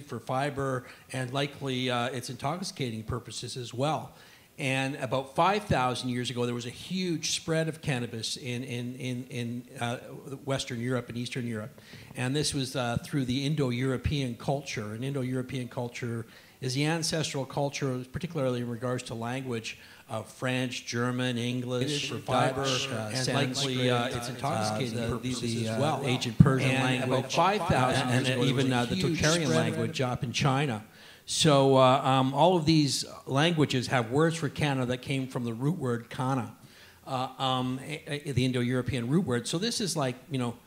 for fiber and likely uh, its intoxicating purposes as well. And about 5,000 years ago, there was a huge spread of cannabis in, in, in, in uh, Western Europe and Eastern Europe. And this was uh, through the Indo European culture. And Indo European culture is the ancestral culture, particularly in regards to language, of French, German, English, for fiber, uh, and likely uh, it's intoxicating uh, purposes the, as well. Ancient Persian and language, about 5,000, and, and even uh, the Tocharian language up in China. So uh, um, all of these languages have words for Canada that came from the root word kana, uh, um, the Indo-European root word. So this is like, you know,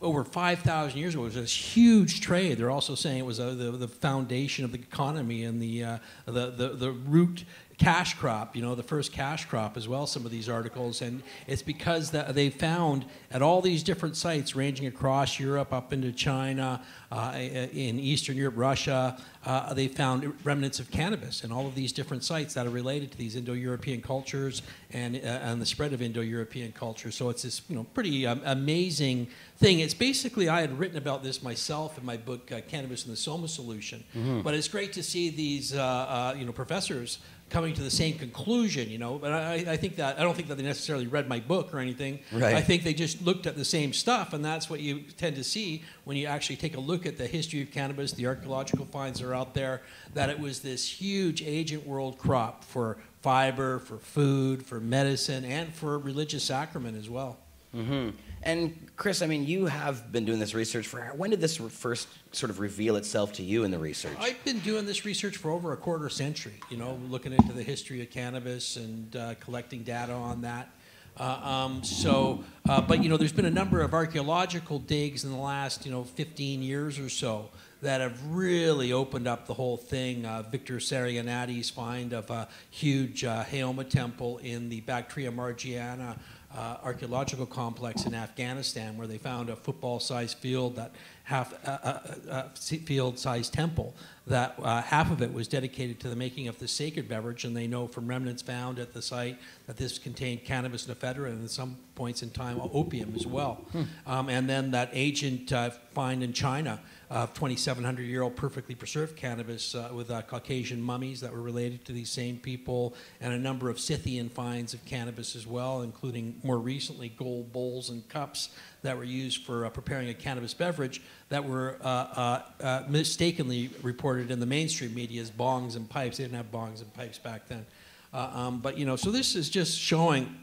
over 5,000 years ago, it was this huge trade. They're also saying it was uh, the, the foundation of the economy and the, uh, the, the, the root cash crop, you know, the first cash crop as well, some of these articles. And it's because that they found at all these different sites ranging across Europe up into China, uh, in Eastern Europe, Russia, uh, they found remnants of cannabis in all of these different sites that are related to these Indo-European cultures and, uh, and the spread of Indo-European culture. So it's this, you know, pretty um, amazing thing. It's basically, I had written about this myself in my book, uh, Cannabis and the Soma Solution. Mm-hmm. But it's great to see these, uh, uh, you know, professors coming to the same conclusion, you know. But I, I, think that I don't think that they necessarily read my book or anything. Right. I think they just looked at the same stuff, and that's what you tend to see when you actually take a look at the history of cannabis, the archaeological finds that are out there. That it was this huge agent world crop for fiber, for food, for medicine, and for religious sacrament as well. Mm-hmm. And Chris, I mean, you have been doing this research for when did this first sort of reveal itself to you in the research? I've been doing this research for over a quarter century. You know, looking into the history of cannabis and uh, collecting data on that. Uh, um, so, uh, but you know, there's been a number of archaeological digs in the last you know 15 years or so that have really opened up the whole thing. Uh, Victor Sarianidi's find of a huge uh, Haoma temple in the Bactria Margiana uh, archaeological complex in Afghanistan where they found a football-sized field that half uh, uh, uh field-sized temple that uh, half of it was dedicated to the making of the sacred beverage, and they know from remnants found at the site that this contained cannabis and ephedra, and at some points in time opium as well. Hmm. Um, and then that agent uh, find in China of 2,700 year old perfectly preserved cannabis uh, with uh, Caucasian mummies that were related to these same people, and a number of Scythian finds of cannabis as well, including more recently gold bowls and cups that were used for uh, preparing a cannabis beverage that were uh, uh, uh, mistakenly reported in the mainstream media as bongs and pipes. They didn't have bongs and pipes back then. Um, but, you know, so this is just showing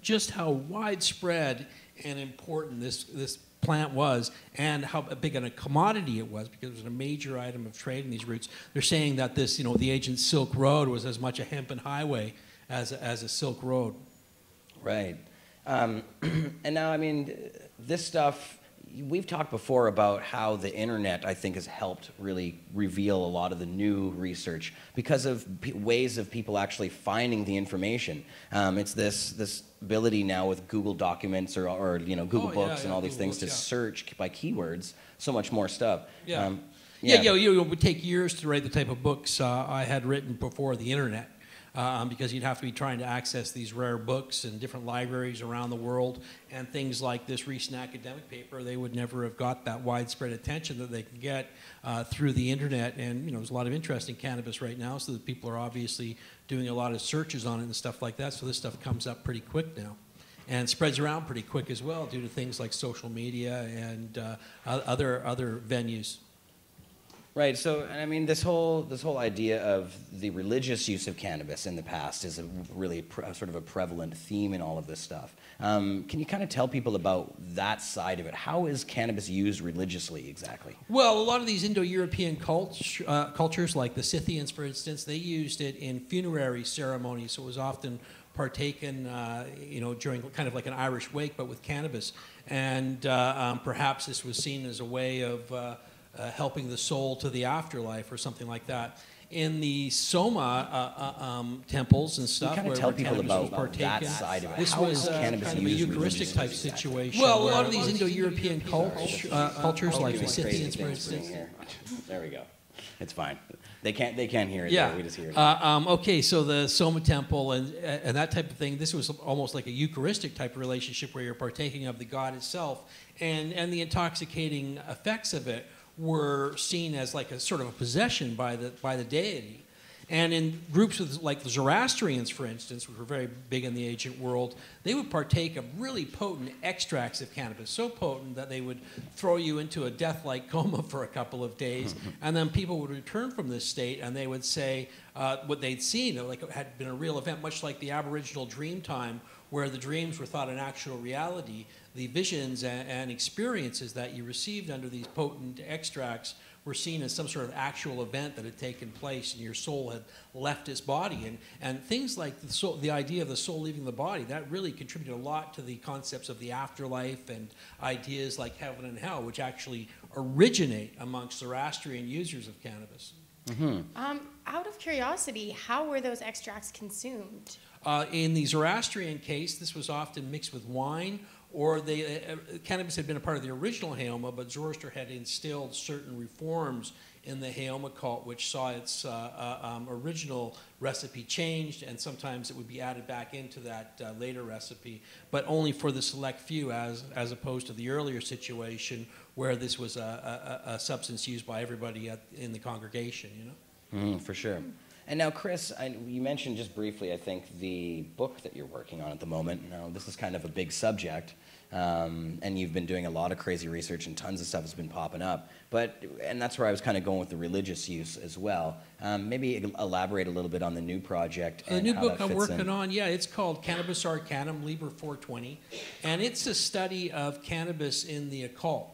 just how widespread and important this, this plant was and how big of a commodity it was because it was a major item of trade in these routes. They're saying that this, you know, the ancient Silk Road was as much a hempen highway as a, as a Silk Road. Right. Um, and now, I mean, this stuff we've talked before about how the internet, I think, has helped really reveal a lot of the new research because of ways of people actually finding the information. Um, it's this this ability now with Google Documents or, or you know Google oh, Books yeah, and all these Google things Books, to yeah. search by keywords so much more stuff. Yeah. Um, yeah, yeah, you know, it would take years to write the type of books uh, I had written before the internet um, because you'd have to be trying to access these rare books in different libraries around the world. And things like this recent academic paper, they would never have got that widespread attention that they can get uh, through the internet. And, you know, there's a lot of interest in cannabis right now, so that people are obviously doing a lot of searches on it and stuff like that. So this stuff comes up pretty quick now and spreads around pretty quick as well due to things like social media and uh, other other venues. Right. So, I mean, this whole this whole idea of the religious use of cannabis in the past is a really sort of a prevalent theme in all of this stuff. Um, can you kind of tell people about that side of it? How is cannabis used religiously exactly? Well, a lot of these Indo-European cult- uh, cultures, like the Scythians, for instance, they used it in funerary ceremonies. So it was often partaken, uh, you know, during kind of like an Irish wake, but with cannabis. And uh, um, perhaps this was seen as a way of uh, helping the soul to the afterlife or something like that. In the Soma uh, uh, um, temples and stuff, kind of tell people about that side of it. This How was uh, kind of a Eucharistic type situation. Well, a lot of these Indo-European cult, uh, cultures, like the Scythians, for instance. There we go. It's fine. They can't. They can't hear it. Yeah. There. We just hear it. Uh, um, okay. So the Soma temple and and that type of thing. This was almost like a Eucharistic type of relationship where you're partaking of the God itself, and and the intoxicating effects of it were seen as like a sort of a possession by the by the deity. And in groups with, like the Zoroastrians, for instance, which were very big in the ancient world, they would partake of really potent extracts of cannabis, so potent that they would throw you into a death like coma for a couple of days. and then people would return from this state and they would say uh, what they'd seen, like it had been a real event, much like the Aboriginal dream time, where the dreams were thought an actual reality. The visions and, and experiences that you received under these potent extracts were seen as some sort of actual event that had taken place and your soul had left its body. And, and things like the, soul, the idea of the soul leaving the body, that really contributed a lot to the concepts of the afterlife and ideas like heaven and hell, which actually originate amongst Zoroastrian users of cannabis. Mm-hmm. Um, out of curiosity, how were those extracts consumed? Uh, in the Zoroastrian case, this was often mixed with wine or they, uh, uh, cannabis had been a part of the original Haoma, but Zoroaster had instilled certain reforms in the Haoma cult, which saw its uh, uh, um, original recipe changed, and sometimes it would be added back into that uh, later recipe, but only for the select few, as as opposed to the earlier situation where this was a, a, a substance used by everybody at, in the congregation. You know, mm, for sure. And now, Chris, I, you mentioned just briefly, I think, the book that you're working on at the moment. Now, this is kind of a big subject, um, and you've been doing a lot of crazy research, and tons of stuff has been popping up. But, and that's where I was kind of going with the religious use as well. Um, maybe elaborate a little bit on the new project. the new book I'm working in. on, yeah, it's called Cannabis Arcanum Liber 420, and it's a study of cannabis in the occult.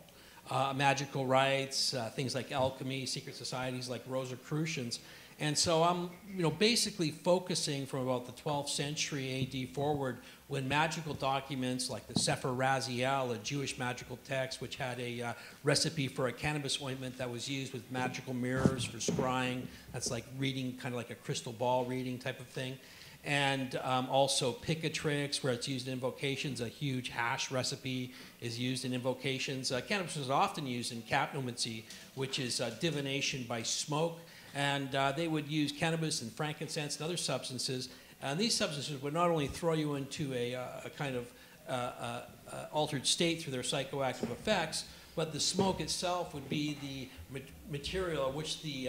Uh, magical rites, uh, things like alchemy, secret societies like Rosicrucians. And so I'm, you know, basically focusing from about the 12th century AD forward when magical documents like the Sefer Raziel, a Jewish magical text, which had a uh, recipe for a cannabis ointment that was used with magical mirrors for scrying. That's like reading, kind of like a crystal ball reading type of thing. And um, also Picatrix, where it's used in invocations. A huge hash recipe is used in invocations. Uh, cannabis is often used in capnomancy, which is uh, divination by smoke and uh, they would use cannabis and frankincense and other substances. And these substances would not only throw you into a, uh, a kind of uh, uh, uh, altered state through their psychoactive effects, but the smoke itself would be the material which the,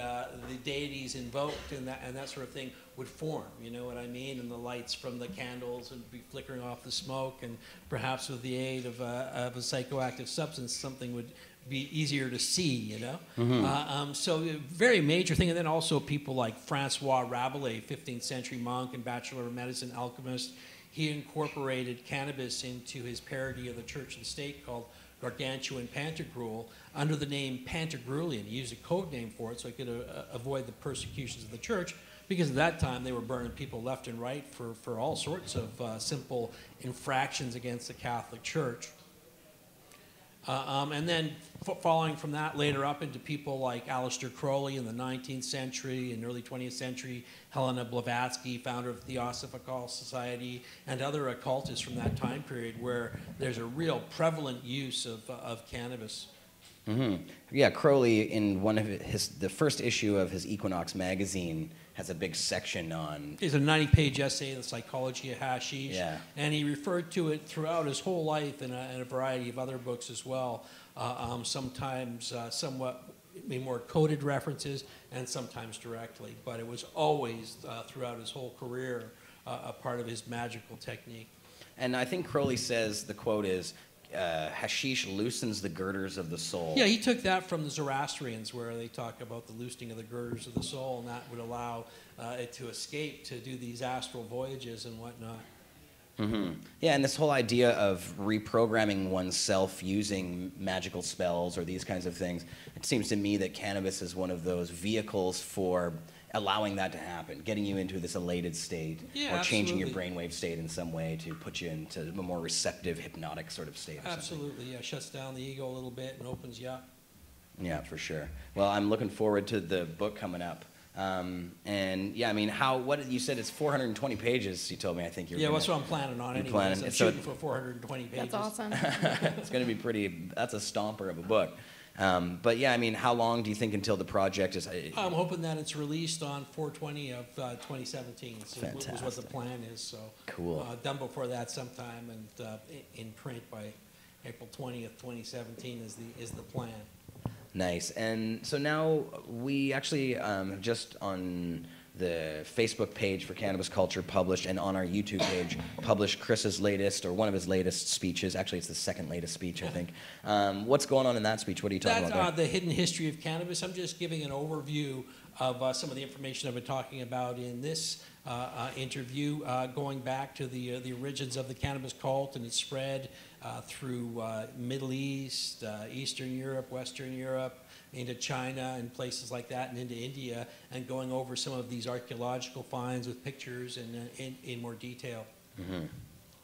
the deities invoked and that, and that sort of thing would form, you know what I mean? And the lights from the candles would be flickering off the smoke, and perhaps with the aid of a, of a psychoactive substance, something would be easier to see, you know. Mm-hmm. Uh, um, so very major thing, and then also people like Francois Rabelais, 15th century monk and Bachelor of Medicine alchemist. He incorporated cannabis into his parody of the church and state called Gargantuan Pantagruel under the name Pantagruelion. He used a code name for it so he could uh, avoid the persecutions of the church because at that time they were burning people left and right for, for all sorts of uh, simple infractions against the Catholic Church. Uh, um, and then following from that later up into people like Aleister Crowley in the 19th century and early 20th century, Helena Blavatsky, founder of Theosophical Society, and other occultists from that time period where there's a real prevalent use of, uh, of cannabis. Mm-hmm. Yeah, Crowley in one of his the first issue of his Equinox magazine has a big section on. It's a 90 page essay on the psychology of hashish. Yeah. And he referred to it throughout his whole life in a, in a variety of other books as well. Uh, um, sometimes uh, somewhat more coded references and sometimes directly. But it was always uh, throughout his whole career uh, a part of his magical technique. And I think Crowley says the quote is uh, hashish loosens the girders of the soul. Yeah, he took that from the Zoroastrians, where they talk about the loosening of the girders of the soul, and that would allow uh, it to escape to do these astral voyages and whatnot. Mm-hmm. Yeah, and this whole idea of reprogramming oneself using magical spells or these kinds of things, it seems to me that cannabis is one of those vehicles for allowing that to happen, getting you into this elated state, yeah, or changing your brainwave state in some way to put you into a more receptive, hypnotic sort of state. Absolutely, yeah, shuts down the ego a little bit and opens you up. Yeah, for sure. Well, I'm looking forward to the book coming up. Um, and yeah, I mean, how? What you said it's 420 pages. You told me. I think you're. Yeah, that's what I'm planning on. Anyways. Planning. I'm so shooting for 420 pages. That's awesome. it's going to be pretty. That's a stomper of a book. Um, but yeah, I mean, how long do you think until the project is? Uh, I'm hoping that it's released on 420 of uh, 2017. So Fantastic. is what the plan is. So cool. Uh, done before that sometime and uh, in print by April 20th, 2017 is the is the plan. Nice. And so now we actually um, just on the Facebook page for Cannabis Culture published and on our YouTube page published Chris's latest or one of his latest speeches. Actually, it's the second latest speech, I think. Um, what's going on in that speech? What are you talking That's about? uh, the hidden history of cannabis. I'm just giving an overview of uh, some of the information I've been talking about in this uh, uh, interview, uh, going back to the uh, the origins of the cannabis cult and its spread uh, through uh, Middle East, uh, Eastern Europe, Western Europe, into China and places like that, and into India, and going over some of these archaeological finds with pictures and uh, in, in more detail.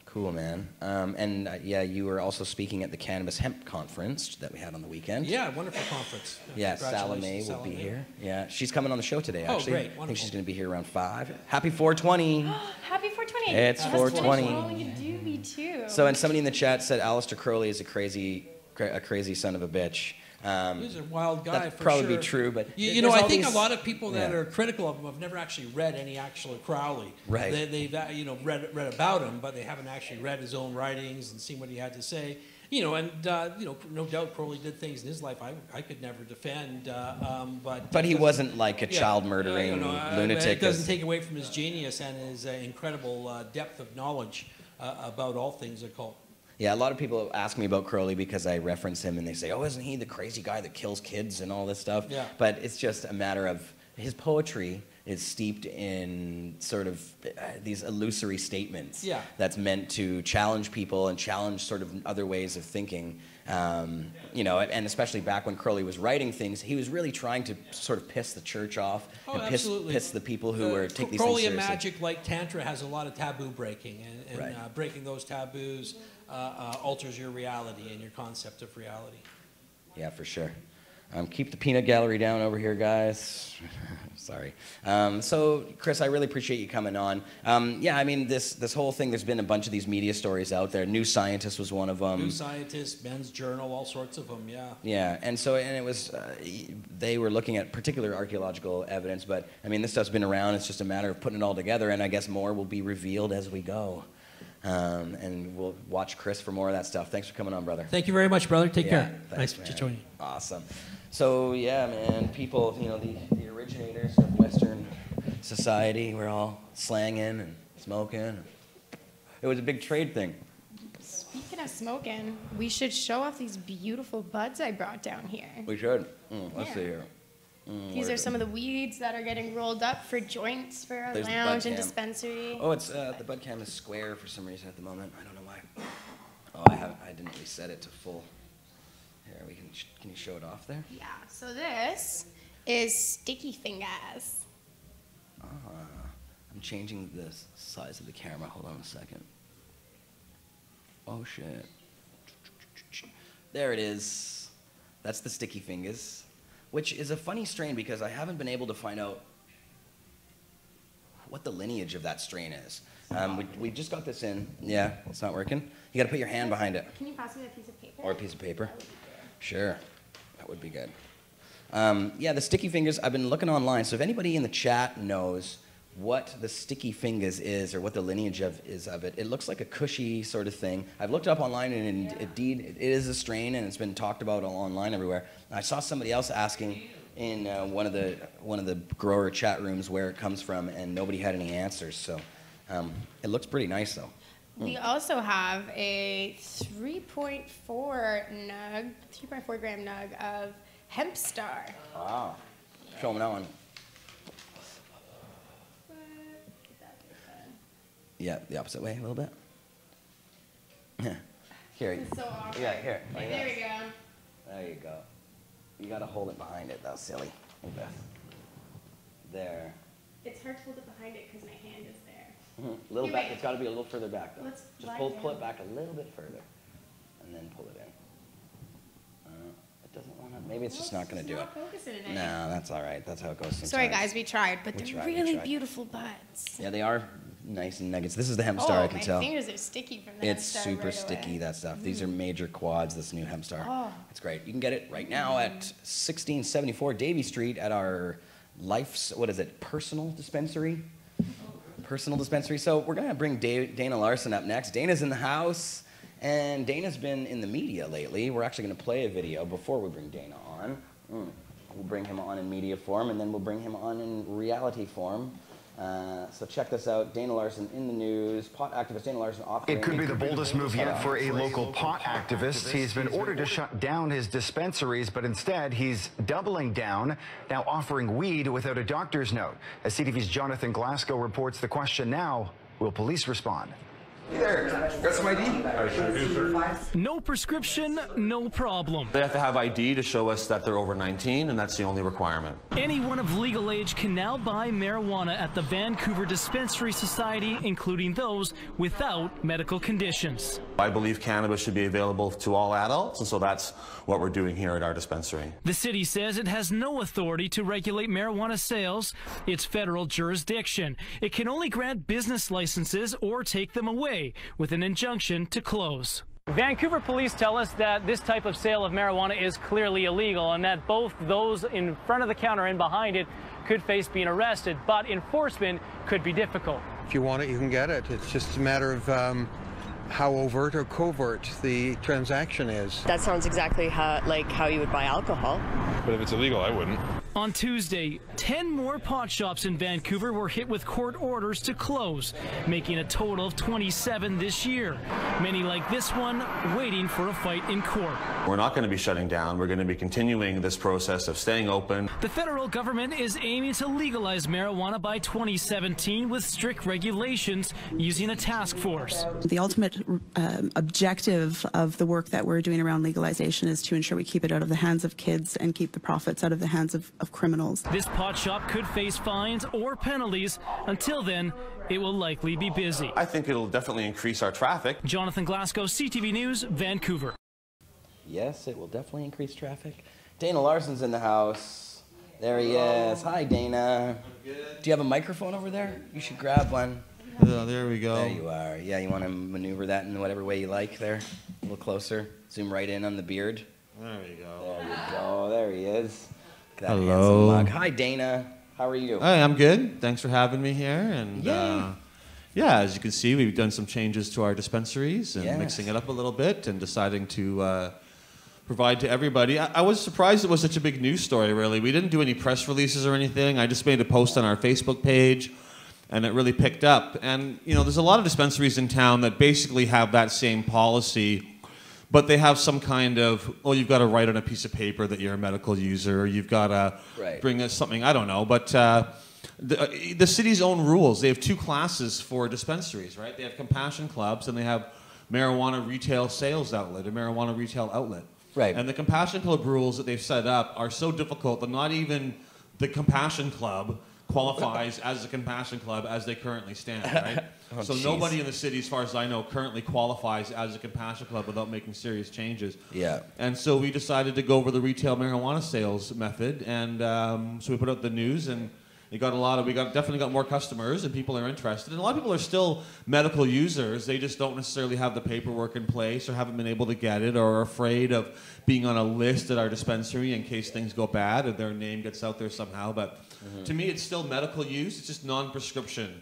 Cool, man. Um, and uh, yeah, you were also speaking at the Cannabis Hemp Conference that we had on the weekend. Yeah, wonderful conference. Yeah, Salimeh will be here. Yeah, she's coming on the show today. Oh, Actually, great. I think she's going to be here around five. Happy 420. Happy 420. It's That's 420. Oh, you do me too. So, and somebody in the chat said Aleister Crowley is a crazy, cra- a crazy son of a bitch. Um, He's a wild guy. Probably be sure. true, but you, you know, I think these- a lot of people that Yeah. are critical of him have never actually read any actual Crowley. Right. They, they've uh, you know read read about him, but they haven't actually read his own writings and seen what he had to say. You know, and uh, you know, no doubt Crowley did things in his life I, I could never defend. Uh, um, but but he wasn't like a yeah, child murdering lunatic. It doesn't take away from his genius and his uh, incredible uh, depth of knowledge uh, about all things occult. Yeah, a lot of people ask me about Crowley because I reference him and they say, oh, isn't he the crazy guy that kills kids and all this stuff? Yeah. But it's just a matter of his poetry is steeped in sort of uh, these illusory statements Yeah. that's meant to challenge people and challenge sort of other ways of thinking. Um, you know, and especially back when Crowley was writing things, he was really trying to sort of piss the church off Oh, and piss, piss the people who Uh, were take these Crowley things and seriously. magic, like Tantra, has a lot of taboo breaking, and, and Right. uh, breaking those taboos uh, uh, alters your reality and your concept of reality. Yeah, for sure. Um, keep the peanut gallery down over here, guys. Sorry. Um, so, Chris, I really appreciate you coming on. Um, yeah, I mean, this this whole thing. There's been a bunch of these media stories out there. New Scientist was one of them. New Scientist, Men's Journal, all sorts of them. Yeah. Yeah, and so and it was uh, they were looking at particular archaeological evidence, but I mean this stuff's been around. It's just a matter of putting it all together, and I guess more will be revealed as we go. Um, and we'll watch Chris for more of that stuff. Thanks for coming on, brother. Thank you very much, brother. Take Yeah, care. thanks, nice to join you. Awesome. So yeah, man, people, you know, the, the originators of Western society were all slanging and smoking. It was a big trade thing. Speaking of smoking, we should show off these beautiful buds I brought down here. We should. Mm, let's Yeah. see here. Mm, These are some of the weeds that are getting rolled up for joints for our There's lounge and dispensary. Oh, it's uh, the bud cam is square for some reason at the moment. I don't know why. Oh, I haven't. I didn't reset it to full. Here, we can. Sh- can you show it off there? Yeah, so this is sticky fingers. Ah, I'm changing the size of the camera. Hold on a second. Oh shit. There it is. That's the sticky fingers, which is a funny strain because I haven't been able to find out what the lineage of that strain is. Um, we, we just got this in. Yeah, it's not working. You got to put your hand behind it Can you pass me a piece of paper? or a piece of paper. Sure, that would be good. Um, yeah, the sticky fingers. I've been looking online, so if anybody in the chat knows what the sticky fingers is or what the lineage of is of it, it looks like a cushy sort of thing. I've looked it up online, and in- indeed, it is a strain, and it's been talked about online everywhere. I saw somebody else asking in uh, one of the one of the grower chat rooms where it comes from, and nobody had any answers. So um, it looks pretty nice, though. We also have a 3.4 nug, 3.4 gram nug of hemp star. Wow. Show them that one. Yeah, the opposite way a little bit. Yeah. here. So. Yeah, here. like there we go. There you go. You gotta hold it behind it. That's silly. Like this. There. It's hard to hold it behind it because my hand is there. Mhm. Little You're back. right. It's gotta be a little further back though. Let's Just pull, pull it back a little bit further, and then pull it in. Uh, it doesn't want to. Maybe it's just not gonna do it. No, that's all right. That's how it goes. Sometimes. Sorry guys, we tried, but We they're tried, really beautiful buds. Yeah, they are nice nuggets. This is the hemp oh, star. I can my tell. fingers are sticky from the It's super right sticky, away. that stuff. These are mm-hmm. major quads, this new hemp star. Oh. It's great. You can get it right now at 1674 Davie Street at our Life's, what is it, personal dispensary? Personal dispensary. So we're going to bring Da- Dana Larsen up next. Dana's in the house, and Dana's been in the media lately. We're actually going to play a video before we bring Dana on. Hmm. We'll bring him on in media form, and then we'll bring him on in reality form. Uh, so check this out. Dana Larsen in the news. Pot activist Dana Larsen offering. It could be the boldest move yet for a local pot activist. He's been ordered to shut down his dispensaries, but instead he's doubling down, now offering weed without a doctor's note. As CTV's Jonathan Glasgow reports the question now, will police respond? Hey there, got some ID? I sure do, sir. No prescription, no problem. They have to have ID to show us that they're over 19, and that's the only requirement. Anyone of legal age can now buy marijuana at the Vancouver Dispensary Society, including those without medical conditions. I believe cannabis should be available to all adults, and so that's what we're doing here at our dispensary. The city says it has no authority to regulate marijuana sales. It's federal jurisdiction. It can only grant business licenses or take them away with an injunction to close. Vancouver police tell us that this type of sale of marijuana is clearly illegal and that both those in front of the counter and behind it could face being arrested, but enforcement could be difficult. If you want it, you can get it. It's just a matter of um, how overt or covert the transaction is. That sounds exactly how, like how you would buy alcohol. But if it's illegal, I wouldn't. On Tuesday, 10 more pot shops in Vancouver were hit with court orders to close, making a total of 27 this year. Many like this one waiting for a fight in court. We're not going to be shutting down. We're going to be continuing this process of staying open. The federal government is aiming to legalize marijuana by 2017 with strict regulations using a task force. The ultimate um, objective of the work that we're doing around legalization is to ensure we keep it out of the hands of kids and keep the profits out of the hands of, of criminals. This pot shop could face fines or penalties. Until then, it will likely be busy. I think it'll definitely increase our traffic. Jonathan Glasgow, CTV News, Vancouver. Yes, it will definitely increase traffic. Dana Larsen's in the house. There he is. Hi, Dana. Do you have a microphone over there? You should grab one. Oh, there we go. There you are. Yeah, you want to maneuver that in whatever way you like there. A little closer. Zoom right in on the beard. There we go. There you go. There he is. That Hello. handsome mug. Hi, Dana. How are you? Hi, I'm good. Thanks for having me here. And Yay. uh, yeah, as you can see, we've done some changes to our dispensaries and Yes. mixing it up a little bit and deciding to uh, provide to everybody. I, I was surprised it was such a big news story, really. We didn't do any press releases or anything. I just made a post on our Facebook page and it really picked up. And, you know, there's a lot of dispensaries in town that basically have that same policy but they have some kind of oh you've got to write on a piece of paper that you're a medical user or you've got to Right. bring us something i don't know but uh, the, uh, the city's own rules they have two classes for dispensaries right they have compassion clubs and they have marijuana retail sales outlet a marijuana retail outlet Right. and the compassion club rules that they've set up are so difficult that not even the compassion club qualifies as a compassion club as they currently stand right Oh, so jeez. nobody in the city as far as i know currently qualifies as a compassion club without making serious changes Yeah. and so we decided to go over the retail marijuana sales method, and um, so we put out the news, and it got a lot of. We got definitely got more customers, and people are interested. And a lot of people are still medical users. They just don't necessarily have the paperwork in place, or haven't been able to get it, or are afraid of being on a list at our dispensary in case things go bad, and their name gets out there somehow. But to me, it's still medical use. It's just non-prescription.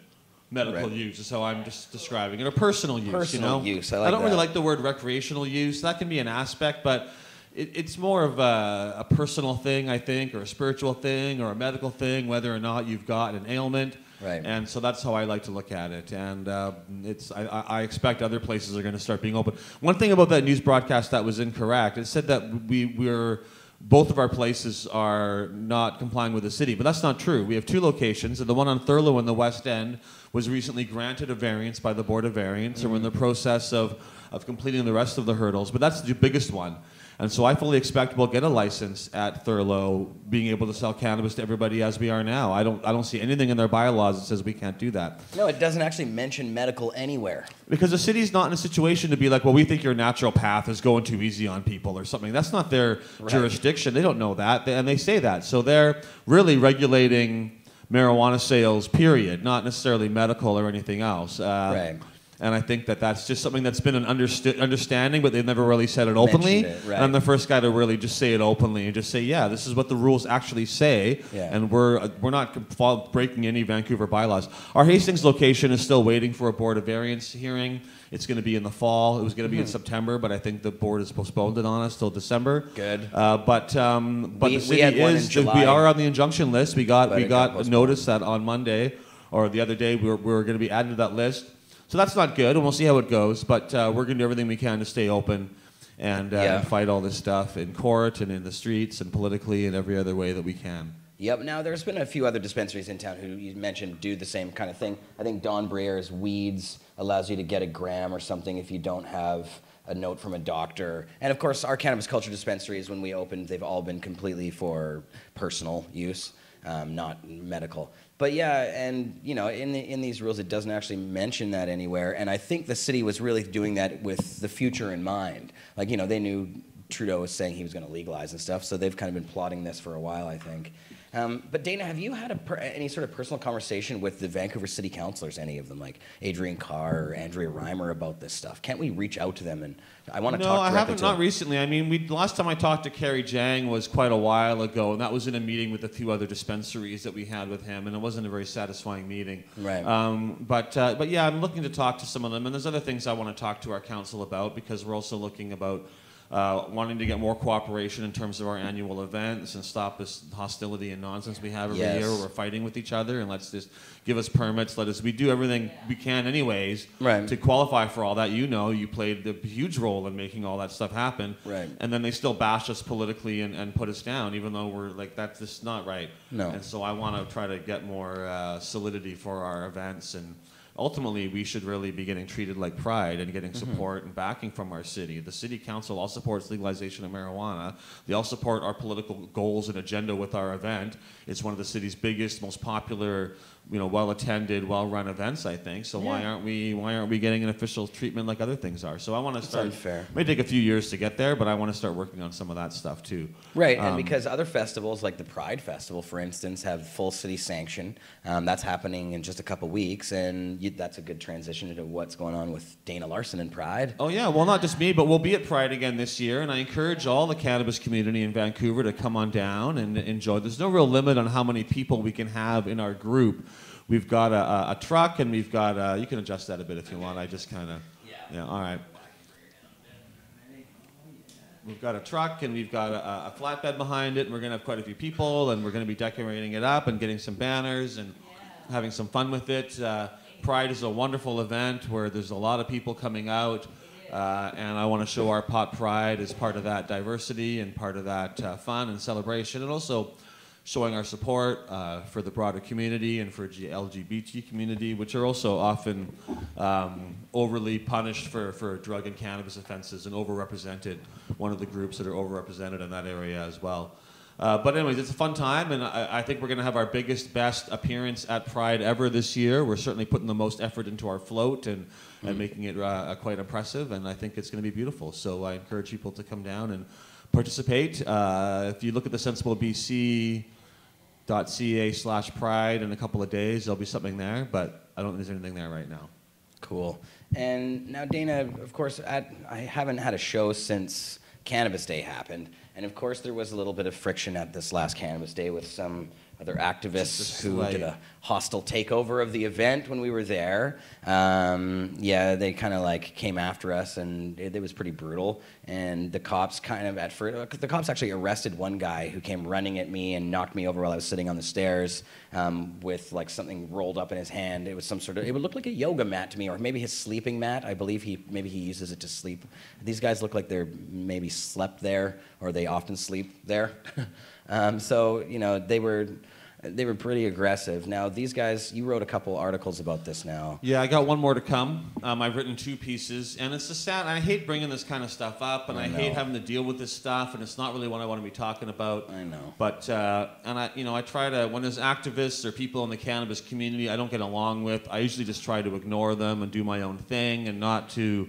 Medical Right. use is how I'm just describing it, or personal use. Personal you know? use, I like don't really like the word recreational use. That can be an aspect, but it, it's more of a, a personal thing, I think, or a spiritual thing, or a medical thing, whether or not you've got an ailment. Right. And so that's how I like to look at it. And uh, it's I, I I expect other places are going to start being open. One thing about that news broadcast that was incorrect. It said that we we're both of our places are not complying with the city, but that's not true. We have two locations, and the one on Thurlow in the West End was recently granted a variance by the Board of Variance, and we're in the process of, of completing the rest of the hurdles, but that's the biggest one. And so I fully expect we'll get a license at Thurlow, being able to sell cannabis to everybody as we are now. I don't, I don't see anything in their bylaws that says we can't do that. No, it doesn't actually mention medical anywhere. Because the city's not in a situation to be like, well, we think your natural path is going too easy on people or something. That's not their jurisdiction. They don't know that, and they say that. So they're really regulating marijuana sales, period, not necessarily medical or anything else. Uh, Right. And I think that that's just something that's been an understood understanding, but they've never really said it openly. It, right. And I'm the first guy to really just say it openly and just say, yeah, this is what the rules actually say, Yeah. and we're uh, we're not breaking any Vancouver bylaws. Our Hastings location is still waiting for a board of variance hearing. It's going to be in the fall. It was going to be in Mhm. September, but I think the board has postponed it on us till December. Good. Uh, but um, but We- the city had one in is we are on the injunction list. We got we got got notice that on Monday or the other day we were, we were going to be added to that list. So that's not good, and we'll see how it goes. But uh, we're going to do everything we can to stay open and, uh, Yeah. and fight all this stuff in court and in the streets and politically and every other way that we can. Yep. Now, there's been a few other dispensaries in town who you mentioned do the same kind of thing. I think Don Briere's Weeds allows you to get a gram or something if you don't have a note from a doctor. And of course, our cannabis culture dispensaries, when we opened, they've all been completely for personal use, um, not medical. But yeah, and you know, in the, in these rules, it doesn't actually mention that anywhere. And I think the city was really doing that with the future in mind. Like you know, they knew Trudeau was saying he was going to legalize and stuff, so they've kind of been plotting this for a while, I think. Um, but Dana, have you had a per, any sort of personal conversation with the Vancouver City Councilors, any of them, like Adriane Carr or Andrea Reimer, about this stuff? Can't we reach out to them and I want to no, talk I directly haven't. Not them. recently. I mean, we last time I talked to Kerry Jang was quite a while ago, and that was in a meeting with a few other dispensaries that we had with him, and it wasn't a very satisfying meeting. Right. Um, but uh, but yeah, I'm looking to talk to some of them, and there's other things I want to talk to our council about because we're also looking about. Uh, wanting to get more cooperation in terms of our annual events and stop this hostility and nonsense we have every Yes. year where we're fighting with each other and let's just give us permits let us we do everything we can anyways Right. to qualify for all that you know you played a huge role in making all that stuff happen Right. and then they still bash us politically and, and put us down even though we're like that's just not right No. and so i want to try to get more uh, solidity for our events and ultimately we should really be getting treated like pride and getting Mhm. support and backing from our city. The city council all supports legalization of marijuana. They all support our political goals and agenda with our event. It's one of the city's biggest most popular you know well attended well run events i think so why aren't we why aren't we getting an official treatment like other things are so i want to That's start unfair. it may take a few years to get there but i want to start working on some of that stuff too Right, and Um, because other festivals, like the Pride Festival, for instance, have full city sanction. Um, that's happening in just a couple weeks, and you, that's a good transition into what's going on with Dana Larsen and Pride. Oh yeah, well not just me, but we'll be at Pride again this year, and I encourage all the cannabis community in Vancouver to come on down and enjoy. There's no real limit on how many people we can have in our group. We've got a, a, a truck, and we've got a, you can adjust that a bit if you want. I just kind of yeah. All right. We've got a truck and we've got a, a flatbed behind it, and we're going to have quite a few people, and we're going to be decorating it up and getting some banners and having some fun with it. Uh, Pride is a wonderful event where there's a lot of people coming out, uh, and I want to show our pot pride as part of that diversity and part of that uh, fun and celebration, and also showing our support uh, for the broader community and for the LGBT community, which are also often um, overly punished for, for drug and cannabis offenses and overrepresented, one of the groups that are overrepresented in that area as well. Uh, but anyways, it's a fun time, and I, I think we're going to have our biggest, best appearance at Pride ever this year. We're certainly putting the most effort into our float and, and Mm. making it uh, quite impressive, and I think it's going to be beautiful. So I encourage people to come down and participate. Uh, if you look at the Sensible BC ca slash pride in a couple of days. There'll be something there, but I don't think there's anything there right now. Cool. And now, Dana, of course, at, I haven't had a show since Cannabis Day happened. And of course, there was a little bit of friction at this last Cannabis Day with some other activists who did a hostile takeover of the event when we were there. Um, yeah, they kind of like came after us, and it, it was pretty brutal. And the cops kind of at first, the cops actually arrested one guy who came running at me and knocked me over while I was sitting on the stairs um, with like something rolled up in his hand. It was some sort of, it would look like a yoga mat to me, or maybe his sleeping mat. I believe he maybe he uses it to sleep. These guys look like they're maybe slept there, or they often sleep there. um, so you know they were. They were pretty aggressive. Now, these guys, you wrote a couple articles about this now. Yeah, I got one more to come. Um, I've written two pieces, and it's a sad. I hate bringing this kind of stuff up, and I I, hate having to deal with this stuff, and it's not really what I want to be talking about. I know. But uh, and I, you know, I try to when there's activists or people in the cannabis community I don't get along with, I usually just try to ignore them and do my own thing, and not to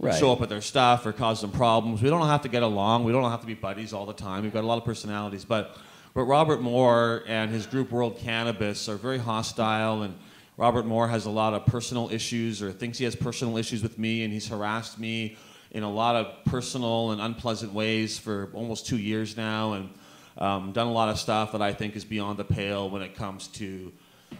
Right. show up at their stuff or cause them problems. We don't have to get along. We don't have to be buddies all the time. We've got a lot of personalities, but but Robert Moore and his group World Cannabis are very hostile and Robert Moore has a lot of personal issues or thinks he has personal issues with me, and he's harassed me in a lot of personal and unpleasant ways for almost two years now, and um, done a lot of stuff that I think is beyond the pale when it comes to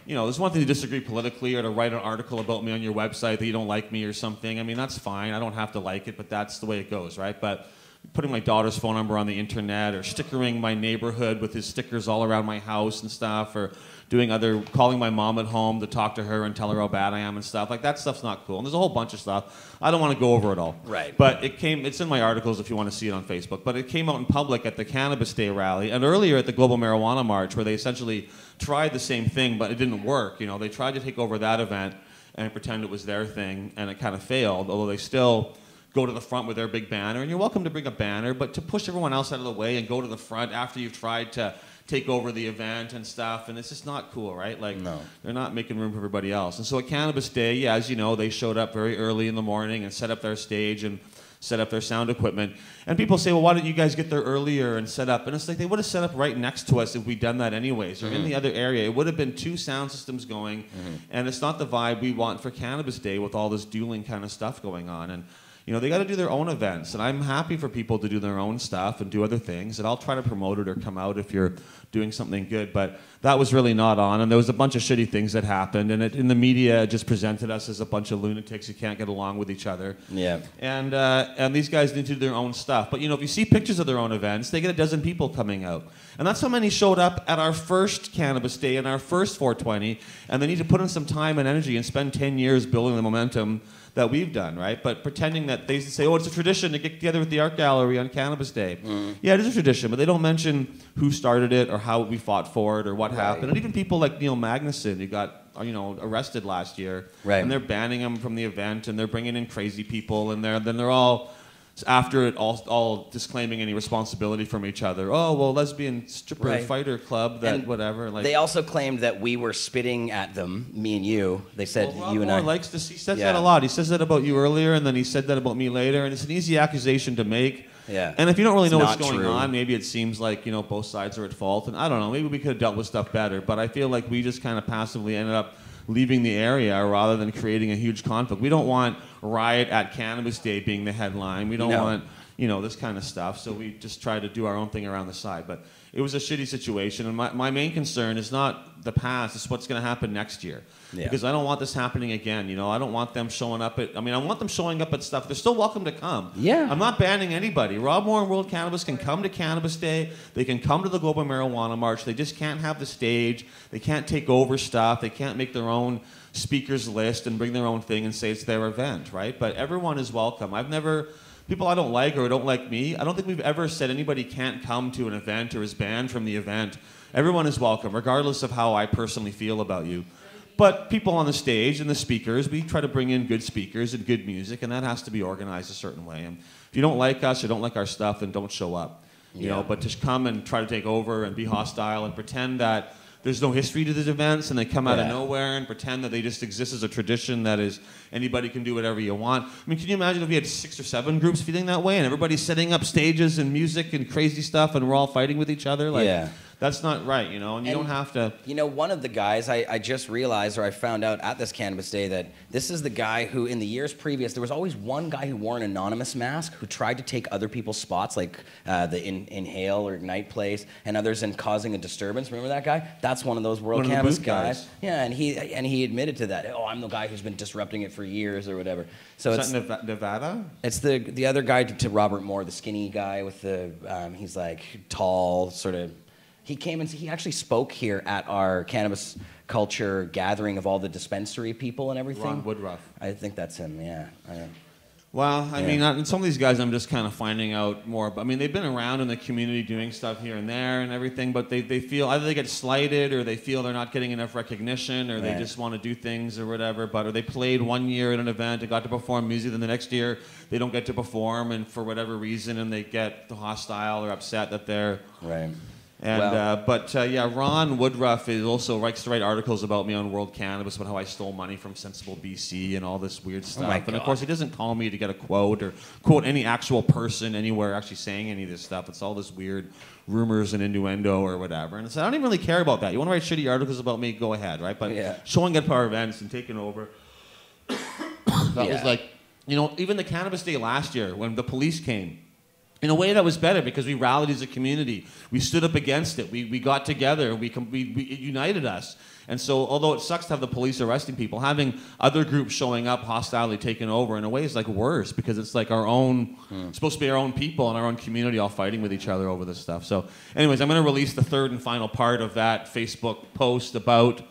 you know, there's one thing to disagree politically or to write an article about me on your website that you don't like me or something. I mean, that's fine. I don't have to like it, but that's the way it goes, right? But putting my daughter's phone number on the internet or stickering my neighborhood with his stickers all around my house and stuff or doing other calling my mom at home to talk to her and tell her how bad I am and stuff. Like that stuff's not cool. And there's a whole bunch of stuff. I don't want to go over it all. Right. but it came it's in my articles if you want to see it on Facebook. But it came out in public at the Cannabis Day rally and earlier at the Global Marijuana March where they essentially tried the same thing but it didn't work you know. They tried to take over that event and pretend it was their thing and it kind of failed although they still go to the front with their big banner and you're welcome to bring a banner but to push everyone else out of the way and go to the front after you've tried to take over the event and stuff and it's just not cool right like No. they're not making room for everybody else and so at cannabis day yeah as you know they showed up very early in the morning and set up their stage and set up their sound equipment and people say well why didn't you guys get there earlier and set up and it's like they would have set up right next to us if we'd done that anyways or in Mhm. the other area it would have been two sound systems going Mhm. and it's not the vibe we want for cannabis day with all this dueling kind of stuff going on and you know they got to do their own events and i'm happy for people to do their own stuff and do other things and i'll try to promote it or come out if you're doing something good but that was really not on and there was a bunch of shitty things that happened and it, in the media just presented us as a bunch of lunatics who can't get along with each other Yeah. and uh, and these guys need to do their own stuff. But you know, if you see pictures of their own events, they get a dozen people coming out, and that's how many showed up at our first cannabis day and our first 420. And they need to put in some time and energy and spend 10 years building the momentum that we've done, right? But pretending that they say, oh, it's a tradition to get together with the art gallery on Cannabis Day. Mm-hmm. Yeah, it is a tradition, but they don't mention who started it or how we fought for it or what Right. happened. And even people like Neil Magnuson, who got you know arrested last year, Right. and they're banning them from the event, and they're bringing in crazy people, and they're then they're all after it all all disclaiming any responsibility from each other. Oh well, lesbian stripper Right. fighter club that And whatever. Like they also claimed that we were spitting at them, me and you. They said Well, you and Moore I. likes to. He says Yeah. that a lot. He says that about you earlier, and then he said that about me later, and it's an easy accusation to make. Yeah. And if you don't really It's know what's going true. on, maybe it seems like you know both sides are at fault, and I don't know. Maybe we could have dealt with stuff better, but I feel like we just kind of passively ended up leaving the area rather than creating a huge conflict. We don't want riot at Cannabis Day being the headline. We don't No. want you know this kind of stuff. So we just try to do our own thing around the side. But it was a shitty situation, and my, my main concern is not the past; it's what's going to happen next year. Yeah. Because I don't want this happening again. You know, I don't want them showing up at. I mean, I want them showing up at stuff. They're still welcome to come. Yeah. I'm not banning anybody. Rob Moore and World Cannabis can come to Cannabis Day. They can come to the Global Marijuana March. They just can't have the stage. They can't take over stuff. They can't make their own speakers list and bring their own thing and say it's their event, right? But everyone is welcome. I've never. People I don't like or don't like me, I don't think we've ever said anybody can't come to an event or is banned from the event. Everyone is welcome, regardless of how I personally feel about you. But people on the stage and the speakers, we try to bring in good speakers and good music, and that has to be organized a certain way. And if you don't like us or don't like our stuff, then don't show up. You know, but to come and try to take over and be hostile and pretend that there's no history to these events and they come out of nowhere and pretend that they just exist as a tradition that is anybody can do whatever you want. I mean, can you imagine if we had six or seven groups feeling that way and everybody's setting up stages and music and crazy stuff and we're all fighting with each other? Like, Yeah. That's not right, you know, and you And- don't have to. You know, one of the guys I, I just realized, or I found out at this cannabis day, that this is the guy who, in the years previous, there was always one guy who wore an anonymous mask who tried to take other people's spots, like uh, the in, Inhale or Ignite place, and others, in causing a disturbance. Remember that guy? That's one of those World One Cannabis guys. guys. Yeah, and he and he admitted to that. Oh, I'm the guy who's been disrupting it for years or whatever. So Is it's that Nevada? it's the the other guy to, to Robert Moore, the skinny guy with the um, he's like tall, sort of. He came and he actually spoke here at our cannabis culture gathering of all the dispensary people and everything. Ron Woodruff. I think that's him. Yeah. I, Well, I Yeah. mean, some of these guys I'm just kind of finding out more. But I mean, they've been around in the community doing stuff here and there and everything, but they, they feel either they get slighted or they feel they're not getting enough recognition or they just want to do things or whatever. But or they played one year at an event and got to perform music, then the next year they don't get to perform, and for whatever reason, and they get hostile or upset that they're right. And uh, but uh, yeah, Ron Woodruff is also likes to write articles about me on World Cannabis about how I stole money from Sensible BC and all this weird stuff. Oh and of course, he doesn't call me to get a quote or quote any actual person anywhere actually saying any of this stuff. It's all this weird rumors and innuendo or whatever. And so I don't even really care about that. You want to write shitty articles about me? Go ahead, right? But Yeah. showing up at our events and taking over. that was like, you know, even the cannabis day last year when the police came. In a way, that was better because we rallied as a community. We stood up against it. We, we got together. We, we, we it united us. And so, although it sucks to have the police arresting people, having other groups showing up, hostilely taking over, in a way, is like worse because it's like our own, hmm. it's supposed to be our own people and our own community all fighting with each other over this stuff. So, anyways, I'm going to release the third and final part of that Facebook post about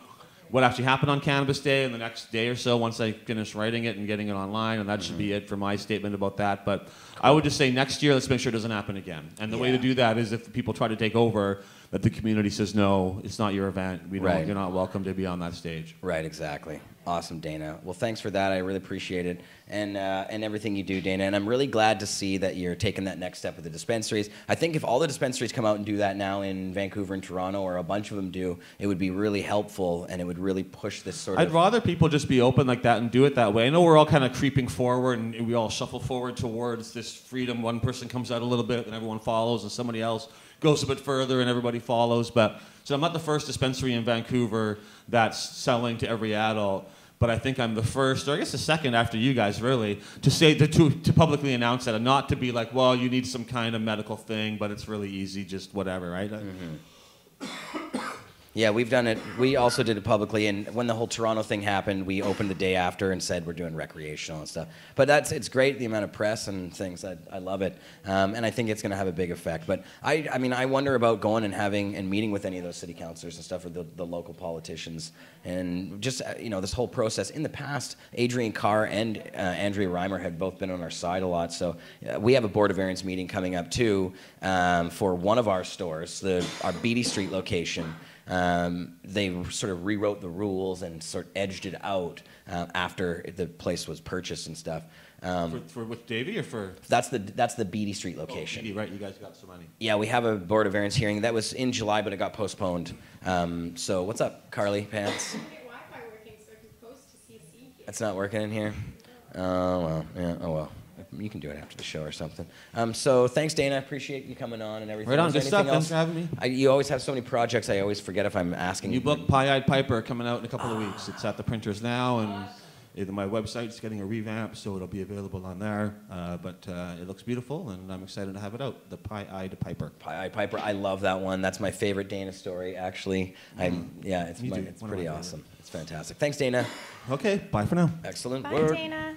what actually happened on Cannabis Day in the next day or so once I finish writing it and getting it online, and that should be mm-hmm. it for my statement about that. But I would just say next year, let's make sure it doesn't happen again. And the way to do that is if people try to take over, that the community says no, it's not your event. We don't, Right. You're not welcome to be on that stage. Right, exactly. Awesome, Dana. Well, thanks for that. I really appreciate it, and uh, and everything you do, Dana. And I'm really glad to see that you're taking that next step with the dispensaries. I think if all the dispensaries come out and do that now in Vancouver and Toronto, or a bunch of them do, it would be really helpful, and it would really push this sort of I'd rather people just be open like that and do it that way. I know we're all kind of creeping forward and we all shuffle forward towards this freedom. One person comes out a little bit and everyone follows, and somebody else goes a bit further and everybody follows. But so I'm not the first dispensary in Vancouver that's selling to every adult. But I think I'm the first, or I guess the second after you guys, really, to say to, to, to publicly announce that, and not to be like, well, you need some kind of medical thing, but it's really easy, just whatever, right? Mm-hmm. Yeah, we've done it. We also did it publicly, and when the whole Toronto thing happened, we opened the day after and said we're doing recreational and stuff. But that's it's great the amount of press and things. I, I love it, um, and I think it's going to have a big effect. But I, I mean, I wonder about going and having and meeting with any of those city councilors and stuff, or the, the local politicians, and just uh, you know this whole process. In the past, Adriane Carr and uh, Andrea Reimer had both been on our side a lot. So uh, we have a board of variance meeting coming up too um, for one of our stores, the our Beatty Street location um, they sort of rewrote the rules and sort of edged it out uh, after the place was purchased and stuff. Um, For, for with Davie or for? that's the that's the Beatty Street location. Beatty, right? You guys got some money. Yeah, we have a board of variance hearing that was in July, but it got postponed. Um, so what's up, Carly Pants? That's not working in here. Oh well, yeah. Oh well. You can do it after the show or something. Um, so thanks, Dana. I appreciate you coming on and everything. Right on. Good stuff. anything Thanks for having me. I, you always have so many projects. I always forget if I'm asking. New book, Pie Eyed Piper, coming out in a couple of weeks. It's at the printers now, and either my website's getting a revamp, so it'll be available on there. Uh, but uh, it looks beautiful, and I'm excited to have it out. The Pie Eyed Piper. Pie Eyed Piper. I love that one. That's my favorite Dana story, actually. I'm yeah, it's my, it's One pretty my awesome. It's fantastic. Thanks, Dana. Okay, bye for now. Excellent Bye, work. Dana.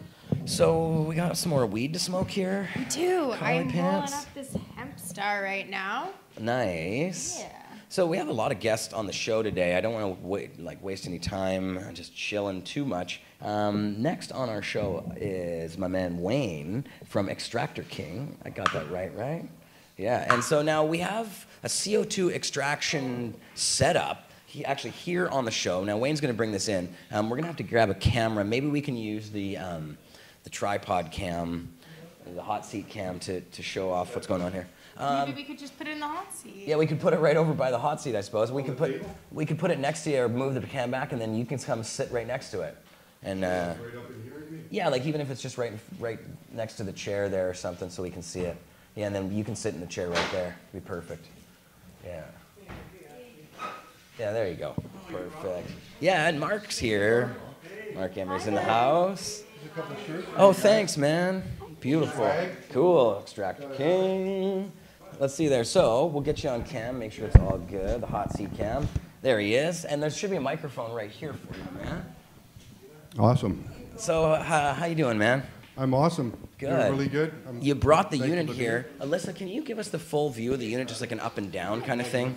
So we got some more weed to smoke here. We do. I'm pants. rolling up this hemp star right now. Nice. Yeah. So we have a lot of guests on the show today. I don't want to wait, like waste any time just chilling too much. Um, next on our show is my man Wayne from Extractor King. I got that right, right? Yeah. And so now we have a CO2 extraction setup. He actually here on the show. Now Wayne's going to bring this in. Um, we're going to have to grab a camera. Maybe we can use the um, the tripod cam, the hot seat cam to to show off what's going on here. Um, Maybe we could just put it in the hot seat. yeah, we could put it right over by the hot seat, I suppose. We could put we could put it next to you or move the cam back, and then you can come sit right next to it. And uh, yeah, like even if it's just right right next to the chair there or something, so we can see it. Yeah, and then you can sit in the chair right there. Be perfect. Yeah. Yeah, there you go. Perfect. Yeah, and Marc's here. Marc Emery's in the house. Oh, thanks, man. Beautiful. Cool. Extractor King. Let's see there. So we'll get you on cam. Make sure it's all good. The hot seat cam. There he is. And there should be a microphone right here for you, man. Awesome. So uh, how you doing, man? I'm awesome. Good. Doing really good. I'm You brought the unit to be here. Alyssa, can you give us the full view of the unit, just like an up and down kind of thing?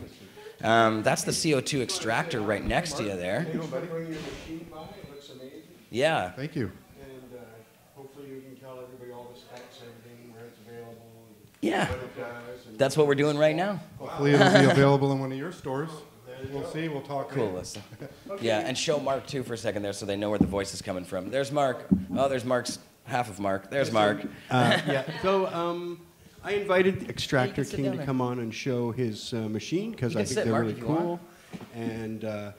Um, that's the CO2 extractor right next to you there. Yeah. Thank you. And uh, hopefully you can tell everybody all the specs, everything, where it's available. and Yeah. what it does, and- That's what we're doing right now. Hopefully it'll be available in one of your stores. We'll see. We'll talk. Cool, later. Alyssa. Yeah, and show Marc too for a second there so they know where the voice is coming from. There's Marc. Oh, there's Marc's half of Marc. There's Marc. Uh, yeah. So um, I invited Extractor King to come on and show his uh, machine because I think sit, they're Mark, really if you want. cool. And uh,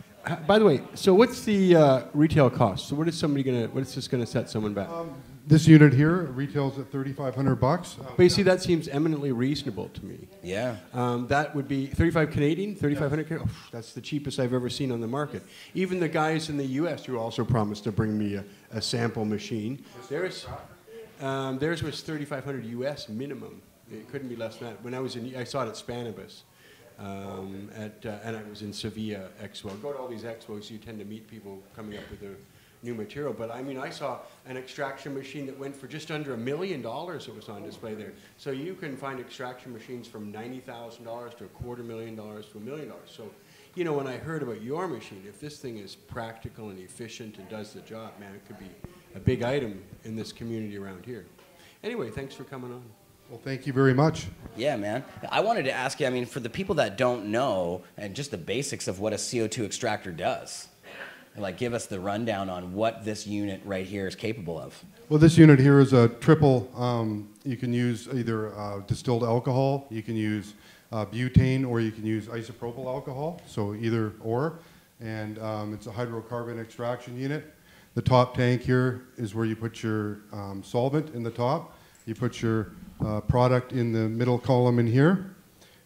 by the way, so what's the uh, retail cost? So what is somebody gonna? What is this gonna set someone back? This unit here retails at 3,500 bucks. But you see, that seems eminently reasonable to me. Yeah. Um, that would be 35 Canadian, 3,500. Canadian. Oh, that's the cheapest I've ever seen on the market. Even the guys in the U.S. who also promised to bring me a, a sample machine, theirs, um, theirs was 3,500 U.S. minimum. It couldn't be less than that. When I was in, I saw it at Spannabis, um, at, uh, and I was in Sevilla Expo. Go to all these expos, you tend to meet people coming up with their new material. But I mean, I saw an extraction machine that went for just under a million dollars that was on display there. So you can find extraction machines from $90,000 to a quarter million dollars to a million dollars. So, you know, when I heard about your machine, if this thing is practical and efficient and does the job, man, it could be a big item in this community around here. Anyway, thanks for coming on. Well, thank you very much. Yeah, man. I wanted to ask you, I mean, for the people that don't know, and just the basics of what a CO2 extractor does, like give us the rundown on what this unit right here is capable of. Well, this unit here is a triple. Um, you can use either uh, distilled alcohol, you can use uh, butane, or you can use isopropyl alcohol. So either or. And um, it's a hydrocarbon extraction unit. The top tank here is where you put your um, solvent in the top. You put your uh, product in the middle column in here.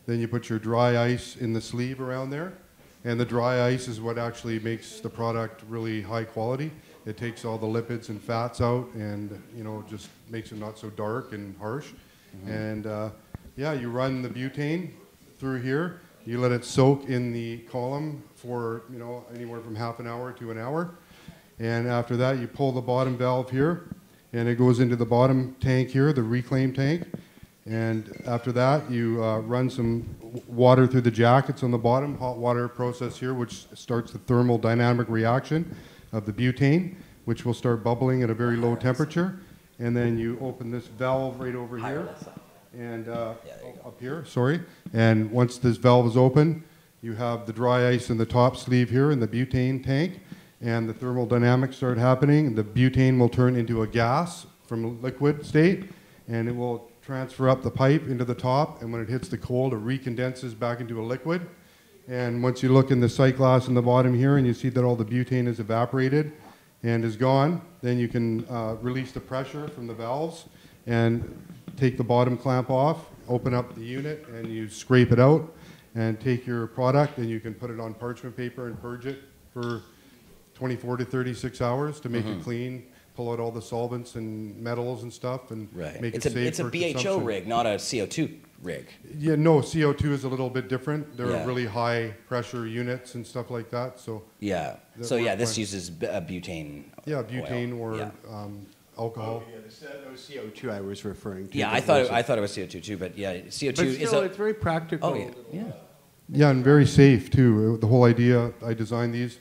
Then you put your dry ice in the sleeve around there. And the dry ice is what actually makes the product really high quality. It takes all the lipids and fats out and, you know, just makes it not so dark and harsh. And uh, yeah, you run the butane through here. You let it soak in the column for, you know, anywhere from half an hour to an hour. And after that, you pull the bottom valve here, and it goes into the bottom tank here, the reclaim tank. And after that, you uh, run some water through the jackets on the bottom, hot water process here, which starts the thermal dynamic reaction of the butane, which will start bubbling at a very low temperature. And then you open this valve right over here, and uh, up here, sorry. And once this valve is open, you have the dry ice in the top sleeve here in the butane tank, and the thermal dynamics start happening. The butane will turn into a gas from a liquid state, and it will transfer up the pipe into the top, and when it hits the cold, it recondenses back into a liquid. And once you look in the sight glass in the bottom here and you see that all the butane is evaporated and is gone, then you can uh, release the pressure from the valves and take the bottom clamp off, open up the unit, and you scrape it out and take your product and you can put it on parchment paper and purge it for 24 to 36 hours to make it clean, pull out all the solvents and metals and stuff and Right. make It's it a, safe it's a for BHO consumption. rig, not a CO2 rig. Yeah, no, CO2 is a little bit different. They're Yeah. really high pressure units and stuff like that, so. Yeah. that So yeah, work this fine. uses b- uh, butane. Yeah, oil. butane or Yeah. um, alcohol. Oh, yeah, this- that was CO2 I was referring to. Yeah, I but thought it, wasn't. I thought it was CO2 too, but yeah, CO2 But is still, a. it's very practical. Oh yeah, yeah. Yeah, and very safe too. The whole idea, I designed these,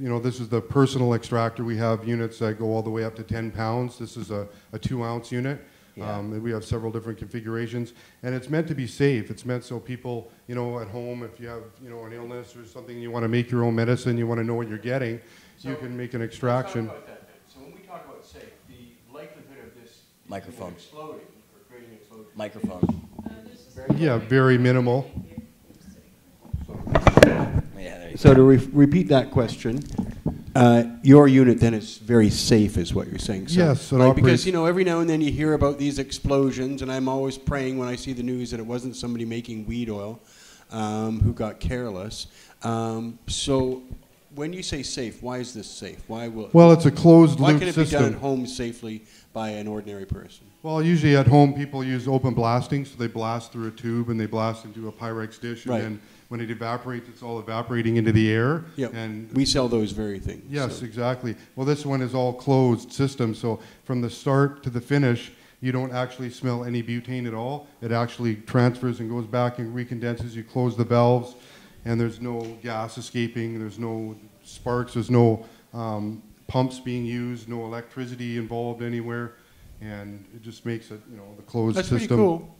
you know, this is the personal extractor. We have units that go all the way up to 10 pounds. This is a, a two ounce unit. Yeah. Um, we have several different configurations. And it's meant to be safe. It's meant so people, you know, at home, if you have, you know, an illness or something, you want to make your own medicine, you want to know what you're getting, you can make an extraction. Let's talk about that. So when we talk about safe, the likelihood of this Microphone. exploding or creating explosion. Microphone. Yeah, very minimal. Yeah, So to re- repeat that question, uh, your unit then is very safe, is what you're saying. So, Yes, it like, because you know every now and then you hear about these explosions, and I'm always praying when I see the news that it wasn't somebody making weed oil um, who got careless. Um, so when you say safe, why is this safe? Why will? Well, it's a closed Why loop can it be done system. at home safely by an ordinary person? Well, usually at home, people use open blasting, so they blast through a tube and they blast into a Pyrex dish, and Right. then when it evaporates, it's all evaporating into the air. Yep. And we sell those very things. Yes, so. exactly. Well, this one is all closed system, so from the start to the finish, you don't actually smell any butane at all. It actually transfers and goes back and recondenses. You close the valves, and there's no gas escaping. There's no sparks. There's no um, pumps being used. No electricity involved anywhere, and it just makes it, you know, the closed That's system. pretty cool.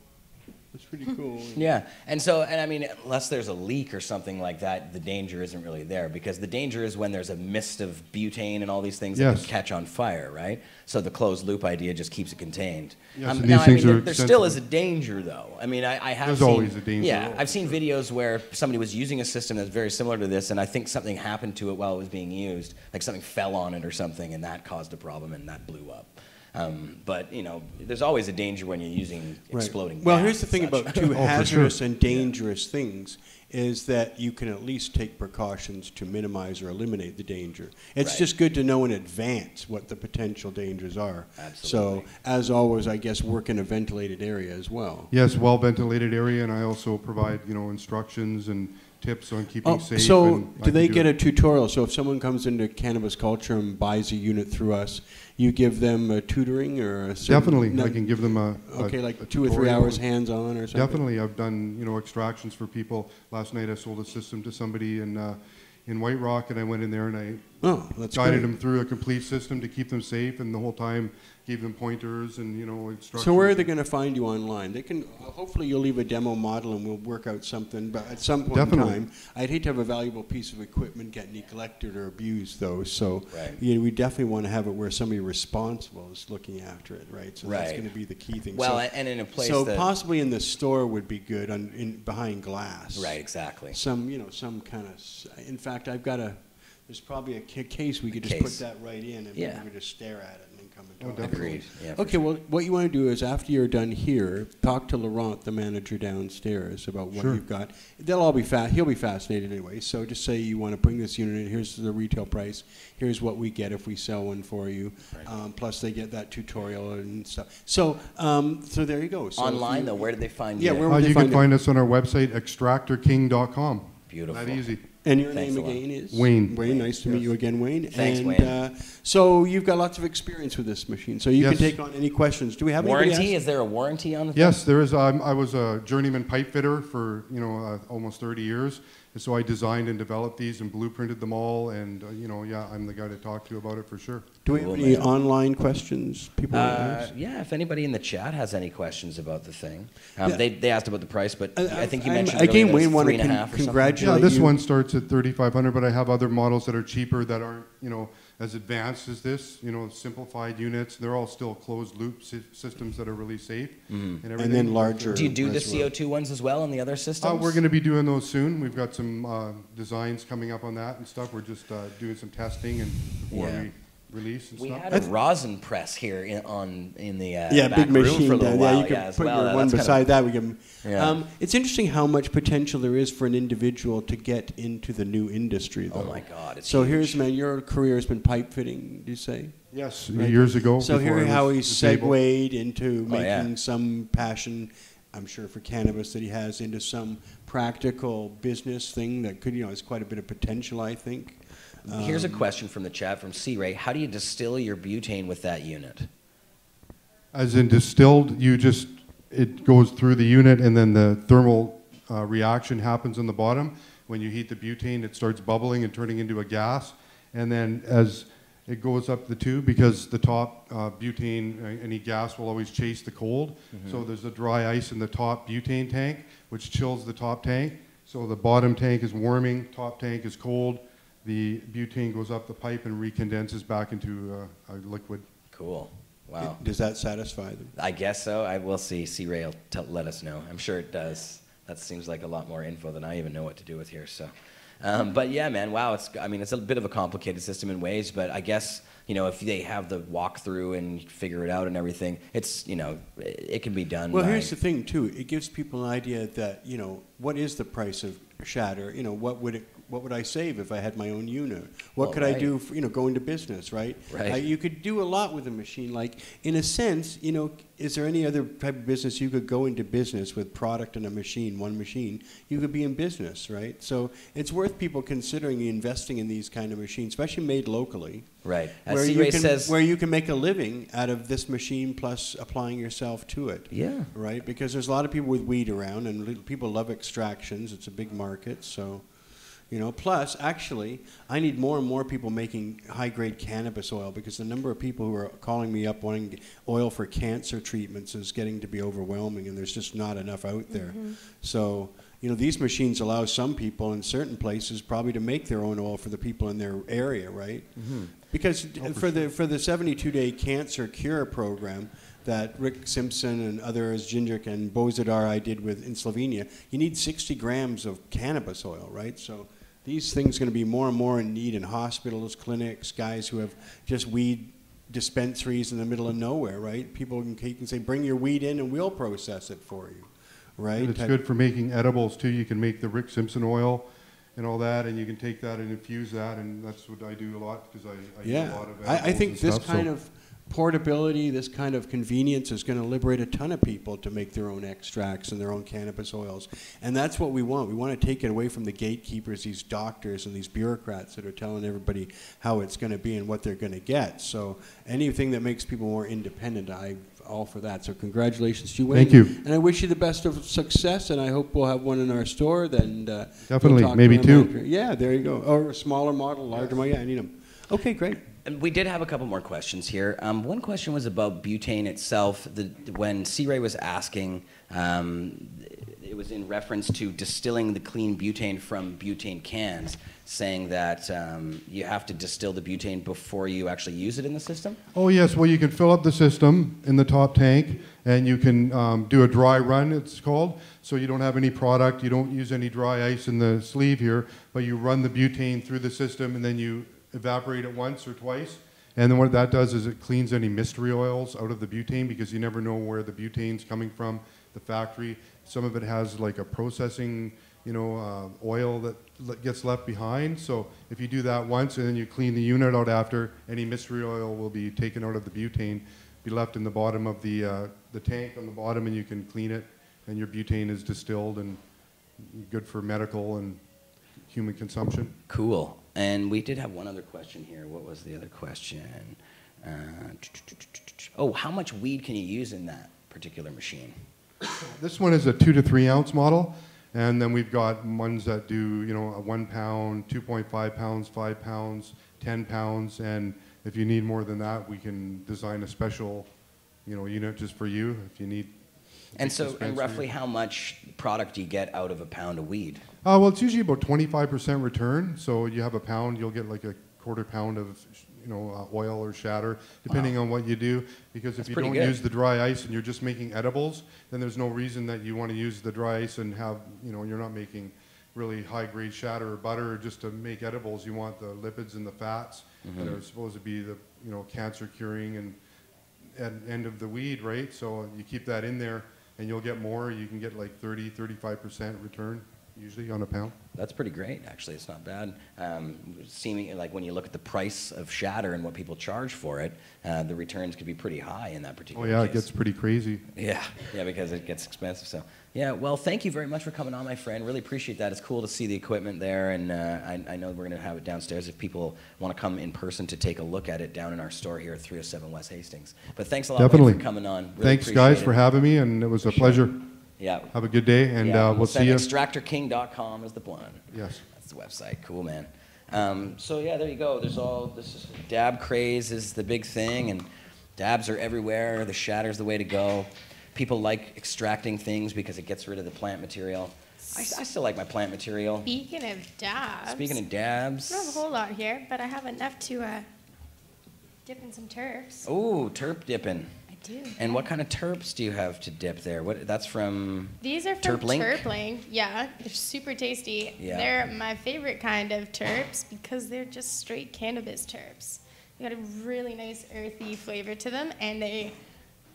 That's pretty cool. Yeah, and so, and I mean, unless there's a leak or something like that, the danger isn't really there because the danger is when there's a mist of butane and all these things that can catch on fire, right? So the closed loop idea just keeps it contained. Yes, Um, now, I mean, things there, are there still is a danger, though. I mean, I, I have There's seen, always a danger. Yeah, I've seen videos where somebody was using a system that's very similar to this, and I think something happened to it while it was being used, like something fell on it or something, and that caused a problem, and that blew up. Um, but you know, there's always a danger when you're using Right. exploding. Well, gas here's the thing such. about two Oh, for sure. hazardous and dangerous things is that you can at least take precautions to minimize or eliminate the danger. It's Right. just good to know in advance what the potential dangers are. Absolutely. So, as always, I guess work in a ventilated area as well. Yes, well-ventilated area, and I also provide, you know, instructions and tips on keeping Oh, safe. so and I do can they get it. a tutorial? So if someone comes into cannabis culture and buys a unit through us, you give them a tutoring or a Definitely, I can give them a. a- Okay, like a two or three hours hands-on or something? Definitely, I've done, you know, extractions for people. Last night I sold a system to somebody in, uh, in White Rock, and I went in there and I Oh, guided great. them through a complete system to keep them safe, and the whole time gave them pointers and, you know, instructions. So where are they going to find you online? They can. Hopefully, you'll leave a demo model, and we'll work out something. But at some point Definitely. in time, I'd hate to have a valuable piece of equipment get neglected or abused, though. So Right. you know, we definitely want to have it where somebody responsible is looking after it, right? So that's going to be the key thing. Well, so, and in a place So that- possibly in the store would be good, on, in behind glass. Right, exactly. Some, you know, some kind of. In fact, I've got a. There's probably a case we could just case. put that right in, and Yeah. we could just stare at it Oh, Agreed. Yeah, for Okay, well, what you want to do is after you're done here, talk to Laurent, the manager downstairs, about what Sure. you've got. They'll all be fa- he'll be fascinated anyway. So just say you want to bring this unit in. Here's the retail price. Here's what we get if we sell one for you. Um, plus, they get that tutorial and stuff. So, um, so there you go. So Online you- though, where did they find Yeah, you? where Uh, would they you can it? find us on our website, extractorking.com. Beautiful. That easy. And your Thanks name again is Wayne. Wayne, nice to meet you again, Wayne. Thanks, and, Wayne. Uh, so you've got lots of experience with this machine, so you can take on any questions. Do we have anybody warranty? Is there a warranty on the thing? Yes, there is. Um, I was a journeyman pipe fitter for you know uh, almost 30 years, and so I designed and developed these and blueprinted them all. And uh, you know, yeah, I'm the guy to talk to about it for sure. Do we have any man. online questions? People want to Uh, ask? yeah, if anybody in the chat has any questions about the thing, um, Yeah. they, they asked about the price, but Uh, I think you I'm- mentioned again, earlier that Wayne, wanna three and a con- or something. congratulate Yeah, this you. one starts at 3,500, but I have other models that are cheaper that aren't you know as advanced as this. You know, simplified units. They're all still closed loop sy- systems that are really safe and everything. And then larger. Do you do the well. CO2 ones as well in the other systems? Uh, we're going to be doing those soon. We've got some uh, designs coming up on that and stuff. We're just uh, doing some testing and before Yeah. we release and We stuff. had a rosin press here in, on in the uh, yeah, back big room machine for a little while. there. You can yeah, put well. your one that's kind beside of- that. We can. Yeah. Um, it's interesting how much potential there is for an individual to get into the new industry. Though. Oh my God, it's so huge. here's man, your career has been pipe fitting. Do you say? Yes, Right. years ago. So before here, how he disabled. segued into Oh, yeah. making some passion. I'm sure for cannabis that he has into some practical business thing that could, you know, has quite a bit of potential. I think. Here's a Um, question from the chat from C Ray. How do you distill your butane with that unit? As in distilled, you just it goes through the unit, and then the thermal uh, reaction happens in the bottom. When you heat the butane, it starts bubbling and turning into a gas, and then as it goes up the tube, because the top uh, butane, uh, any gas will always chase the cold. So there's a dry ice in the top butane tank, which chills the top tank. So the bottom tank is warming, top tank is cold. The butane goes up the pipe and recondenses back into uh, a liquid. Cool. Wow. Does that satisfy them? I guess so. I will see. C Ray will let us know. I'm sure it does. That seems like a lot more info than I even know what to do with here. So, um, but yeah, man. Wow. It's. I mean, it's a bit of a complicated system in ways, but I guess you know if they have the walkthrough and figure it out and everything, it's you know it, it can be done. Well, by, here's the thing too. It gives people an idea that you know what is the price of shatter. You know what would it, what would I save if I had my own unit? What Well, could I do? For, you know, go into business, right? Right. Uh, you could do a lot with a machine. Like in a sense, you know, is there any other type of business you could go into business with product and a machine, one machine? You could be in business, right? So it's worth people considering investing in these kind of machines, especially made locally. Right. As Where C you, can, says. where you can make a living out of this machine plus applying yourself to it yeah. right? Because there's a lot of people with weed around, and people love extractions. It's a big market, so You know, plus, actually, I need more and more people making high-grade cannabis oil because the number of people who are calling me up wanting oil for cancer treatments is getting to be overwhelming, and there's just not enough out there. Mhm. So, you know, these machines allow some people in certain places probably to make their own oil for the people in their area, right? Mhm. Because for, the for the 72-day cancer cure program that Rick Simpson and others, Jindrak and Bozadar I did with in Slovenia, you need 60 grams of cannabis oil, right? So these things are going to be more and more in need in hospitals, clinics, guys who have just weed dispensaries in the middle of nowhere, right? People can, can say, bring your weed in and we'll process it for you, right? And it's good for making edibles too. You can make the Rick Simpson oil and all that, and you can take that and infuse that, and that's what I do a lot because I, I yeah, a lot of I, I think this stuff, so- kind of portability, this kind of convenience is going to liberate a ton of people to make their own extracts and their own cannabis oils. And that's what we want. We want to take it away from the gatekeepers, these doctors and these bureaucrats that are telling everybody how it's going to be and what they're going to get. So anything that makes people more independent, I all for that. So congratulations to you. Thank you. And I wish you the best of success. And I hope we'll have one in our store. Then uh, Definitely. Maybe two. Yeah, there you go. Or a smaller model, larger model. Yeah, I need them. Okay, great. And we did have a couple more questions here. Um, one question was about butane itself. The, when C. Ray was asking, um, it was in reference to distilling the clean butane from butane cans, saying that um, you have to distill the butane before you actually use it in the system. Oh yes, well you can fill up the system in the top tank, and you can um, do a dry run. It's called. So you don't have any product. You don't use any dry ice in the sleeve here, but you run the butane through the system, and then you evaporate it once or twice. And then what that does is it cleans any mystery oils out of the butane because you never know where the butane's coming from, the factory. Some of it has like a processing, you know, uh, oil that gets left behind. So if you do that once and then you clean the unit out after, any mystery oil will be taken out of the butane, be left in the bottom of the, uh, the tank on the bottom and you can clean it and your butane is distilled and good for medical and human consumption. Cool. And we did have one other question here. What was the other question? Uh, oh, how much weed can you use in that particular machine? This one is a two to three ounce model, and then we've got ones that do, you know, a one pound, 2.5 pounds, five pounds, 10 pounds, and if you need more than that, we can design a special, you know, unit just for you if you need. And so, and roughly how much product do you get out of a pound of weed? Uh, well, it's usually about 25% return. So you have a pound, you'll get like a quarter pound of, you know, uh, oil or shatter, depending on what you do. Because That's if you don't good. use the dry ice and you're just making edibles, then there's no reason that you want to use the dry ice and have, you know, you're not making really high-grade shatter or butter just to make edibles. You want the lipids and the fats that Mhm. are supposed to be the, you know, cancer curing and and end of the weed, right? So you keep that in there and you'll get more. You can get like 30, 35% return usually on a pound. That's pretty great, actually. It's not bad. Um, seeming like when you look at the price of shatter and what people charge for it, uh, the returns could be pretty high in that particular. Oh yeah, it gets pretty crazy. Yeah, yeah, because it gets expensive. So, yeah, well, thank you very much for coming on, my friend. Really appreciate that. It's cool to see the equipment there, and uh, I, I know we're going to have it downstairs if people want to come in person to take a look at it down in our store here at 307 West Hastings. But thanks a lot Definitely. for coming on. Really Thanks, guys, it. for having me, and it was a pleasure. Yeah. Have a good day, and Yeah, uh, we'll see you. Extractorking.com is the one. Yes. That's the website. Cool, man. Um, so yeah, there you go. There's all this is, dab craze is the big thing, and dabs are everywhere. The shatter's the way to go. People like extracting things because it gets rid of the plant material. I, I still like my plant material. Speaking of dabs. Speaking of dabs, I don't have a whole lot here, but I have enough to uh, dip in some terps. oh, terp dipping. I do. And what kind of terps do you have to dip there? What that's from? These are from Terplink. Terpling. Yeah, they're super tasty. Yeah. They're my favorite kind of terps because they're just straight cannabis terps. They got a really nice earthy flavor to them, and they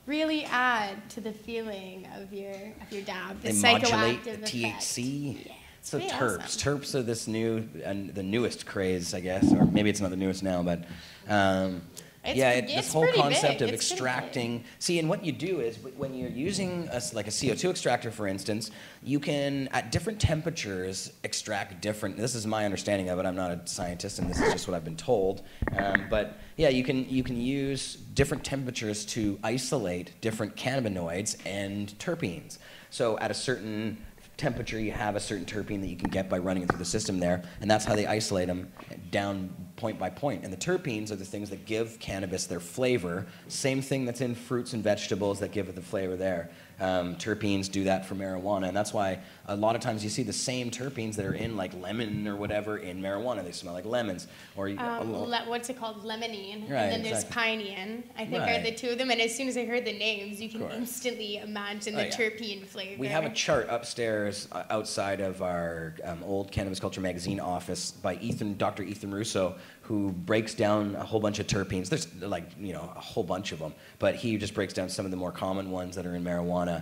really add to the feeling of your of your dab. The They modulate psychoactive the. THC. So pretty terps, awesome. terps are this new, and the newest craze, I guess, or maybe it's not the newest now, but um, It's- yeah, it, this whole concept big. of It's extracting. See, and what you do is when you're using a, like a CO2 extractor, for instance, you can at different temperatures extract different. This is my understanding of it. I'm not a scientist, and this is just what I've been told. Um, but yeah, you can you can use different temperatures to isolate different cannabinoids and terpenes. So at a certain temperature you have a certain terpene that you can get by running it through the system there, and that's how they isolate them down point by point. And the terpenes are the things that give cannabis their flavor. Same thing that's in fruits and vegetables that give it the flavor there. Um, terpenes do that for marijuana, and that's why a lot of times you see the same terpenes that are in like lemon or whatever in marijuana. They smell like lemons, or you, Um, le- what's it called? Limonene. Right, and then there's exactly. pinene. I think are the two of them. And as soon as I heard the names, you can instantly imagine Oh, the yeah. terpene flavor. We have a chart upstairs uh, outside of our um, old Cannabis Culture magazine office by Ethan, Dr. Ethan Russo, who breaks down a whole bunch of terpenes. There's like, you know, a whole bunch of them, but he just breaks down some of the more common ones that are in marijuana.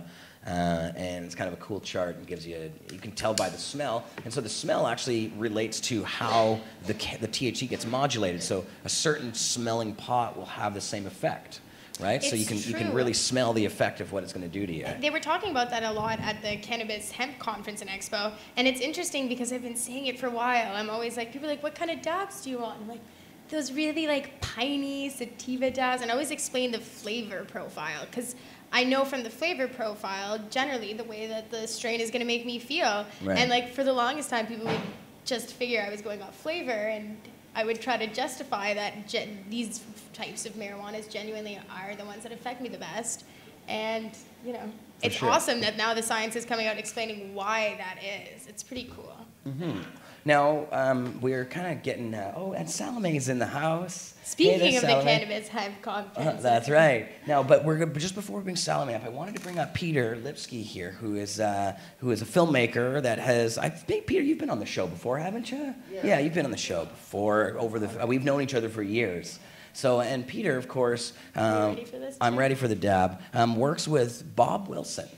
Uh, and it's kind of a cool chart and gives you, a, you can tell by the smell. And so the smell actually relates to how the, the THC gets modulated. So a certain smelling pot will have the same effect, right? so you It's can, you can really smell the effect of what it's going to do to you. They were talking about that a lot at the Cannabis Hemp Conference and Expo, and it's interesting because I've been saying it for a while. I'm always like, people are like, what kind of dabs do you want? I'm like, those really like piney sativa dabs, and I always explain the flavor profile because I know from the flavor profile generally the way that the strain is going to make me feel. Right. And like for the longest time, people would just figure I was going off flavor, and I would try to justify that gen- these types of marijuanas genuinely are the ones that affect me the best. And you know, For it's sure. awesome that now the science is coming out explaining why that is. It's pretty cool. Mm-hmm. Now, um, we're kind of getting, uh, oh, and Salimeh's in the house. Hey Speaking there, of the Salimeh. Cannabis Hemp Uh, Conference, that's right. Now, but we're gonna- just before we bring Salimeh up, I wanted to bring up Peter Lipskis here, who is uh, who is a filmmaker that has. I think Peter, you've been on the show before, haven't you? Yeah, you've been on the show before. Over the, uh, we've known each other for years. So, and Peter, of course, um, ready for this, I'm ready for the dab. Um, works with Bob Wilson.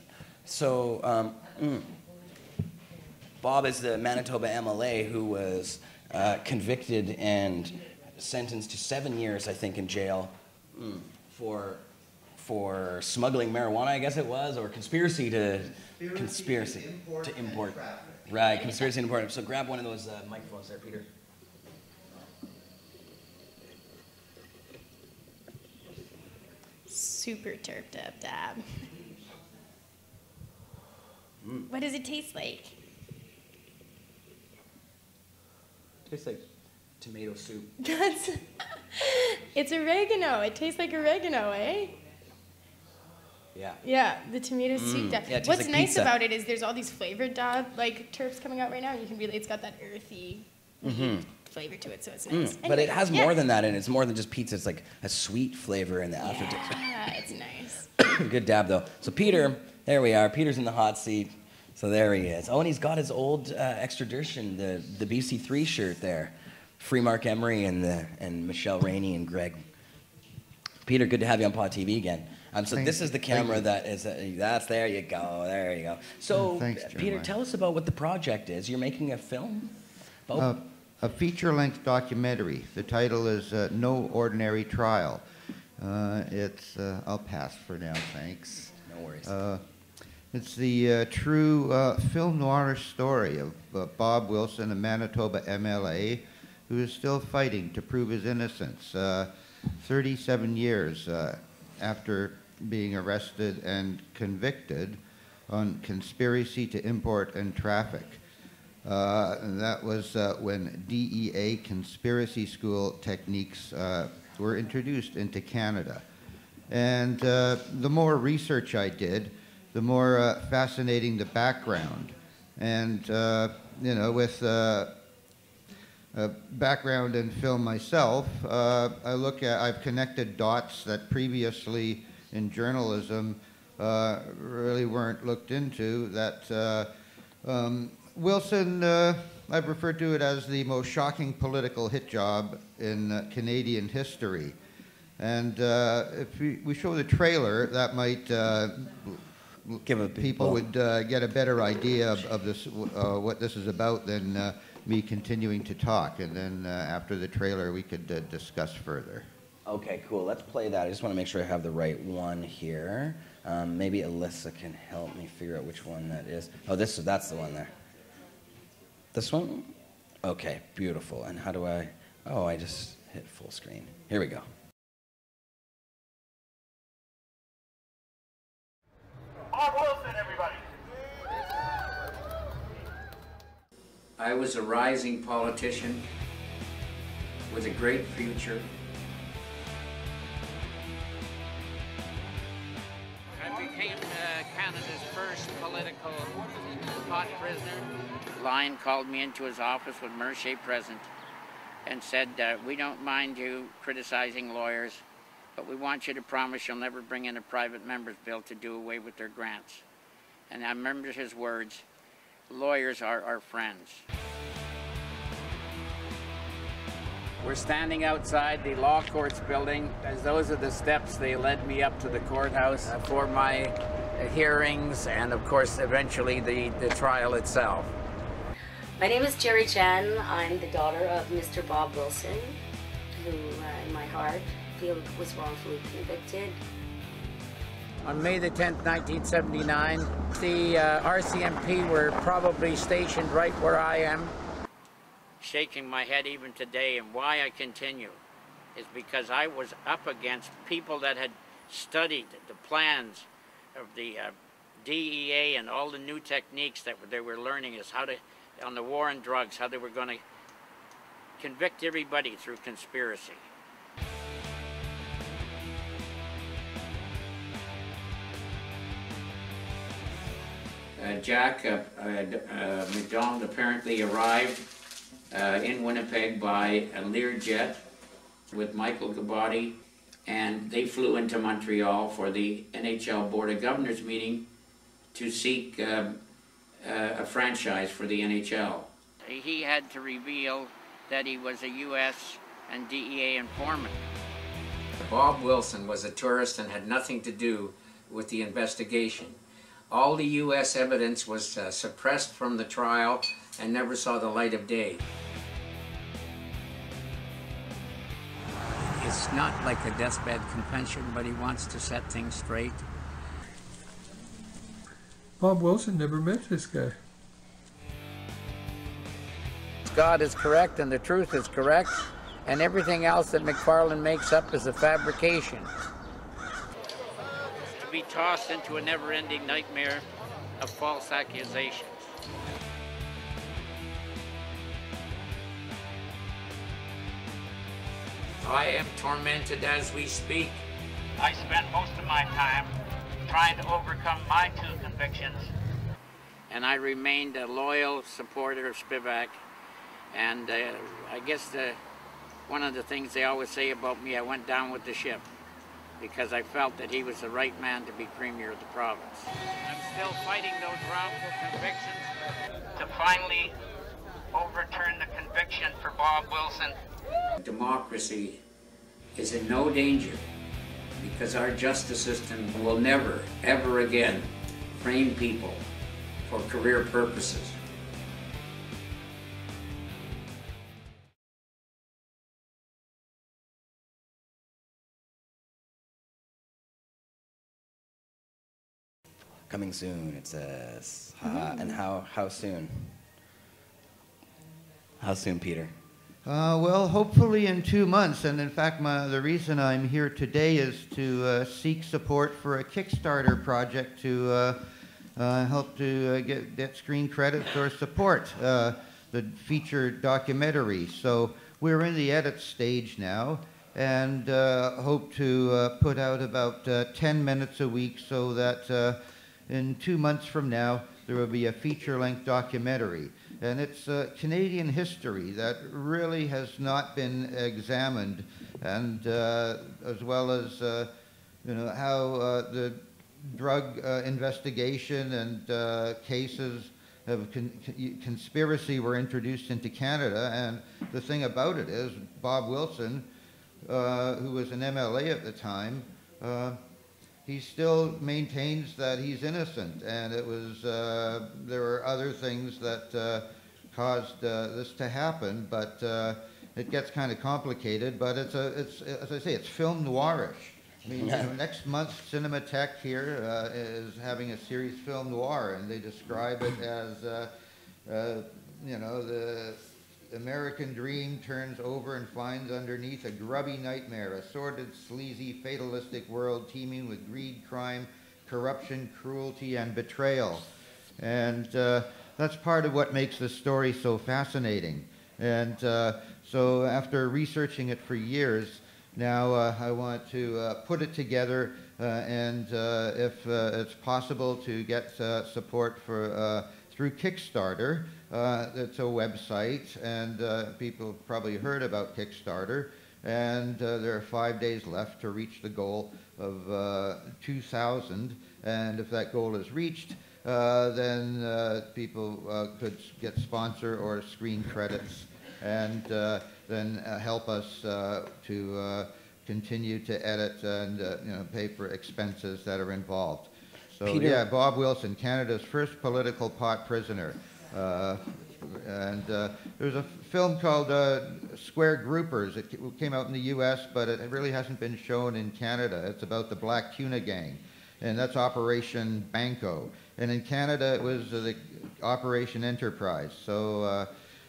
So. Um, mm. Bob is the Manitoba MLA who was uh, convicted and sentenced to seven years, I think, in jail mm, for for smuggling marijuana, I guess it was, or conspiracy to conspiracy, to import. Right, conspiracy to import. So grab one of those uh, microphones there, Peter. super terped up dab. Mm. What does it taste like? Tastes like tomato soup. That's it's oregano. It tastes like oregano, eh? Yeah. Yeah, the tomato soup Mm. dab. Yeah, What's like nice pizza. about it is there's all these flavored dab like terps coming out right now. You can really it's got that earthy hmm flavor to it, so it's nice. Mm. But it has yeah. more than that in it. It's more than just pizza. It's like a sweet flavor in the aftertaste. Yeah, it's nice. Good dab though. So Peter, there we are. Peter's in the hot seat. So there he is. Oh, and he's got his old uh, extradition, the the BC3 shirt there. Free Marc Emery and the and Michelle Rainey and Greg. Peter, good to have you on Pot TV again. Um, so Thank this is the camera that is. Uh, that's there you go. There you go. So Thanks, uh, Peter, tell us about what the project is. You're making a film. Oh, Uh, a feature-length documentary. The title is uh, No Ordinary Trial. Uh, it's, uh, I'll pass for now, thanks. No worries. Uh, it's the uh, true uh, film noir story of uh, Bob Wilson, a Manitoba MLA, who is still fighting to prove his innocence. Uh, 37 years uh, after being arrested and convicted on conspiracy to import and traffic. Uh, and that was uh, when DEA conspiracy school techniques uh, were introduced into Canada. And uh, the more research I did, the more fascinating the background. And, you know, with uh, background in film myself, uh, I look at, I've connected dots that previously in journalism uh, really weren't looked into that uh, um, Wilson, uh, I've referred to it as the most shocking political hit job in uh, Canadian history. And uh, if we, we show the trailer, that might uh, give a people would uh, get a better idea of, of this, uh, what this is about than uh, me continuing to talk. And then uh, after the trailer, we could uh, discuss further. Okay, cool. Let's play that. I just want to make sure I have the right one here. Um, maybe Alyssa can help me figure out which one that is. Oh, this is that's the one there. This one? Okay, beautiful. And how do I? Oh, I just hit full screen. Here we go. Bob Wilson, I was a rising politician with a great future. I became uh, Canada's first political pot prisoner. Lyon called me into his office with Mercier present and said, uh, We don't mind you criticizing lawyers, but we want you to promise you'll never bring in a private member's bill to do away with their grants. And I remember his words lawyers are our friends. We're standing outside the law courts building, as those are the steps they led me up to the courthouse for my hearings and, of course, eventually the, the trial itself. My name is Jerry Chen. I'm the daughter of Mr. Bob Wilson, who, uh, in my heart, was wrongfully convicted. On May the 10th, 1979, the uh, RCMP were probably stationed right where I am. Shaking my head even today, and why I continue is because I was up against people that had studied the plans of the uh, DEA and all the new techniques that they were learning is how to, on the war on drugs, how they were going to convict everybody through conspiracy. Uh, Jack uh, uh, McDonald apparently arrived uh, in Winnipeg by a Learjet with Michael Gabati, and they flew into Montreal for the NHL Board of Governors meeting to seek um, uh, a franchise for the NHL. He had to reveal that he was a U.S. and DEA informant. Bob Wilson was a tourist and had nothing to do with the investigation. All the U.S. evidence was uh, suppressed from the trial and never saw the light of day. It's not like a deathbed confession, but he wants to set things straight. Bob Wilson never met this guy. God is correct and the truth is correct, and everything else that McFarland makes up is a fabrication. To be tossed into a never ending nightmare of false accusations. I am tormented as we speak. I spent most of my time trying to overcome my two convictions. And I remained a loyal supporter of Spivak. And uh, I guess the, one of the things they always say about me, I went down with the ship because I felt that he was the right man to be Premier of the province. I'm still fighting those wrongful convictions to finally overturn the conviction for Bob Wilson. Democracy is in no danger because our justice system will never, ever again frame people for career purposes. Coming soon, it says. Uh, and how, how soon? How soon, Peter? Uh, well, hopefully in two months. And in fact, my, the reason I'm here today is to uh, seek support for a Kickstarter project to uh, uh help to uh, get, get screen credits or support uh, the feature documentary. So we're in the edit stage now and hope to put out about 10 minutes a week so that in two months from now there will be a feature-length documentary and it's uh, Canadian history that really has not been examined, and uh, as well as uh, you know how uh, the drug uh, investigation and cases of con conspiracy were introduced into Canada. And the thing about it is, Bob Wilson, who was an MLA at the time he still maintains that he's innocent, and it was uh, there were other things that uh, caused uh, this to happen, but uh, it gets kind of complicated. But it's a it's as I say, it's film noirish. I mean, you know, next month Cinematheque here uh, is having a series film noir, and they describe it as uh, you know the American dream turns over and finds underneath a grubby nightmare, a sordid, sleazy, fatalistic world teeming with greed, crime, corruption, cruelty, and betrayal. And uh, that's part of what makes this story so fascinating. And uh, so after researching it for years, now uh, I want to uh, put it together uh, and uh, if it's possible to get support for through Kickstarter. Uh, it's a website and uh, people have probably heard about Kickstarter and uh, there are five days left to reach the goal of uh, 2,000 and if that goal is reached uh, then uh, people uh, could get sponsor or screen credits and uh, then uh, help us uh, to uh, continue to edit and uh, you know, pay for expenses that are involved. So Peter- yeah, Bob Wilson, Canada's first political pot prisoner. Uh, and uh, there's a film called uh, Square Groupers. It came out in the U.S., but it really hasn't been shown in Canada. It's about the Black Tuna Gang, and that's Operation Banco. And in Canada, it was the Operation Enterprise. So uh,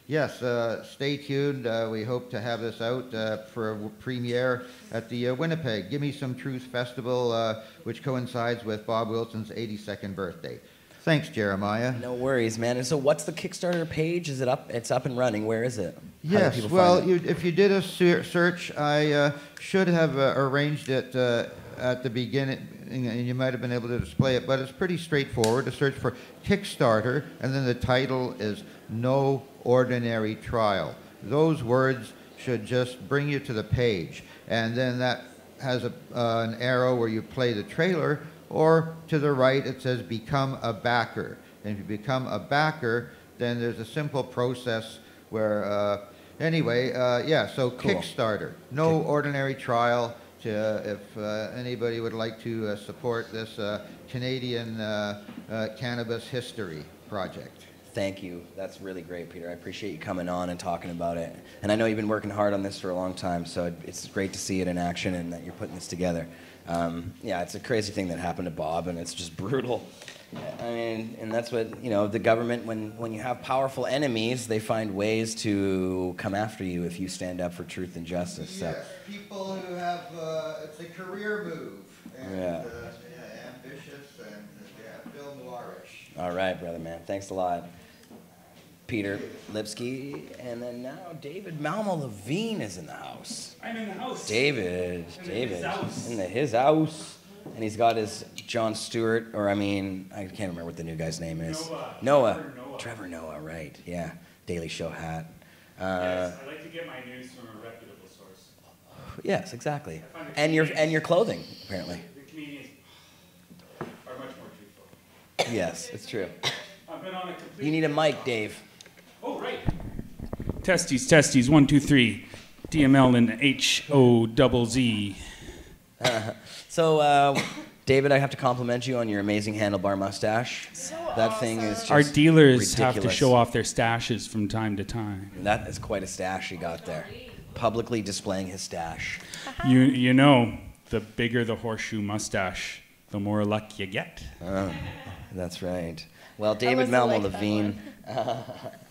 yes, uh, stay tuned. Uh, we hope to have this out uh, for a premiere at the Winnipeg Give Me Some Truth Festival, which coincides with Bob Wilson's 82nd birthday. Thanks, Jeremiah. No worries, man. And so, what's the Kickstarter page? Is it up? It's up and running. Where is it? Yes, well, you, if you did a search, I uh, should have uh, arranged it uh, at the beginning, and you might have been able to display it, but it's pretty straightforward to search for Kickstarter, and then the title is No Ordinary Trial. Those words should just bring you to the page, and then that has a, uh, an arrow where you play the trailer, or to the right it says Become a Backer. And if you become a backer, then there's a simple process where, uh, anyway, uh, yeah, so Cool. Kickstarter, no ordinary trial. To, uh, if uh, anybody would like to uh, support this uh, Canadian uh, uh, cannabis history project. Thank you. That's really great, Peter. I appreciate you coming on and talking about it. And I know you've been working hard on this for a long time, so it's great to see it in action and that you're putting this together. Um, yeah, it's a crazy thing that happened to Bob, and it's just brutal. I mean, and that's what you know. The government, when when you have powerful enemies, they find ways to come after you if you stand up for truth and justice. So, Yes, people who have, uh, it's a career move. And, Yeah. uh, yeah, ambitious and, yeah, film noirish. all right, brother man. Thanks a lot. Peter Lipskis, and then now David Malmo Levine is in the house. I'm in the house. David, In David, his house. in the his house, and he's got his Jon Stewart, or I mean, I can't remember what the new guy's name is. Noah. Noah. Trevor Noah. Trevor Noah, right? Yeah, Daily Show hat. Uh, yes, I like to get my news from a reputable source. yes, exactly. I find the And your and your clothing, apparently. The Canadians are much more truthful. Yes, it's true. I've been on a complete. You need a mic, Dave. Oh, right. Testes, testes, one, two, three. DML and H O double Z. so, uh, David, I have to compliment you on your amazing handlebar mustache. that thing is just Our dealers have to show off their stashes from time to time. That is quite a stash he got there. Publicly displaying his stash. You, you know, the bigger the horseshoe mustache, the more luck you get. Oh, that's right. Well, David was the Malmo like that Levine.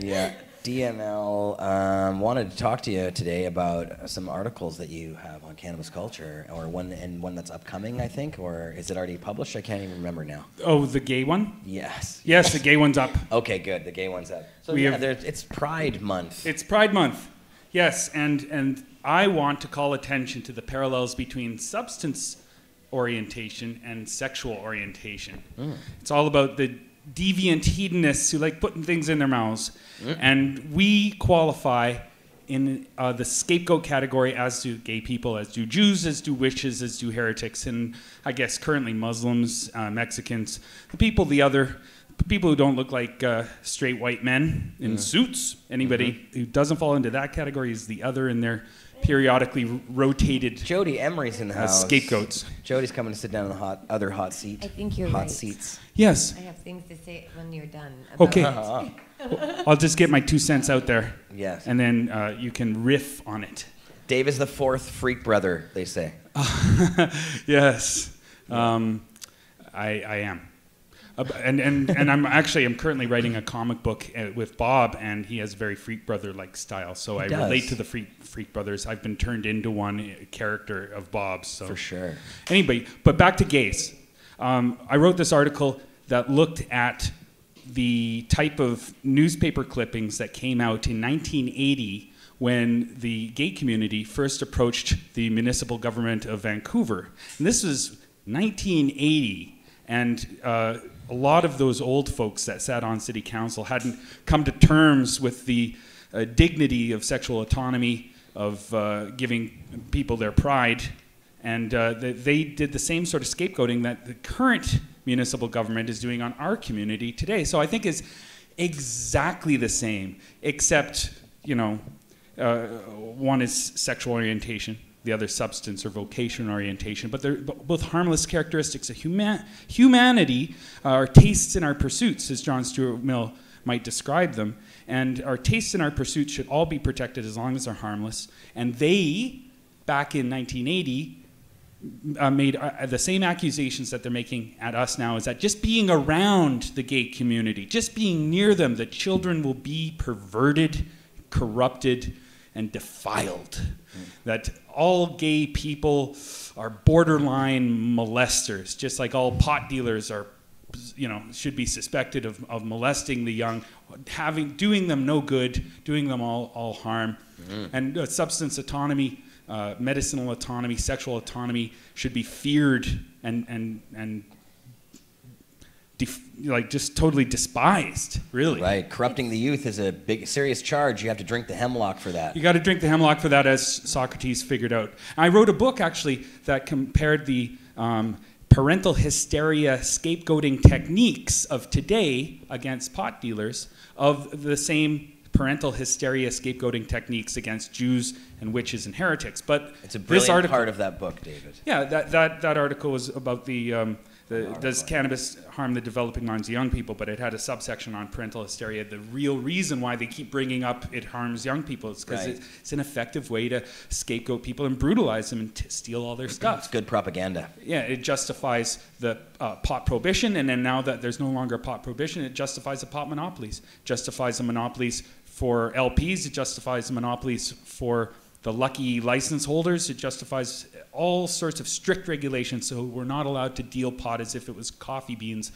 yeah. DML um, wanted to talk to you today about some articles that you have on cannabis culture, or one and one that's upcoming, I think, or is it already published? I can't even remember now. Oh, the gay one? Yes. Yes, the gay one's up. Okay, good. The gay one's up. So We yeah, have- it's Pride Month. It's Pride Month. Yes, and and I want to call attention to the parallels between substance orientation and sexual orientation. Mm. It's all about the deviant hedonists who like putting things in their mouths, Mm. and we qualify in uh, the scapegoat category, as do gay people, as do Jews, as do witches, as do heretics, and I guess currently Muslims, uh, Mexicans, the people, the other people who don't look like uh, straight white men in Mm. suits. Anybody Mm-hmm. who doesn't fall into that category is the other, and they're periodically rotated. Jody Emery's in the house. scapegoats. Jody's coming to sit down in the hot other hot seat. I think you're hot right. seats. Yes. I have things to say when you're done. about Okay. it. I'll just get my two cents out there. Yes. And then uh, you can riff on it. Dave is the fourth freak brother, they say. yes, um, I, I am. Uh, and, and, and I'm actually I'm currently writing a comic book uh, with Bob, and he has a very Freak Brother like style. So He I does. relate to the Freak Freak Brothers. I've been turned into one uh, character of Bob's. So For sure. Anyway, but back to gays. Um, I wrote this article that looked at the type of newspaper clippings that came out in 1980 when the gay community first approached the municipal government of Vancouver. And this was 1980, and uh, a lot of those old folks that sat on city council hadn't come to terms with the uh, dignity of sexual autonomy, of uh, giving people their pride, and uh, they, they did the same sort of scapegoating that the current municipal government is doing on our community today. So I think it's exactly the same, except, you know, uh, one is sexual orientation, the other substance or vocation orientation, but they're both harmless characteristics of human- humanity, uh, our tastes and our pursuits, as John Stuart Mill might describe them. And our tastes and our pursuits should all be protected as long as they're harmless. And they, back in 1980, uh, made uh, the same accusations that they're making at us now is that just being around the gay community, just being near them, the children will be perverted, corrupted, and defiled. That all gay people are borderline molesters, just like all pot dealers are, you know, should be suspected of, of molesting the young, having doing them no good, doing them all, all harm. Mm. And uh, substance autonomy, uh, medicinal autonomy, sexual autonomy should be feared and and and like just totally despised. Really, Right. Corrupting the youth is a big, serious charge. You have to drink the hemlock for that. You got to drink the hemlock for that, as Socrates figured out. I wrote a book actually that compared the um, parental hysteria scapegoating techniques of today against pot dealers of the same parental hysteria scapegoating techniques against Jews and witches and heretics. But It's a this brilliant article, part of that book, David. yeah, that, that, that article was about the, um, the does cannabis harm the developing minds of young people, but it had a subsection on parental hysteria. The real reason why they keep bringing up it harms young people is because Right. it, it's an effective way to scapegoat people and brutalize them and t- steal all their stuff. It's good propaganda. Yeah, it justifies the uh, pot prohibition, and then now that there's no longer pot prohibition, it justifies the pot monopolies, justifies the monopolies for LPs, it justifies the monopolies for the lucky license holders, it justifies all sorts of strict regulations. So we're not allowed to deal pot as if it was coffee beans,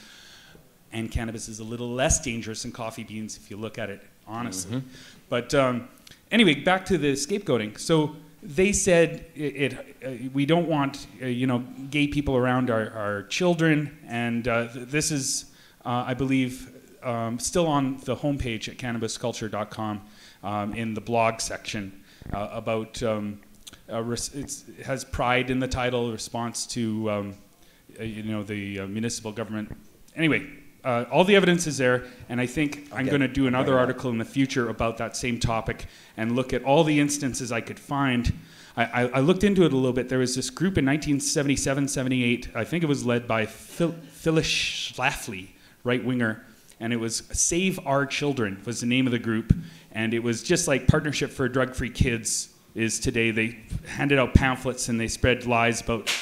and cannabis is a little less dangerous than coffee beans if you look at it honestly. Mhm. But um, anyway, back to the scapegoating. So they said it, it uh, we don't want uh, you know gay people around our, our children, and uh, th- this is uh, I believe um, still on the homepage at cannabisculture.com um, in the blog section uh, about um, it has pride in the title, response to um, uh, you know the uh, municipal government. Anyway, uh, all the evidence is there, and I think I'm going to do another up. article in the future about that same topic and look at all the instances I could find. I, I, I looked into it a little bit. There was this group in 1977, 78. I think it was led by Phil, Phyllis Schlafly, right winger, and it was Save Our Children was the name of the group, and it was just like Partnership for Drug-Free Kids is today. They handed out pamphlets and they spread lies about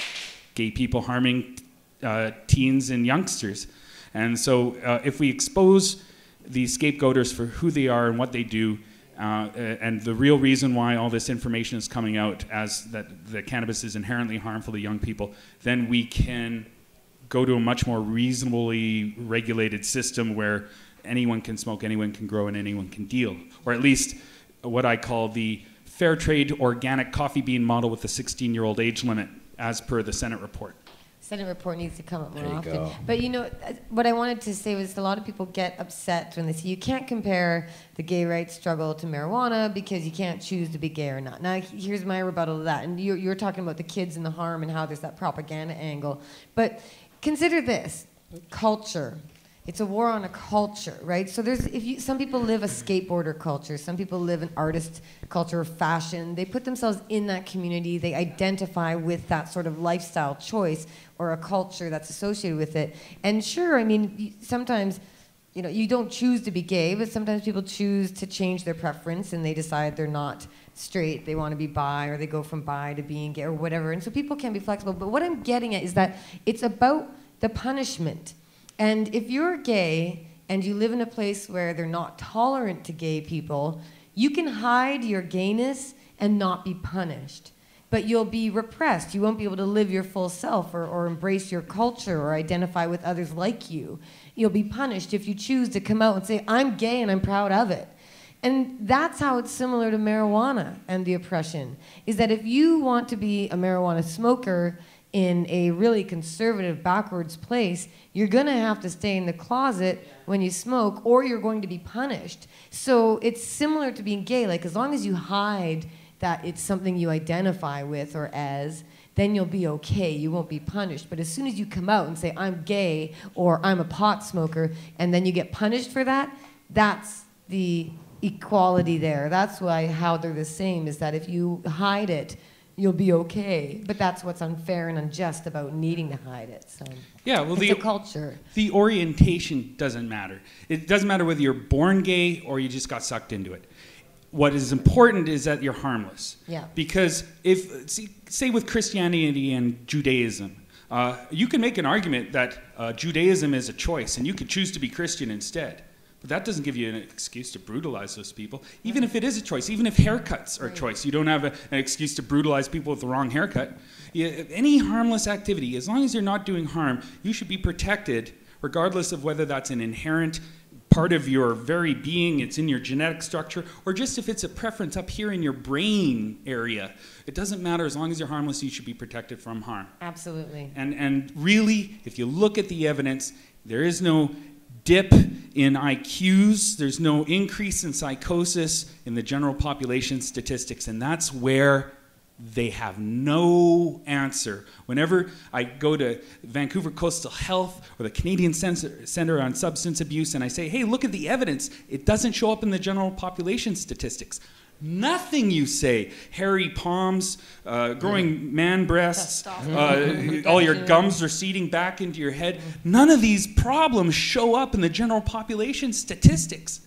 gay people harming uh, teens and youngsters. And so, uh, if we expose these scapegoaters for who they are and what they do, uh, and the real reason why all this information is coming out as that the cannabis is inherently harmful to young people, then we can go to a much more reasonably regulated system where anyone can smoke, anyone can grow, and anyone can deal, or at least what I call the fair trade organic coffee bean model with the 16-year-old age limit, as per the Senate report. Senate report needs to come up more There you often. go. But you know, uh, what I wanted to say was a lot of people get upset when they say you can't compare the gay rights struggle to marijuana because you can't choose to be gay or not. Now, here's my rebuttal to that. And you're, you're talking about the kids and the harm and how there's that propaganda angle. But consider this culture. It's a war on a culture, right? So there's if you some people live a skateboarder culture, some people live an artist culture of fashion. They put themselves in that community. They identify with that sort of lifestyle choice or a culture that's associated with it. And sure, I mean, sometimes you know, you don't choose to be gay, but sometimes people choose to change their preference and they decide they're not straight, they want to be bi, or they go from bi to being gay, or whatever. And so people can be flexible. But what I'm getting at is that it's about the punishment. And if you're gay and you live in a place where they're not tolerant to gay people, you can hide your gayness and not be punished. but you'll be repressed. You won't be able to live your full self or, or embrace your culture or identify with others like you. You'll be punished if you choose to come out and say, I'm gay and I'm proud of it. And that's how it's similar to marijuana and the oppression. Is that if you want to be a marijuana smoker in a really conservative, backwards place, you're gonna have to stay in the closet when you smoke, or you're going to be punished. So it's similar to being gay. Like as long as you hide that it's something you identify with or as, then you'll be okay. You won't be punished. But as soon as you come out and say, I'm gay or I'm a pot smoker, and then you get punished for that, that's the equality there. That's why how they're the same is that if you hide it, you'll be okay. But that's what's unfair and unjust about needing to hide it. So Yeah, well, the culture. The orientation doesn't matter. It doesn't matter whether you're born gay or you just got sucked into it. What is important is that you're harmless. Yeah. Because if, see, say, with Christianity and Judaism, uh, you can make an argument that uh, Judaism is a choice, and you could choose to be Christian instead. But that doesn't give you an excuse to brutalize those people, even if it is a choice, even if haircuts are a choice. You don't have a, an excuse to brutalize people with the wrong haircut. You, any harmless activity, as long as you're not doing harm, you should be protected, regardless of whether that's an inherent part of your very being, it's in your genetic structure, or just if it's a preference up here in your brain area. It doesn't matter, as long as you're harmless, you should be protected from harm. Absolutely. And, and really, if you look at the evidence, there is no dip in IQs, there's no increase in psychosis in the general population statistics, and that's where they have no answer. Whenever I go to Vancouver Coastal Health or the Canadian Center on Substance Abuse and I say, hey, look at the evidence, it doesn't show up in the general population statistics. Nothing you say, hairy palms, uh, growing man breasts, uh, all your gums are seeding back into your head. None of these problems show up in the general population statistics.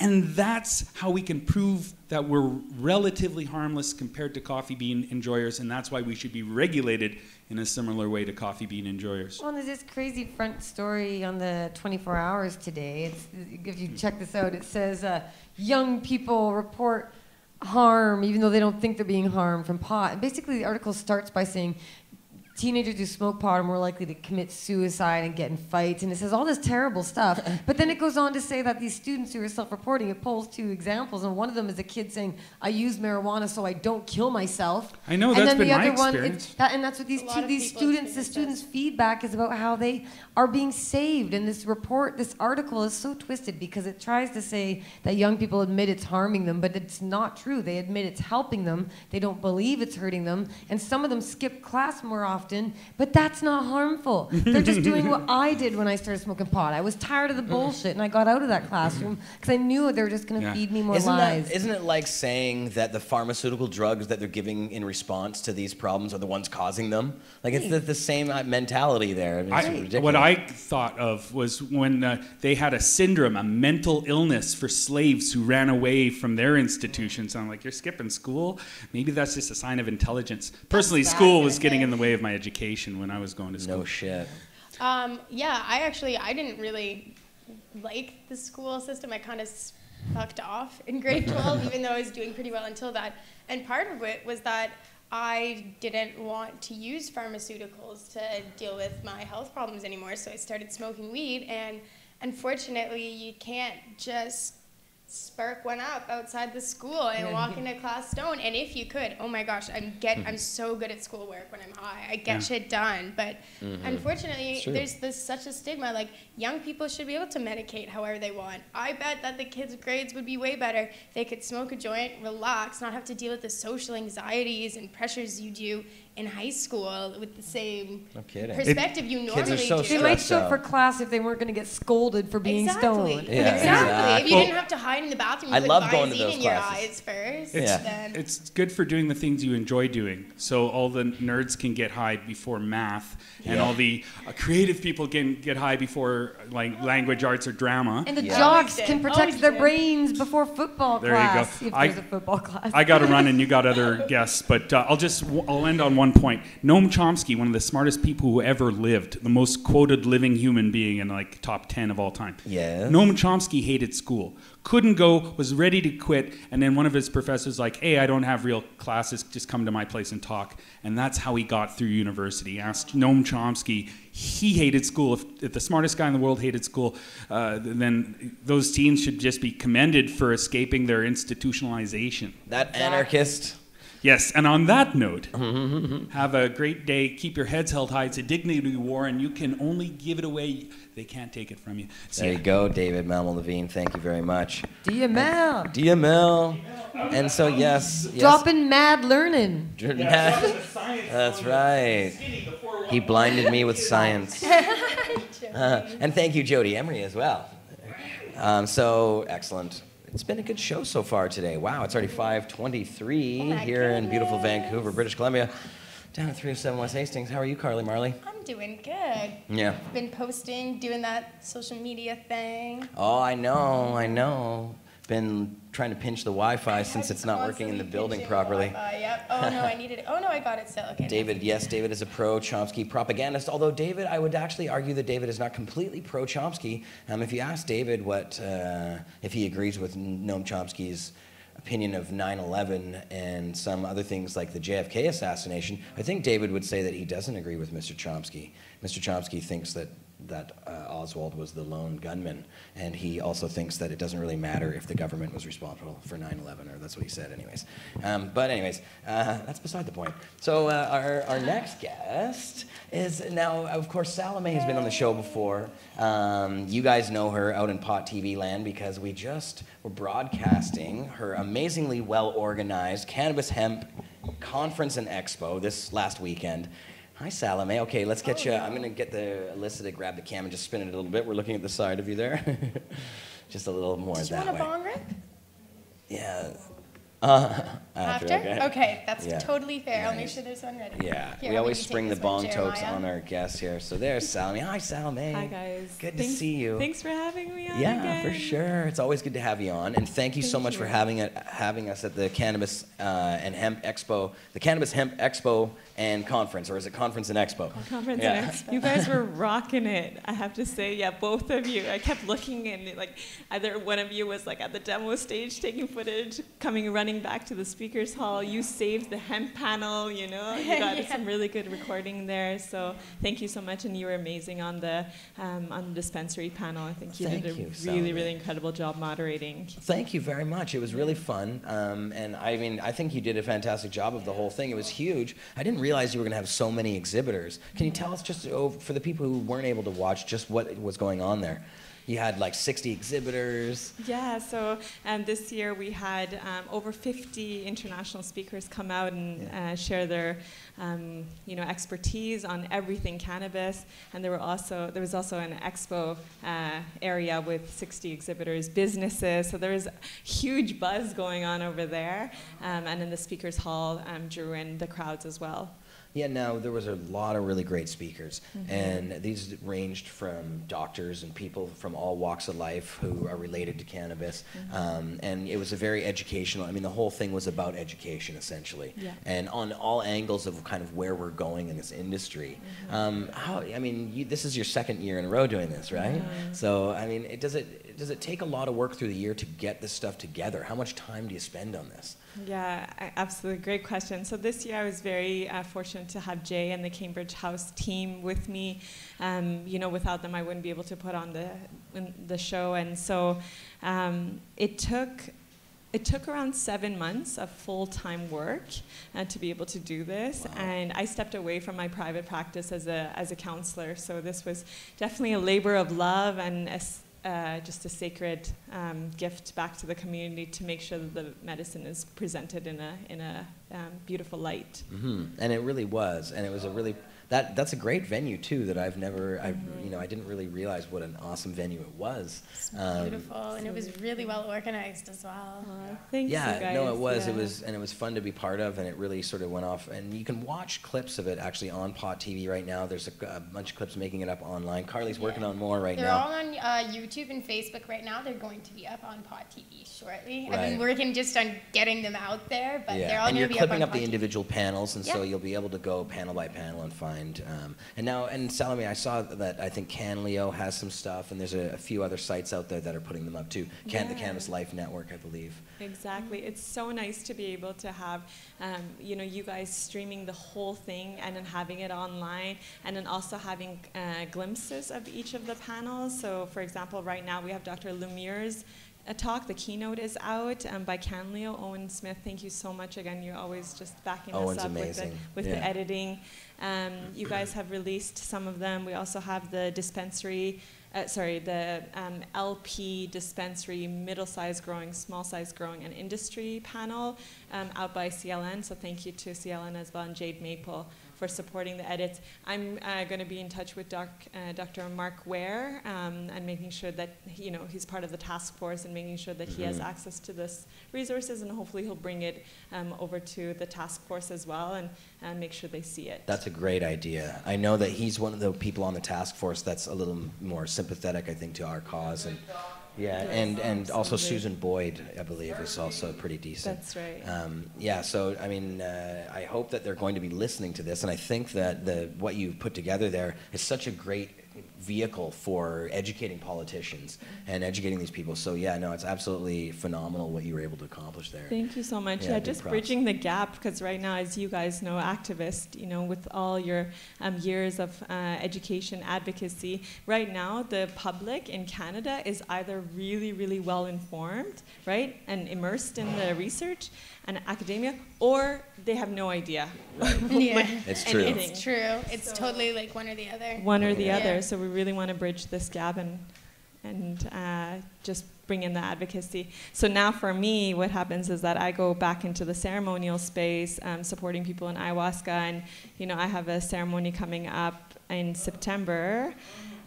And that's how we can prove that we're relatively harmless compared to coffee bean enjoyers, and that's why we should be regulated in a similar way to coffee bean enjoyers. Well, there's this crazy front story on the 24 Hours today. It's, if you check this out, it says uh, young people report harm even though they don't think they're being harmed from pot. And basically, the article starts by saying teenagers who smoke pot are more likely to commit suicide and get in fights, and it says all this terrible stuff. but then it goes on to say that these students who are self-reporting, it pulls two examples, and one of them is a kid saying, "I use marijuana so I don't kill myself." I know, and that's then been the my other one, experience. it's that, and that's what these two, these students, the students' feedback is about how they are being saved. And this report, this article is so twisted because it tries to say that young people admit it's harming them, but it's not true. They admit it's helping them. They don't believe it's hurting them, and some of them skip class more often. But that's not harmful. They're just doing what I did when I started smoking pot. I was tired of the bullshit, and I got out of that classroom because I knew they were just going to Yeah. feed me more isn't lies. That, isn't it like saying that the pharmaceutical drugs that they're giving in response to these problems are the ones causing them? Like it's the, the same uh, mentality there. I mean, I, what I thought of was when uh, they had a syndrome, a mental illness for slaves who ran away from their institutions. I'm like, you're skipping school? Maybe that's just a sign of intelligence. Personally, school was getting in the way of my education when I was going to school. No shit. Um, yeah, I actually I didn't really like the school system. I kind of fucked off in grade 12, even though I was doing pretty well until that. And part of it was that I didn't want to use pharmaceuticals to deal with my health problems anymore. So I started smoking weed, and unfortunately, you can't just spark went up outside the school and walk into class stone. And if you could, oh my gosh, I'm get I'm so good at schoolwork when I'm high. I get Yeah. shit done. But Mhm. unfortunately, there's this such a stigma. Like young people should be able to medicate however they want. I bet that the kids' grades would be way better. They could smoke a joint, relax, not have to deal with the social anxieties and pressures you do in high school with the same No kidding. perspective you Kids are normally so do. They might show up for class if they weren't going to get scolded for being Exactly. stoned. Yeah, exactly. If you exactly. didn't have to hide in the bathroom I with love going to Visine those in your classes. eyes first, It's, then it's good for doing the things you enjoy doing. So all the nerds can get high before math, and Yeah. all the uh, creative people can get high before like language arts or drama. And the Yeah. jocks Always can did. protect Always their did. brains before football There you go. class. If I- there's a football class. I got to run, and you got other guests, but uh, I'll just I'll end on one one point. Noam Chomsky, one of the smartest people who ever lived, the most quoted living human being in like top 10 of all time. Yeah. Noam Chomsky hated school. Couldn't go, was ready to quit, and then one of his professors like, "Hey, I don't have real classes, just come to my place and talk." And that's how he got through university. Asked Noam Chomsky, he hated school. If, if the smartest guy in the world hated school, uh, then those teens should just be commended for escaping their institutionalization. That anarchist. Yes, and on that note, have a great day. Keep your heads held high. It's a dignity war, and you can only give it away. They can't take it from you. See There ya. you go, David Malmo Levine. Thank you very much. DML. DML. And so, yes. yes. Dropping mad learning. That's right. He blinded me with science. Uh, and thank you, Jody Emery, as well. Um, so excellent. It's been a good show so far today. Wow, it's already 5:23 here in beautiful Vancouver, British Columbia. Down at 307 West Hastings. How are you, Carly Marley? I'm doing good. Yeah. Been posting, doing that social media thing. Oh, I know, I know. Been trying to pinch the Wi-Fi since it's not working in the building properly. Yep. Oh no, I needed it. Oh no, I got it still. Okay. David, yes, David is a pro Chomsky propagandist. Although David, I would actually argue that David is not completely pro Chomsky. Um, if you ask David what uh, if he agrees with Noam Chomsky's opinion of 9/11 and some other things like the JFK assassination, I think David would say that he doesn't agree with Mr. Chomsky. Mr. Chomsky thinks that that uh, Oswald was the lone gunman, and he also thinks that it doesn't really matter if the government was responsible for 9/11, or that's what he said, anyways. Um, but anyways, uh, that's beside the point. So uh, our our next guest is now, of course, Salimeh has been on the show before. Um, you guys know her out in Pot TV land because we just were broadcasting her amazingly well organized cannabis hemp conference and expo this last weekend. Hi, Salimeh. Okay, let's get you. I'm going to get the Alyssa to grab the cam and just spin it a little bit. We're looking at the side of you there. just a little more Do you that want a way. bong rip? Yeah. Uh, After? Okay, that's Yeah. totally fair. I'll make sure there's one ready. Yeah, Here, we I'll always spring the this one, bong tokes on our guests here. So there's Salimeh. Hi, Salimeh. Hi, guys. Good Thanks- to see you. Thanks for having me on Yeah, again. for sure. It's always good to have you on, and thank you so Thank much for having it, having us at the Cannabis uh, and Hemp Expo, the Cannabis Hemp Expo and Conference, or is it Conference and Expo? Conference Yeah. and Expo. You guys were rocking it. I have to say, yeah, both of you. I kept looking and like either one of you was like at the demo stage taking footage, coming running back to the speakers hall. You saved the hemp panel. You know, you got Yeah. some really good recording there. So thank you so much, and you were amazing on the um, on the dispensary panel. I think you Thank did a you, really Salimeh. really incredible job moderating. Thank you very much. It was really fun, um, and I mean, I think you did a fantastic job of the whole thing. It was huge. I didn't realize you were going to have so many exhibitors. Can you tell us just oh, for the people who weren't able to watch, just what was going on there? You had like 60 exhibitors. Yeah, so um, this year we had um, over 50 international speakers come out and uh, share their, um, you know, expertise on everything cannabis. And there were also there was also an expo uh, area with 60 exhibitors, businesses. So there was huge buzz going on over there. Um, and in the speakers hall um, drew in the crowds as well. Yeah, no, there was a lot of really great speakers, Mhm. and these ranged from doctors and people from all walks of life who are related to cannabis. Mhm. Um, and it was a very educational. I mean, the whole thing was about education essentially, Yeah. and on all angles of kind of where we're going in this industry. Mhm. Um, how? I mean, you, this is your second year in a row doing this, right? So, I mean, it, does it does it take a lot of work through the year to get this stuff together? How much time do you spend on this? Yeah, absolutely. Great question. So this year I was very uh, fortunate to have Jay and the Cambridge House team with me. Um, you know, without them I wouldn't be able to put on the in the show. And so um, it took it took around seven months of full-time work uh, to be able to do this and i stepped away from my private practice as a, as a counselor so this was definitely a labor of love and a uh, just a sacred um, gift back to the community to make sure that the medicine is presented in a, in a um, beautiful light. Hmm And it really was, and it was a really that that's a great venue too. That I've never, I you know, I didn't really realize what an awesome venue it was. Um, Beautiful, and it was really well organized as well. Thanks, yeah, you guys. no, it was. It was, and it was fun to be part of, and it really sort of went off. And you can watch clips of it actually on Pot TV right now. There's a, a bunch of clips making it up online. Carly's working on more right now. They're all on uh, YouTube and Facebook right now. They're going to be up on Pot TV shortly. I've Right. been working just on getting them out there, but they're yeah, all and going you're to be up clipping on up the TV. individual panels, and so you'll be able to go panel by panel and find. Um, and now, and Salimeh, I saw that I think CanLeo has some stuff, and there's a, a few other sites out there that are putting them up too. Can the Cannabis Life Network, I believe. Exactly. It's so nice to be able to have, um, you know, you guys streaming the whole thing and then having it online and then also having uh, glimpses of each of the panels. So, for example, right now we have Dr. Lumire's uh, talk. The keynote is out um, by Canleo. Owen Smith, thank you so much again. You're always just backing Owen's us up amazing. with, the, with Yeah. the editing. Um, you guys have released some of them. We also have the dispensary, uh, sorry, the um, LP dispensary, middle size growing, small size growing, and industry panel um, out by CLN. So thank you to CLN as well and Jade Maple for supporting the edits. I'm uh, going to be in touch with doc, uh, Dr. Mark Ware um, and making sure that you know he's part of the task force and making sure that he has Mhm. access to this resources and hopefully he'll bring it um, over to the task force as well and, and make sure they see it. That's a great idea. I know that he's one of the people on the task force that's a little m- more sympathetic, I think, to our cause. And yeah, and, and also Susan Boyd, I believe, is also pretty decent. That's right. Um, yeah, so I mean, uh, I hope that they're going to be listening to this, and I think that the what you've put together there is such a great vehicle for educating politicians and educating these people. So yeah, no, it's absolutely phenomenal what you were able to accomplish there. Thank you so much. Yeah, Yeah, just props. bridging the gap because right now, as you guys know, activist, you know, with all your um, years of uh, education advocacy, right now the public in Canada is either really, really well informed, right, and immersed in the research and academia, or they have no idea. yeah, It's true. anything. It's true. It's totally like one or the other. One or the Yeah. other. So we really want to bridge this gap and and uh, just bring in the advocacy. So now for me, what happens is that I go back into the ceremonial space, um, supporting people in ayahuasca, and you know I have a ceremony coming up in September.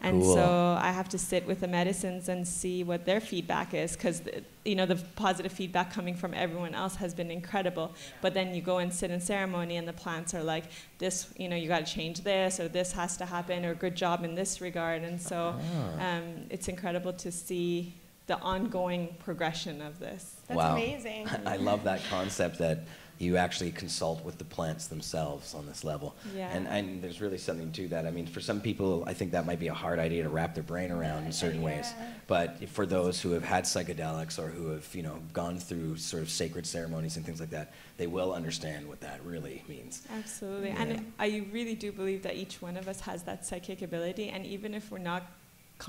And Cool. so I have to sit with the medicines and see what their feedback is, because you know the positive feedback coming from everyone else has been incredible. But then you go and sit in ceremony, and the plants are like, "This, you know, you got to change this, or this has to happen, or good job in this regard." And so Ah. um, it's incredible to see the ongoing progression of this. That's wow. amazing. I love that concept that you actually consult with the plants themselves on this level. Yeah. And, and there's really something to that. I mean, for some people, I think that might be a hard idea to wrap their brain around in certain ways. But for those who have had psychedelics or who have, you know, gone through sort of sacred ceremonies and things like that, they will understand what that really means. Absolutely. Yeah. And I really do believe that each one of us has that psychic ability. And even if we're not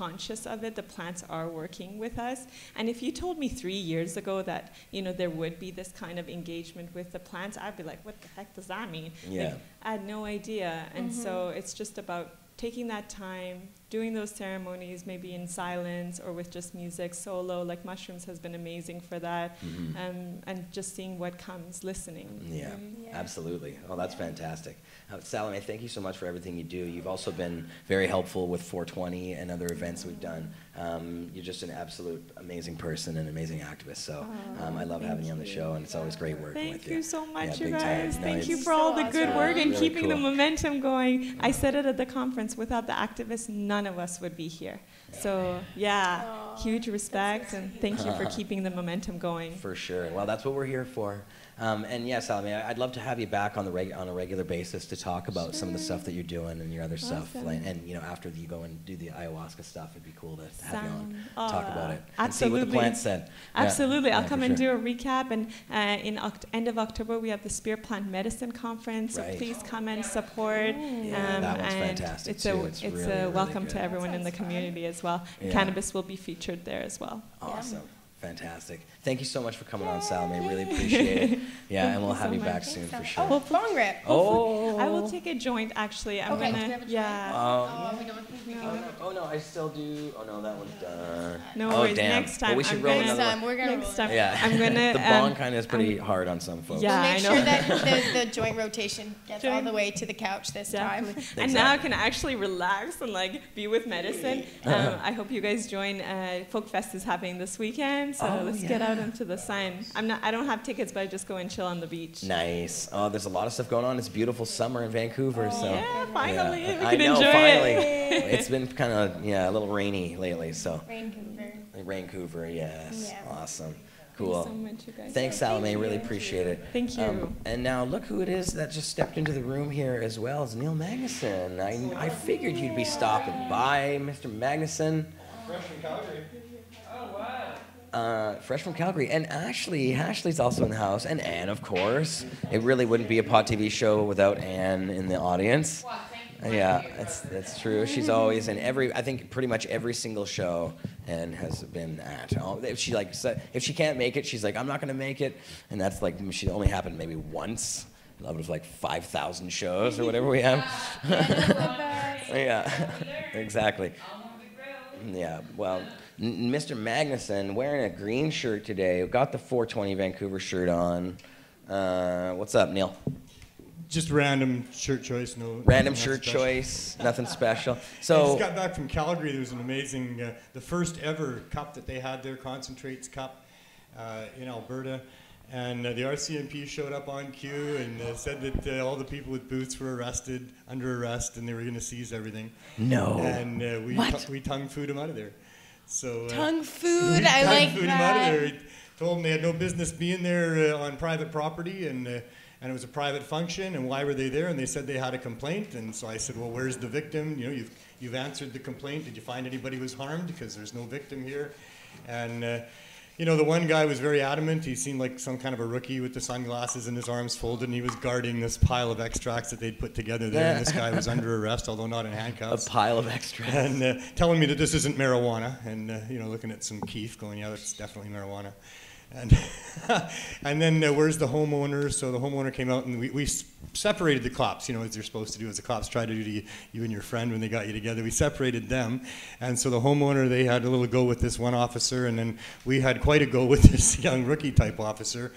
conscious of it, the plants are working with us. And if you told me three years ago that, you know, there would be this kind of engagement with the plants, I'd be like, what the heck does that mean? Like, Yeah. I had no idea. And so it's just about taking that time, doing those ceremonies, maybe in silence or with just music solo, like mushrooms has been amazing for that. Mhm. Um, and just seeing what comes, listening. Yeah, absolutely. Oh, that's fantastic. Uh, Salimeh, thank you so much for everything you do. You've also been very helpful with 420 and other events we've done. Um, you're just an absolute amazing person and amazing activist. So um, I love having you on the show, and it's always great working Thank with you. Thank you so much, Yeah, you guys. No, Thank you for all the good awesome. work and Really keeping the momentum going. I said it at the conference without the activists, none of us would be here. So, yeah, huge respect and thank you for keeping the momentum going. For sure. Well, that's what we're here for. Um, and yes, Salimeh, I- I'd love to have you back on the reg- on a regular basis to talk about some of the stuff that you're doing and your other stuff. Like, and you know, after you go and do the ayahuasca stuff, it'd be cool to have Sound- you on, talk about uh, it, and see what the absolutely. plants said. Yeah. Absolutely. I'll Yeah, come and sure. do a recap. And uh, in oct- end of October, we have the Spirit Plant Medicine Conference. Right. So please come and support. Yeah, that one's and fantastic It's too. a, It's it's really, a welcome good. to everyone in the community as well. Yeah. Cannabis will be featured there as well. Awesome. Fantastic. Thank you so much for coming on, Salimeh. Really appreciate it. Yeah, and we'll Thank have you you so back much. soon for sure. Oh, sure. bong rip. Oh. I will take a joint actually. I'm Okay. Gonna have a yeah. Um, Oh, we don't we No. Oh no, I still do. Oh no, that one's done. No oh worries. damn. Next But time we should I'm roll gonna- another Next time, one. we're gonna Next roll. time. Yeah. I'm gonna, the bong um, kind of is pretty hard on some folks. Yeah, Make I sure that the, the joint rotation gets all the way to the couch this time. And now I can actually relax and like be with medicine. Um, I hope you guys join. Uh, Folk Fest is happening this weekend, so Oh, let's get out yeah. into the sun. I'm not. I don't have tickets, but I just go and chill on the beach. Nice. Oh, there's a lot of stuff going on. It's beautiful summer in Vancouver, so Yeah, finally, Yeah. we I can know, enjoy finally. it. it's been kind of yeah, a little rainy lately, so. Vancouver. Vancouver, yes. Yeah. Awesome. Cool. so much, you guys. Thanks, Thank Salimeh. Really appreciate it. Thank you. Um, and now look who it is that just stepped into the room here as well as Neil Magnuson. I, I figured you'd be stopping by, Mr. Magnuson. Fresh from Calgary. Uh, fresh from Calgary. And Ashley. Ashley's also in the house. And Anne, of course. It really wouldn't be a Pot TV show without Anne in the audience. Yeah, that's, that's true. She's always in every, I think pretty much every single show and has been at. If she like, if she can't make it, she's like, I'm not gonna make it. And that's like, she only happened maybe once. Out of like 5,000 shows or whatever we have. yeah, exactly. Yeah, well, Mr. Magnuson wearing a green shirt today. Got the 420 Vancouver shirt on. Uh, what's up, Neil? Just random shirt choice, no. Random shirt special. choice, nothing special. So. I just got back from Calgary. There was an amazing, uh, the first ever cup that they had there, Concentrates Cup, uh, in Alberta. And uh, the RCMP showed up on cue and uh, said that uh, all the people with boots were arrested, under arrest, and they were going to seize everything. No. And uh, we tu- we tongue food them out of there. So uh, Tongue food, I tongue like food out that. there. Told them they had no business being there uh, on private property and. Uh, and it was a private function, and why were they there? And they said they had a complaint, and so I said, well, where's the victim? You know, you've, you've answered the complaint. Did you find anybody was harmed? Because there's no victim here. And, uh, you know, the one guy was very adamant. He seemed like some kind of a rookie with the sunglasses and his arms folded, and he was guarding this pile of extracts that they'd put together there. And this guy was under arrest, although not in handcuffs. A pile of extracts. And uh, telling me that this isn't marijuana, and uh, you know, looking at some kief, going, yeah, that's definitely marijuana. And and then uh, where's the homeowner? So the homeowner came out, and we, we separated the cops. You know, as you're supposed to do, as the cops try to do to you, you and your friend when they got you together. We separated them, and so the homeowner they had a little go with this one officer, and then we had quite a go with this young rookie type officer.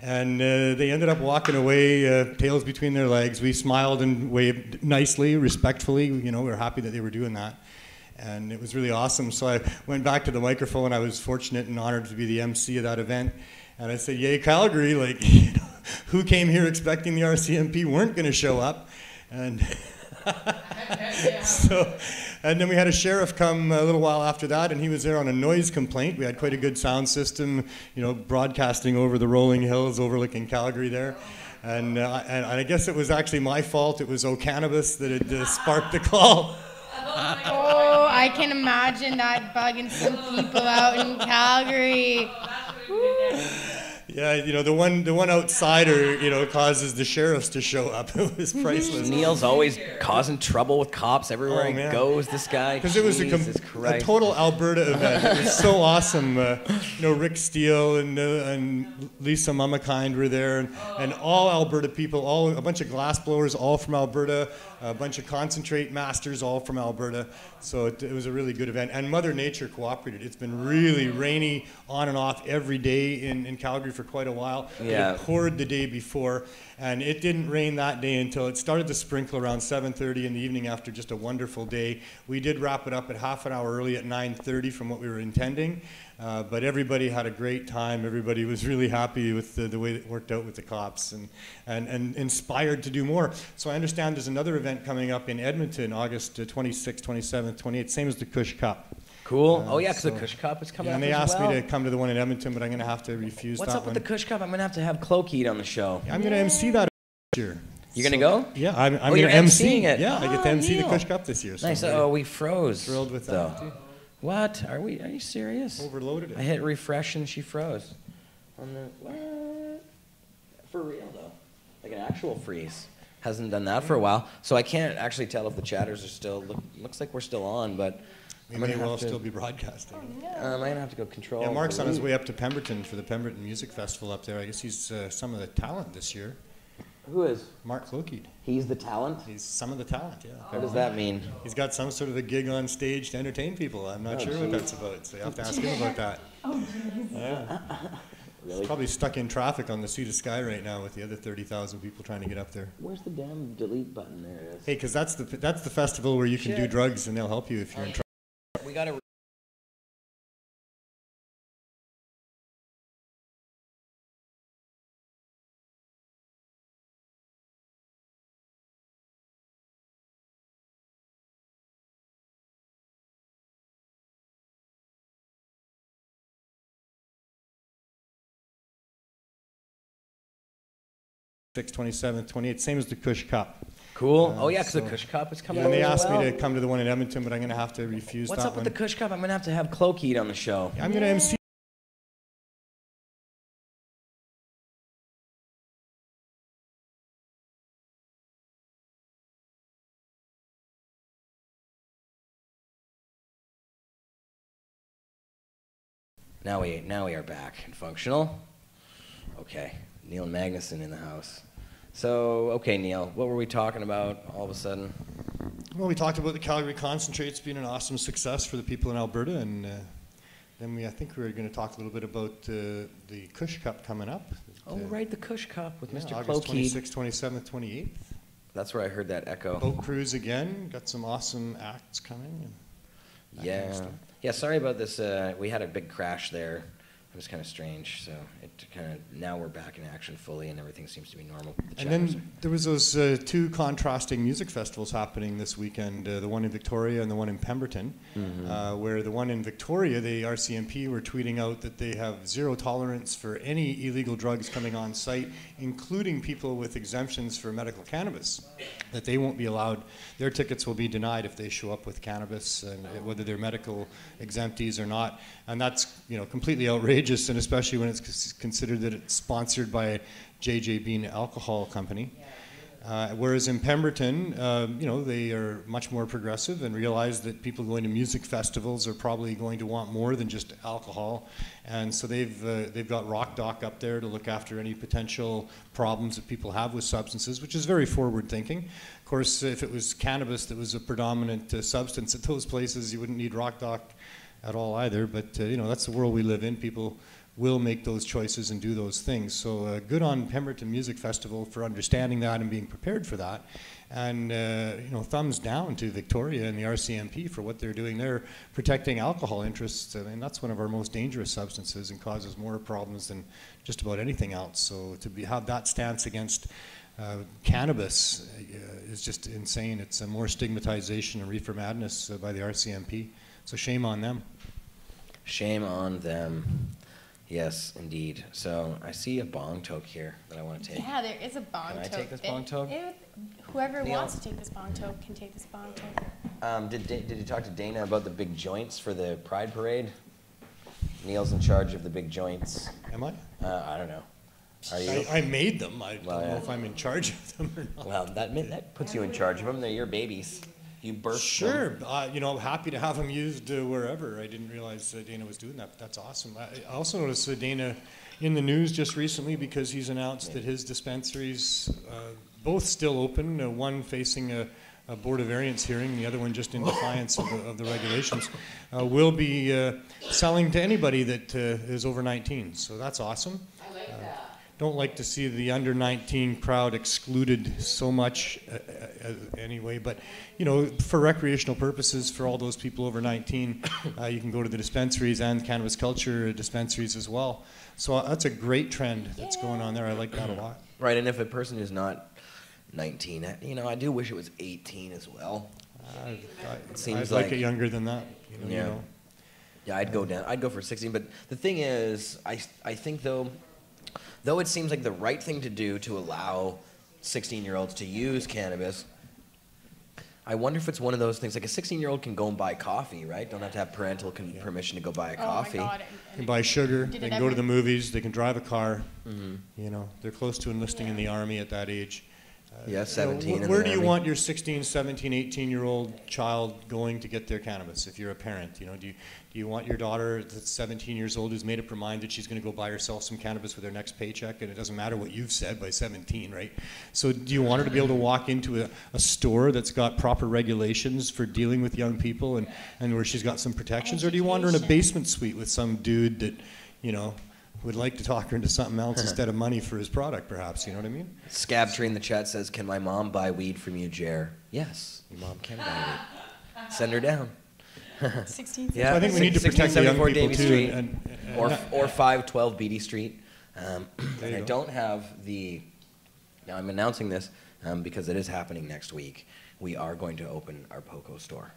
And uh, they ended up walking away, uh, tails between their legs. We smiled and waved nicely, respectfully. You know, we were happy that they were doing that. And it was really awesome. So I went back to the microphone. and I was fortunate and honored to be the MC of that event. And I said, Yay, Calgary. Like, you know, who came here expecting the RCMP weren't going to show up? And so, and then we had a sheriff come a little while after that, and he was there on a noise complaint. We had quite a good sound system, you know, broadcasting over the rolling hills overlooking Calgary there. And, uh, and I guess it was actually my fault. It was O Cannabis that had uh, sparked the call. Oh, I can imagine that bugging some people out in Calgary. Yeah, you know, the one the one outsider, you know, causes the sheriffs to show up. It was priceless. Neil's always causing trouble with cops everywhere Oh, he goes. This guy, Because it was a, com- a total Alberta event. It was so awesome. Uh, you know, Rick Steele and, uh, and Lisa Mamakind were there, and, and all Alberta people, all a bunch of glass blowers, all from Alberta, a bunch of concentrate masters, all from Alberta. So it, it was a really good event. And Mother Nature cooperated. It's been really rainy on and off every day in, in Calgary for quite a while. It Yeah. had poured the day before, and it didn't rain that day until it started to sprinkle around 7:30 in the evening after just a wonderful day. We did wrap it up at half an hour early at 9:30 from what we were intending, uh, but everybody had a great time. Everybody was really happy with the, the way it worked out with the cops and, and, and inspired to do more. So I understand there's another event coming up in Edmonton, August uh, 26th, 27th, 28th, same as the Kush Cup. Cool. Uh, oh yeah, because so- the Kush Cup is coming yeah, up and they as asked well. me to come to the one in Edmonton, but I'm going to have to refuse What's up with the Kush Cup? I'm gonna have to have Cloak Eat on the show. I'm going to MC that this year. You're gonna So- go? Yeah, I'm, I'm Oh, gonna MC it. Yeah, I get to Oh, MC Neil. the Kush Cup this year. so Nice. Oh, we froze. Thrilled with that. too. What? Are we? Are you serious? Overloaded it. I hit refresh and she froze. On the what? For real though, like an actual freeze. Hasn't done that for a while, so I can't actually tell if the chatters are still. Look, looks like we're still on, but We I'm may gonna have well to- still be broadcasting. Um, I'm gonna have to go control. Yeah, Mark's on his way up to Pemberton for the Pemberton Music Festival up there. I guess he's uh, some of the talent this year. Who is? Mark Lokied. He's the talent? He's some of the talent, yeah. What does that mean? He's got some sort of a gig on stage to entertain people. I'm not oh, sure geez. what that's about, so you have to ask him about that. Oh. Yeah. really? He's probably stuck in traffic on the Sea to Sky right now with the other 30,000 people trying to get up there. Where's the damn delete button? There. Hey, because that's the, that's the festival where you can Shit. do drugs and they'll help you if you're in trouble. We got to 26th, 27th, same as the Kush Cup. Cool. Uh, oh yeah, because so, the Kush Cup is coming. Yeah, and they asked well. me to come to the one in Edmonton, but I'm going to have to refuse. What's up one. with the Kush Cup? I'm going to have to have Cloak eat on the show. I'm going to MC. Now we now we are back and functional. Okay, Neil Magnuson in the house. So okay, Neil, what were we talking about all of a sudden? Well, we talked about the Calgary concentrates being an awesome success for the people in Alberta, and uh, then we, I think we were going to talk a little bit about uh, the Kush Cup coming up. Oh, right, the Kush Cup with Yeah, Mr. August Clokeed. 26th, 27th, 28th. That's where I heard that echo. Boat cruise again. Got some awesome acts coming. and that kind of Yeah. Yeah, sorry about this. Uh, we had a big crash there. It was kind of strange. So it kind of now we're back in action fully, and everything seems to be normal. The And then there was those uh, two contrasting music festivals happening this weekend, uh, the one in Victoria and the one in Pemberton, Mhm. uh, where the one in Victoria, the RCMP were tweeting out that they have zero tolerance for any illegal drugs coming on site, including people with exemptions for medical cannabis, that they won't be allowed, their tickets will be denied if they show up with cannabis, and uh, whether they're medical exemptees or not. And that's, you know, completely outrageous, and especially when it's considered that it's sponsored by JJ Bean Alcohol Company. Uh, whereas in Pemberton, um, you know, they are much more progressive and realize that people going to music festivals are probably going to want more than just alcohol, and so they've uh, they've got Rock Doc up there to look after any potential problems that people have with substances, which is very forward thinking. Of course, if it was cannabis that was a predominant uh, substance at those places, you wouldn't need Rock Doc at all either. But uh, you know, that's the world we live in. People will make those choices and do those things. So uh, good on Pemberton Music Festival for understanding that and being prepared for that. And uh, you know, thumbs down to Victoria and the RCMP for what they're doing. They're protecting alcohol interests. I mean, that's one of our most dangerous substances and causes more problems than just about anything else. So to be, have that stance against uh, cannabis uh, is just insane. It's a more stigmatization and reefer madness uh, by the RCMP. So shame on them. Shame on them. Yes, indeed. So I see a bong toke here that I want to take. Yeah, there is a bong Can I take this bong toke? it- whoever Neil. wants to take this bong toke can take this bong toke. Um, did, Da- did you talk to Dana about the big joints for the Pride Parade? Neil's in charge of the big joints. Am I? Uh, I don't know. Are you? I, I made them. I Well, don't know yeah. if I'm in charge of them or not. Well, that that puts you in charge of them. They're your babies. You birthed Sure, them. uh, you know, happy to have them used uh, wherever. I didn't realize uh, Dana was doing that. But that's awesome. I, I also noticed uh, Dana in the news just recently because he's announced that his dispensaries, uh, both still open, uh, one facing a, a board of variance hearing, the other one just in defiance of the, of the regulations, uh, will be uh, selling to anybody that uh, is over 19. So that's awesome. I like that. Don't like to see the under 19 crowd excluded so much uh, uh, anyway, but you know, for recreational purposes, for all those people over 19, uh, you can go to the dispensaries and cannabis culture dispensaries as well. So uh, that's a great trend that's going on there. I like that a lot. Right, and if a person is not 19, I- you know, I do wish it was 18 as well. I, it seems I'd like, like it younger than that. You know, yeah. You know. Yeah, I'd go down. I'd go for 16. But the thing is, I, I think though, though it seems like the right thing to do to allow 16 year olds to use cannabis, I wonder if it's one of those things like a 16 year old can go and buy coffee, right? Don't have to have parental con- permission to go buy a Oh coffee. God, They can buy sugar. They it can go to the movies. They can drive a car. Mhm. You know, they're close to enlisting in the army at that age. Yeah, you know, 17 in wh- the Where do you want your 16, 17, 18 year old child going to get their cannabis if you're a parent? You know, do you, do you want your daughter that's 17 years old who's made up her mind that she's going to go buy herself some cannabis with her next paycheck? And it doesn't matter what you've said by 17, right? So do you want her to be able to walk into a, a store that's got proper regulations for dealing with young people and, and where she's got some protections? Or do you want her in a basement suite with some dude that, you know, would like to talk her into something else instead of money for his product, perhaps? You know what I mean? Scab Tree in the chat says, "Can my mom buy weed from you, Jer?" Yes, your mom can buy weed. Send her down. 16, yeah, I think we need to 16, protect the young 74 people Davie too, Street, and- and- or and- or five twelve Beatty Street. Um, and I go. don't have the. Now I'm announcing this um, because it is happening next week. We are going to open our Poco store.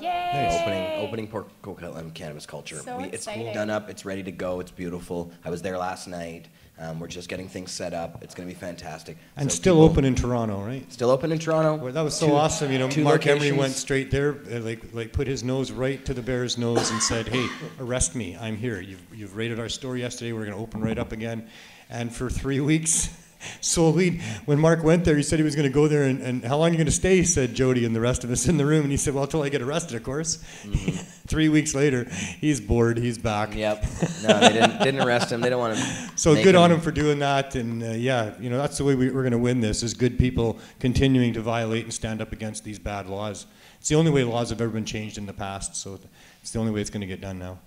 Yay! We're opening opening Poco Cutlam Cannabis Culture. So we, it's exciting. done up. It's ready to go. It's beautiful. I was there last night. Um, we're just getting things set up. It's going to be fantastic. And So still open in Toronto, right? Still open in Toronto. Well, that was so Two- awesome. You know, Marc Emery went straight there, uh, like like put his nose right to the bear's nose and said, "Hey, arrest me. I'm here. You've you've raided our store yesterday. We're going to open right up again." And for three weeks, sold weed. When Marc went there, he said he was going to go there. And, and how long are you going to stay? Said Jody and the rest of us in the room. And he said, "Well, until I get arrested, of course." three weeks later, he's bored. He's back. Yep. No, they didn't, didn't arrest him. They don't want to. So good on him for doing that, and uh, yeah, you know that's the way we, we're going to win this: is good people continuing to violate and stand up against these bad laws. It's the only way laws have ever been changed in the past, so it's the only way it's going to get done now.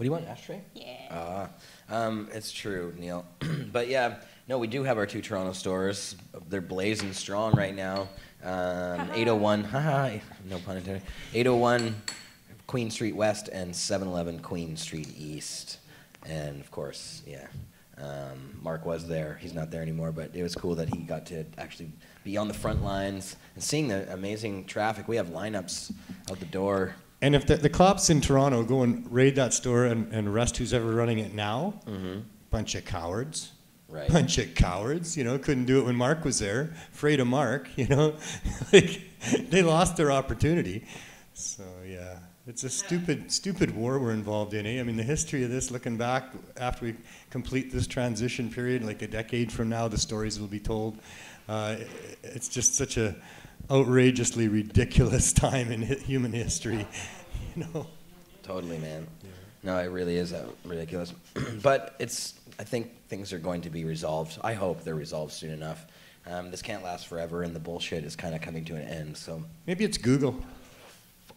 What do you want, ashtray? Yeah. Uh, um, it's true, Neil. but yeah, no, we do have our two Toronto stores. They're blazing strong right now. Um, 801, haha, no pun intended. 801 Queen Street West and 711 Queen Street East. And of course, yeah, um, Marc was there. He's not there anymore, but it was cool that he got to actually be on the front lines and seeing the amazing traffic. We have lineups out the door. And if the, the cops in Toronto go and raid that store and, and arrest who's ever running it now, bunch of cowards. Right. Bunch of cowards, you know, couldn't do it when Marc was there. Afraid of Marc, you know. like, they lost their opportunity. So, yeah, it's a stupid, stupid war we're involved in, eh? I mean, the history of this, looking back after we complete this transition period, like a decade from now, the stories will be told. Uh, it's just such a outrageously ridiculous time in human history, you know. Totally, man. No, it really is ridiculous. but it's, I think things are going to be resolved. I hope they're resolved soon enough. Um, this can't last forever, and the bullshit is kind of coming to an end. So Maybe it's Google.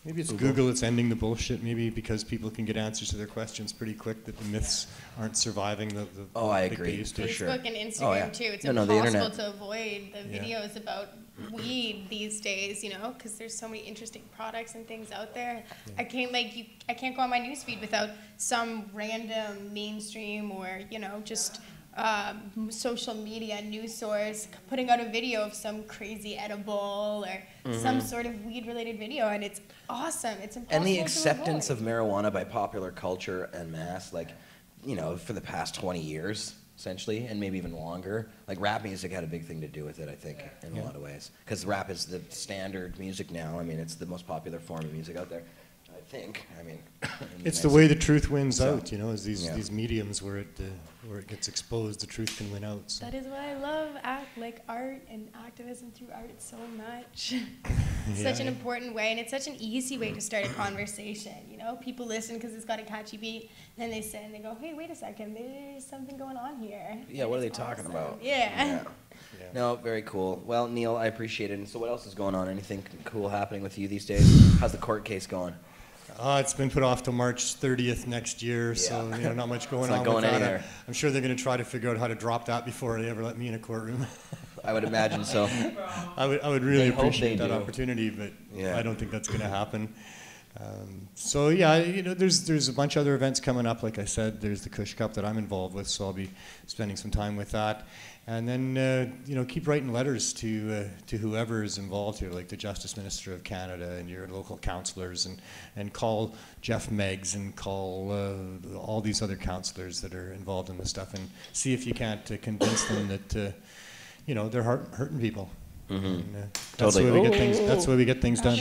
Maybe it's Google. Google. that's ending the bullshit. Maybe because people can get answers to their questions pretty quick, that the myths aren't surviving the. the Oh, I agree, used to. for sure. Facebook and Instagram Oh, yeah. too. It's No, no, the impossible internet. to avoid the Yeah. videos about weed these days. You know, because there's so many interesting products and things out there. I can't like you. I can't go on my newsfeed without some random mainstream or you know just. Um, social media news source putting out a video of some crazy edible or some Mhm. sort of weed related video and it's awesome it's and the acceptance of marijuana by popular culture and mass, like, you know, for the past 20 years, essentially, and maybe even longer. Like, rap music had a big thing to do with it, I think, in Yeah. a lot of ways. Because rap is the standard music now. I mean, it's the most popular form of music out there, I think. I mean, It's the way the truth wins So, out, you know, is these, yeah. these mediums where it, uh, where it gets exposed, the truth can win out. So. That is why I love act like art and activism through art so much. It's Yeah, such an yeah. important way, and it's such an easy way to start a conversation. You know, people listen because it's got a catchy beat, then they sit and they go, "Hey, wait a second, there's something going on here." Yeah, what are they talking about? Yeah. No, very cool. Well, Neil, I appreciate it. And so, what else is going on? Anything cool happening with you these days? How's the court case going? Uh, it's been put off to March 30th next year, so you know, not much going not on going with that. anywhere. I'm sure they're going to try to figure out how to drop that before they ever let me in a courtroom. I would imagine so. I would, I would really They appreciate that do. opportunity, but Yeah. I don't think that's going to happen. Um, so yeah, you know, there's there's a bunch of other events coming up. Like I said, there's the Kush Cup that I'm involved with, so I'll be spending some time with that. And then uh, you know, keep writing letters to uh, to whoever is involved here, like the Justice Minister of Canada and your local councillors, and and call Geoff Meggs and call uh, all these other councillors that are involved in this stuff, and see if you can't uh, convince them that uh, you know they're hurt, hurting people. Mhm. And, uh, that's Totally. the way we get things. That's the way we get things done.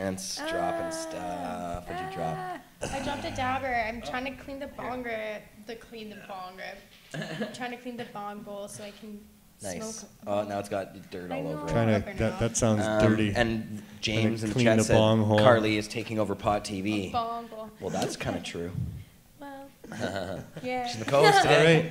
Carly pants, dropping ah, stuff. What'd you ah. drop? I dropped a dabber. I'm trying to clean the bong grip. The clean the bong grip. I'm trying to clean the bong bowl so I can Nice. Smoke. Oh, now it's got dirt all over it. Kinda- that- that sounds um, dirty. And James in Kinda the chat said bong hole. Carly is taking over Pot TV. Bongo. Well, that's kind of true. Well, yeah. She's the co-host today.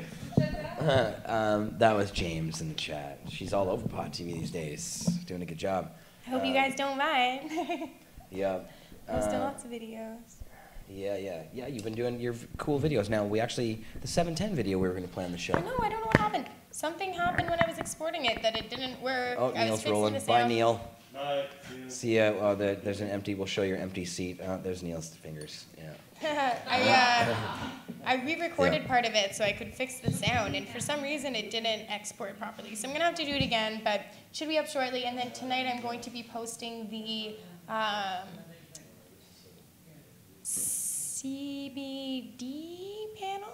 um, that was James in the chat. She's all over Pot TV these days, doing a good job. I hope you Um, guys don't mind. Yeah. Posting Uh, lots of videos. yeah, yeah, yeah. You've been doing your v- cool videos. Now we actually the 710 video we were going to play on the show. No, I don't know what happened. Something happened when I was exporting it that it didn't work. Oh, I was Neil's rolling. the Bye, sound. Neil. See ya. Oh, there, there's an empty. We'll show your empty seat. Oh, there's Neil's fingers. Yeah. I uh, I re-recorded part of it so I could fix the sound, and for some reason it didn't export properly. So I'm gonna have to do it again, but should be up shortly. And then tonight I'm going to be posting the um, CBD panel.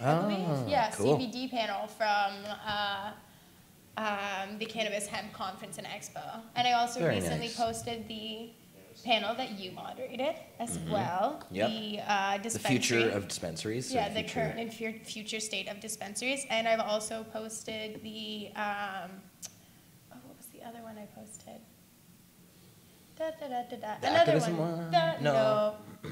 Ah, yeah, cool. CBD panel from uh, um, the Cannabis Hemp Conference and Expo. And I also Very recently nice. posted the panel that you moderated as Mhm. well. Yep. The uh, The future of dispensaries. Yeah, the future- current and fu- future state of dispensaries. And I've also posted the, um, oh, what was the other one I posted? Da, da, da, da, da. The Another one. one? Da- No.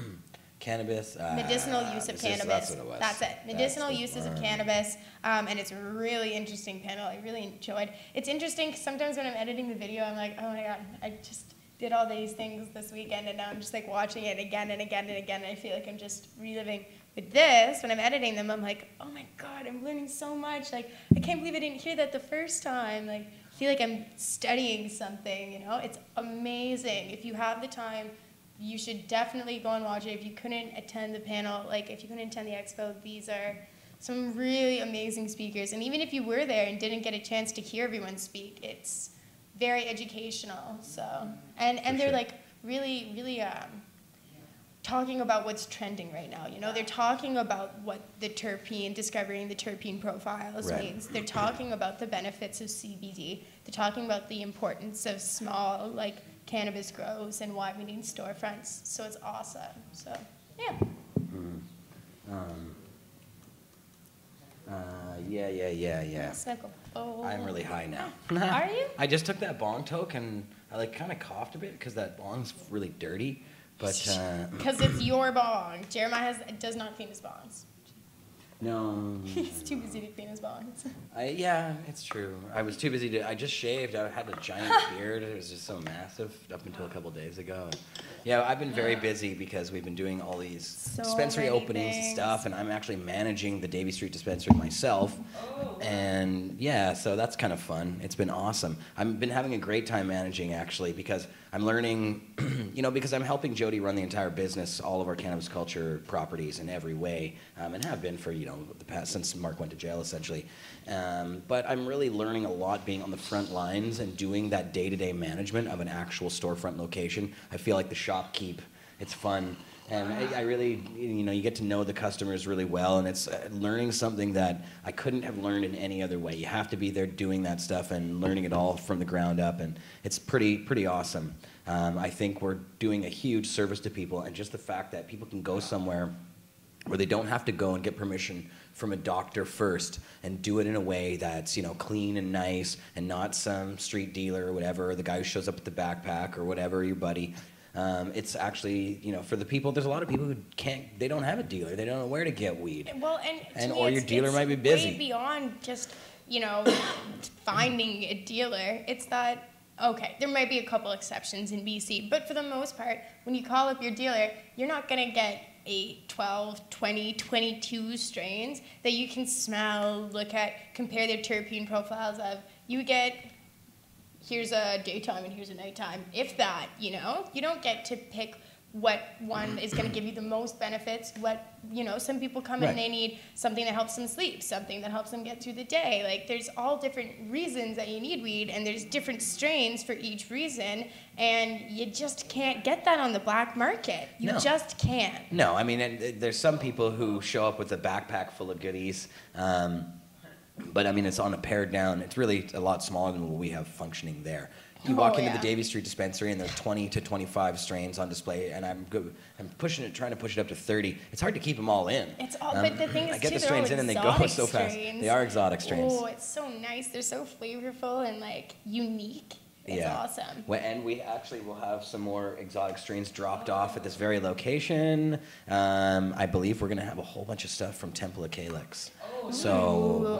Cannabis. Uh, medicinal use of is- cannabis. That's what it was. That's it. Medicinal That's uses of cannabis, um, and it's a really interesting panel. I really enjoyed. It's interesting 'cause sometimes when I'm editing the video, I'm like, oh my god, I just did all these things this weekend, and now I'm just like watching it again and again and again. I feel like I'm just reliving. With this, when I'm editing them, I'm like, oh my god, I'm learning so much. Like, I can't believe I didn't hear that the first time. Like, I feel like I'm studying something. You know, it's amazing. If you have the time, you should definitely go and watch it. If you couldn't attend the panel, like if you couldn't attend the expo, these are some really amazing speakers. And even if you were there and didn't get a chance to hear everyone speak, it's very educational. So, and and they're sure. like really, really um, talking about what's trending right now. You know, they're talking about what the terpene, discovering the terpene profiles Right. means. They're talking about the benefits of CBD. They're talking about the importance of small, like, cannabis grows and why we need storefronts. So it's awesome. So, yeah. Mhm. Um, uh, yeah, yeah, yeah, yeah. Oh. I'm really high now. Are you? I just took that bong toke and I like kind of coughed a bit because that bong's really dirty. But uh, Because it's your bong. Jeremiah has, does not clean his bongs. No, He's too busy to clean his bongs. I, yeah, it's true. I was too busy to. I just shaved. I had a giant beard. It was just so massive up until a couple days ago. Yeah, I've been very busy because we've been doing all these So dispensary openings and stuff, and I'm actually managing the Davie Street dispensary myself. Oh. And yeah, so that's kind of fun. It's been awesome. I've been having a great time managing actually because I'm learning, you know, because I'm helping Jody run the entire business, all of our cannabis culture properties in every way, um, and have been for you know the past since Marc went to jail essentially. Um, but I'm really learning a lot being on the front lines and doing that day-to-day management of an actual storefront location. I feel like the shopkeep. It's fun. And I, I really, you know, you get to know the customers really well, and it's uh, learning something that I couldn't have learned in any other way. You have to be there doing that stuff and learning it all from the ground up, and it's pretty, pretty awesome. Um, I think we're doing a huge service to people, and just the fact that people can go somewhere where they don't have to go and get permission from a doctor first and do it in a way that's you know clean and nice and not some street dealer or whatever or the guy who shows up with the backpack or whatever your buddy um, it's actually you know for the people there's a lot of people who can't they don't have a dealer they don't know where to get weed Well, and, to And- or your dealer it's might be Way busy. beyond just you know finding a dealer. It's that okay. There might be a couple exceptions in BC, but for the most part, when you call up your dealer, you're not gonna get 8, 12, 20, 22 strains that you can smell, look at, compare their terpene profiles of. You get here's a daytime and here's a nighttime. If that, you know, you don't get to pick what one is going to give you the most benefits. What, you know, some people come in Right. and they need something that helps them sleep, something that helps them get through the day. Like, there's all different reasons that you need weed, and there's different strains for each reason, and you just can't get that on the black market. You No. just can't. No, I mean, and uh, there's some people who show up with a backpack full of goodies, um, but I mean, it's on a pared down. It's really a lot smaller than what we have functioning there. You walk Oh, into yeah. the Davie Street dispensary and there's 20 to 25 strains on display, and I'm good. I'm pushing it, trying to push it up to 30. It's hard to keep them all in. It's all, Um, but the thing is, I get too, the strains in and they go so fast. strains. They are exotic strains. Oh, it's so nice. They're so flavorful and like unique. It's yeah. awesome. Well, and we actually will have some more exotic strains dropped off at this very location. Um, I believe we're going to have a whole bunch of stuff from Temple of Calyx. So.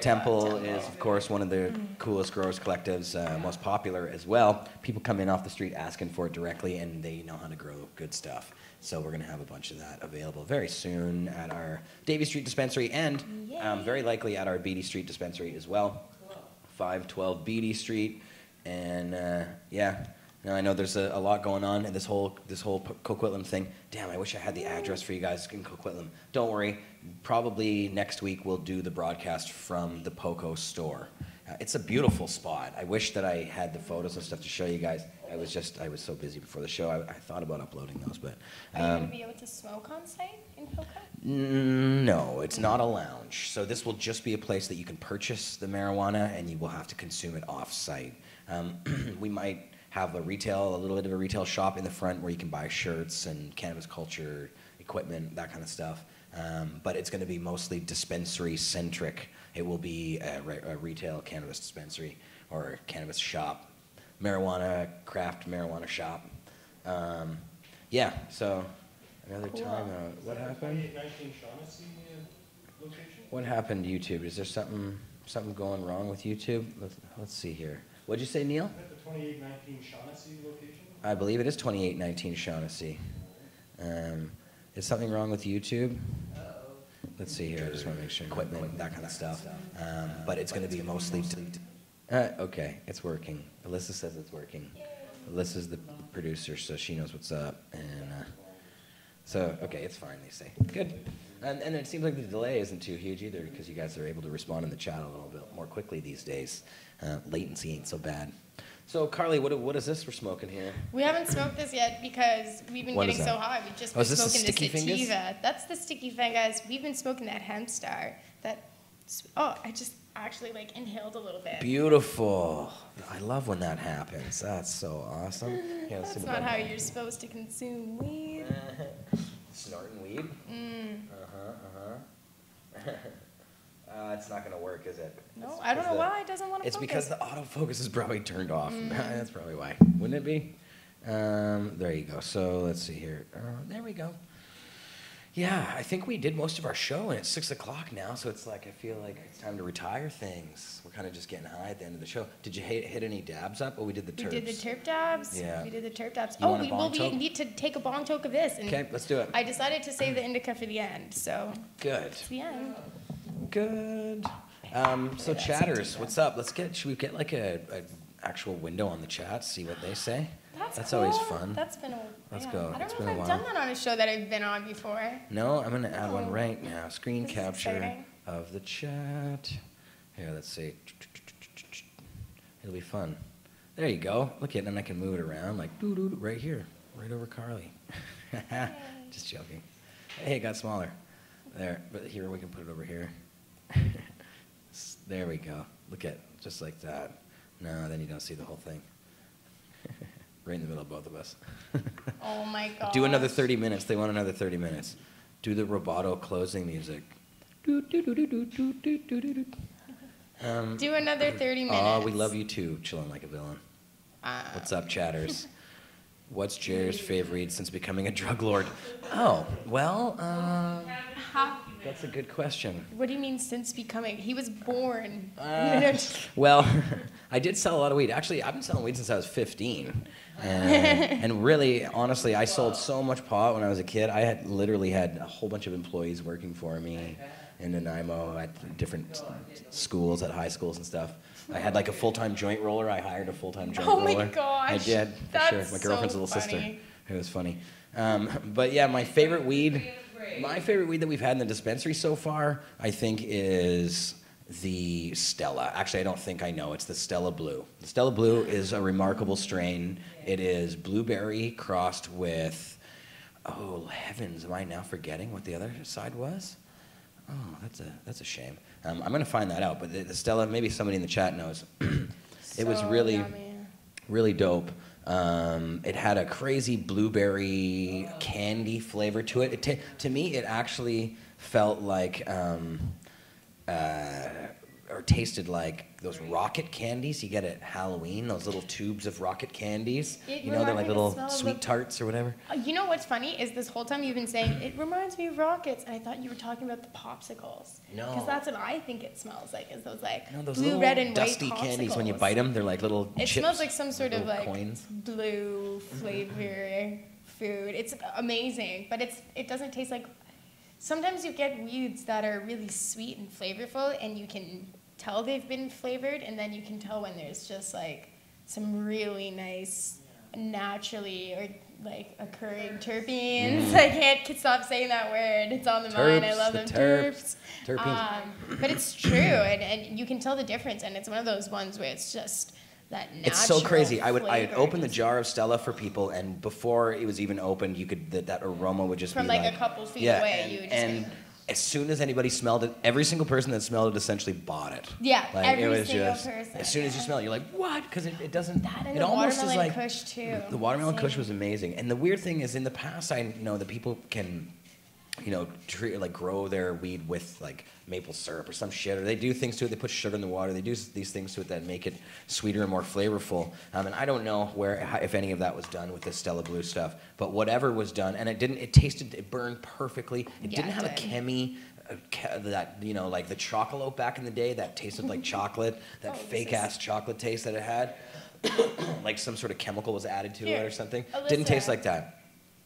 Temple is, of course, one of the coolest growers collectives, uh, most popular as well. People come in off the street asking for it directly, and they know how to grow good stuff. So we're going to have a bunch of that available very soon at our Davie Street dispensary, and um, very likely at our Beatty Street dispensary as well. 512 Beatty Street, and uh, yeah. Now I know there's a, a lot going on in this whole this whole Coquitlam thing. Damn, I wish I had the address for you guys in Coquitlam. Don't worry, probably next week we'll do the broadcast from the Poco store. Uh, it's a beautiful spot. I wish that I had the photos and stuff to show you guys. I was just I was so busy before the show. I, I thought about uploading those, but Are you um, gonna be able to smoke on site in Poco? No, it's not a lounge. So this will just be a place that you can purchase the marijuana and you will have to consume it off-site. Um, we might have a retail, a little bit of a retail shop in the front where you can buy shirts and cannabis culture equipment, that kind of stuff. Um, but it's going to be mostly dispensary centric. It will be a, re- a retail cannabis dispensary or a cannabis shop, marijuana craft marijuana shop. Um, yeah. So another Cool. time out. What happened? 2819 Shaughnessy uh, location? What happened to YouTube? Is there something something going wrong with YouTube? Let's, let's see here. What'd you say, Neil? At the 2819 Shaughnessy location? I believe it is 2819 Shaughnessy. Um, is something wrong with YouTube? Let's see here. I just want to make sure equipment, that kind of stuff. Um, but it's going to be mostly. uh, okay, it's working. Alyssa says it's working. Alyssa's the producer, so she knows what's up. And uh, so, okay, it's fine. They say good. And, and it seems like the delay isn't too huge either, because you guys are able to respond in the chat a little bit more quickly these days. Uh, latency ain't so bad. So, Carly, what, what is this we're smoking here? We haven't smoked this yet because we've been What getting so high. We've just Oh, been the smoking sticky the fingers? sativa. That's the sticky fingers. We've been smoking that hemp star. That oh, I just actually like inhaled a little bit. Beautiful. I love when that happens. That's so awesome. Yeah, That's not how you're supposed to consume weed. Snorting weed? Mm. Uh huh, uh huh. uh, it's not going to work, is it? No, It's I don't know the- why it doesn't want to It's focus. because the autofocus is probably turned off. Mm. That's probably why. Wouldn't it be? Um, there you go. So let's see here. Uh, there we go. Yeah, I think we did most of our show, and it's six o'clock now, so it's like I feel like it's time to retire things. We're kind of just getting high at the end of the show. Did you hit, hit any dabs up? Oh, we did the We did the terp dabs. Yeah. We did the terp dabs. You oh, we, well, we need to take a bong toke of this. and Okay, let's do it. I decided to save the indica for the end, so Good. it's the end. Good. Um, so That's chatters, what's up? Let's get. Should we get like a, a actual window on the chat? See what they say. That's, always cool. fun. That's been a Let's yeah. go. I don't It's know been if a I've while. done that on a show that I've been on before. No, I'm gonna add Oh. one right now. Screen This capture of the chat. Here, let's see. It'll be fun. There you go. Look at it, and I can move it around like doo doo right here, right over Carly. Just joking. Hey, it got smaller. There, but here we can put it over here. S- there we go. Look at just like that. No, then you don't see the whole thing. right in the middle of both of us. Oh my god. Do another 30 minutes. They want another 30 minutes. Do the Roboto closing music. Um, Do another 30 minutes. Aw, we love you too, chilling like a villain. Uh, What's up, chatters? What's Jerry's favorite since becoming a drug lord? Oh, well, uh, How, that's a good question. what do you mean since becoming? He was born. Uh, well, I did sell a lot of weed. Actually, I've been selling weed since I was 15. And, and really, honestly, I sold so much pot when I was a kid. I had literally had a whole bunch of employees working for me in Nanaimo at different schools, at high schools and stuff. I had like a full-time joint roller. I hired a full-time joint roller. Oh my roller. I gosh, did, for that's sure. My girlfriend's so little sister. It was funny. Um, but yeah, my favorite weed, my favorite weed that we've had in the dispensary so far, I think, is the Stella. Actually, I don't think I know. It's the Stella Blue. The Stella Blue is a remarkable strain. It is blueberry crossed with, oh heavens, am I now forgetting what the other side was? Oh, that's a that's a shame. Um, I'm gonna find that out. But the, the Stella, maybe somebody in the chat knows. it was really. yummy. really dope. Um, it had a crazy blueberry candy flavor to it. it to me, it actually felt like, um, uh, or tasted like those rocket candies you get at Halloween. Those little tubes of rocket candies. It you know, they're like little sweet tarts or whatever. Uh, You know what's funny is this whole time you've been saying it reminds me of rockets, and I thought you were talking about the popsicles. No. Because that's what I think it smells like. Is those like know, those blue, red, and dusty white candies when you bite them, they're like little It chips, smells like some sort of like coins. blue flavor food. It's amazing, but it's it doesn't taste like. Sometimes you get weeds that are really sweet and flavorful, and you can tell they've been flavored, and then you can tell when there's just like some really nice, naturally or like occurring terpenes. Mm. I can't stop saying that word. It's on the mind. I love the them. terps, Terps. terpenes. Um, but it's true, and, and you can tell the difference, and it's one of those ones where it's just that natural. It's so crazy. I would I would open the jar of Stella for people, and before it was even opened, you could that, that aroma would just From, be like, like a couple feet yeah, away, and, you would just and as soon as anybody smelled it, every single person that smelled it essentially bought it. Yeah, like every it was single just person, as soon as you smell it, you're like, what? Because it, it doesn't. and it the almost is watermelon like kush, too. The watermelon Same. kush was amazing, and the weird thing is, in the past, I know that people can, you know, treat, like grow their weed with like maple syrup or some shit, or they do things to it. They put sugar in the water. They do these things to it that make it sweeter and more flavorful. Um, and I don't know where, if any of that was done with the Stella Blue stuff, but whatever was done, and it didn't. It tasted. It burned perfectly. It Yeah, didn't it have a did. chemi. uh, That you know, like the chocolate back in the day, that tasted like chocolate. That Oh, this fake is- ass chocolate taste that it had, like some sort of chemical was added to it or something. Didn't taste like that.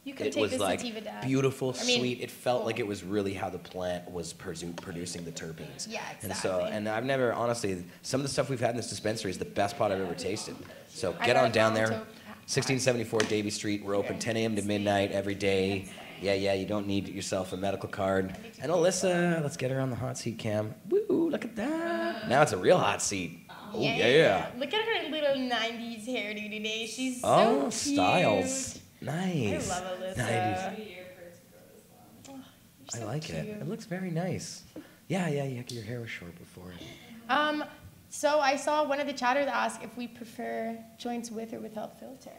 You can It take was this like sativa dab. beautiful, I mean, sweet. It felt like it was really how the plant was produ- producing the terpenes. Yeah, And so, exactly. and I've never, honestly, some of the stuff we've had in this dispensary is the best pot I've ever tasted. So get on down there. 1674 Davie Street. We're open 10 a.m. to midnight every day. Yeah, yeah, you don't need yourself a medical card. And Alyssa, let's get her on the hot seat cam. Woo, look at that. Now it's a real hot seat. Oh, yeah. Look at her little 90s hairdo today. She's so Oh, cute. styles. Nice. I love Alyssa. 90s. Oh, I so like it. cute. It looks very nice. Yeah, yeah, yeah. Your hair was short before. Um, so I saw one of the chatters ask if we prefer joints with or without filter.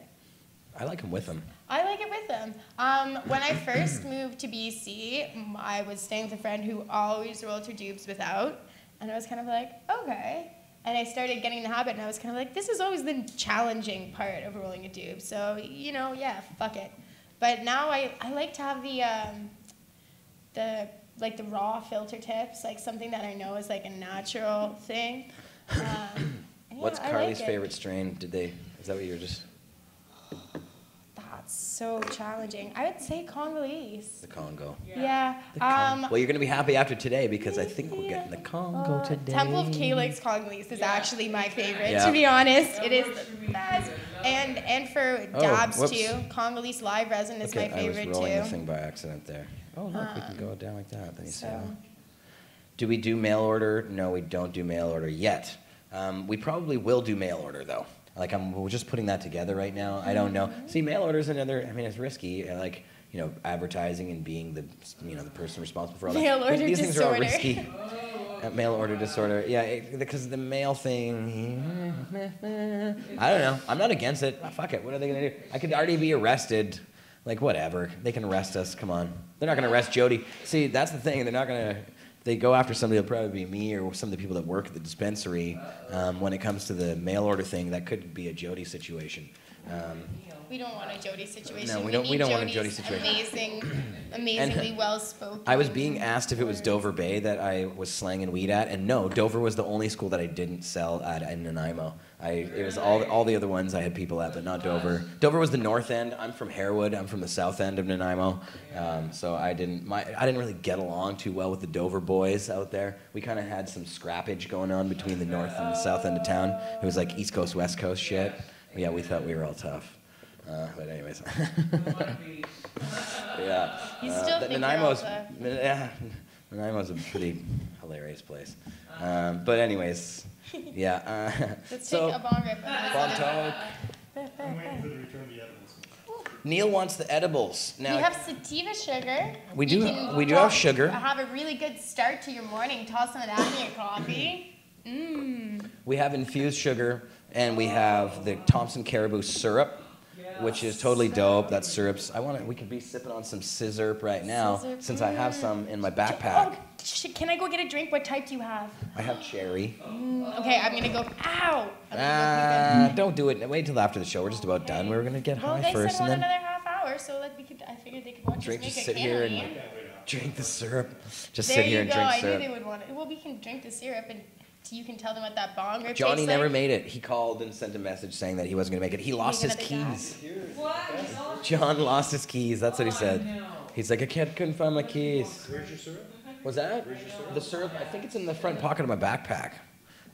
I like them with them. I like it with them. Um, when I first moved to BC, I was staying with a friend who always rolled her tubes without, and I was kind of like, okay. And I started getting in the habit, and I was kind of like, this is always the challenging part of rolling a tube. So you know, yeah, fuck it. But now I, I like to have the um, the like the raw filter tips, like something that I know is like a natural thing. Um, yeah, What's I like Carly's favorite strain? Did they? Is that what you were just That's so challenging. I would say Congolese. the Congo? Yeah. The Con- Um, well, you're gonna be happy after today because I think we're getting the Congo uh, today. Temple of Calyx Congolese is actually my favorite. Yeah. To be honest, it is the best. And and for Oh, dabs whoops. too, Congolese live resin is okay, my I was favorite rolling too. the thing by accident there. Oh look, we can Um, go down like that. Then you see so- how- Do we do mail order? No, we don't do mail order yet. Um, we probably will do mail order though. Like I'm, we're just putting that together right now. I don't know. Mm-hmm. See, mail order is another. I mean, it's risky. uh, Like you know, advertising and being the you know the person responsible for all that. Mail These- order These things are all risky. Uh, mail order disorder. Yeah, because the mail thing. I don't know. I'm not against it. Ah, fuck it. What are they gonna do? I could already be arrested. Like whatever. They can arrest us. Come on. They're not gonna arrest Jody. See, that's the thing. They're not gonna. They go after somebody. It'll probably be me or some of the people that work at the dispensary. Um, when it comes to the mail order thing, that could be a Jody situation. Um, We don't want a Jody situation. No, we we don't- we don't want a Jody situation. Amazing, amazingly well spoken. I was being asked if it was Dover Bay that I was slanging weed at, and no, Dover was the only school that I didn't sell at in Nanaimo. I, it was all, all the other ones I had people at, but not Dover. Dover was the north end. I'm from Harewood. I'm from the south end of Nanaimo, um, so I didn't. My, I didn't really get along too well with the Dover boys out there. We kind of had some scrappage going on between the north and the south end of town. It was like East Coast West Coast shit. Yeah, we thought we were all tough. Uh, but anyways, yeah. You uh, still the- think Nanaimo's, yeah, Nanaimo's a pretty hilarious place. Um, but anyways, yeah. Uh, Let's so, take a bong rip. Bon talk. Neil wants the edibles. Now, we have sativa sugar. We do- can we do have sugar. Have a really good start to your morning. Toss some of that in your coffee. Mmm. we have infused sugar. and we have the Thompson Cariboo syrup, which is totally dope. That syrup's. I want to. We could be sipping on some scissor right now Sizzurp, since I have some in my backpack. Oh, sh- can I go get a drink? What type do you have? I have cherry. Mm, okay, I'm gonna go. Ow! I'm Ah, don't do it. Wait until after the show. We're just about done. We were gonna get well, high they first said and one then another half hour, so like we could. I figured they could watch drink. us make Just a sit here and drink the syrup. Just there sit here you and go. drink I syrup. knew they would want it. Well, we can drink the syrup, and you can tell them what that bong rip Johnny never like. made it. He called and sent a message saying that he wasn't gonna make it. He lost his gonna die. keys. John lost his keys. That's what he said. He's like, I can't, couldn't find my keys. Where's your syrup? Was that? The syrup? I think it's in the front pocket of my backpack.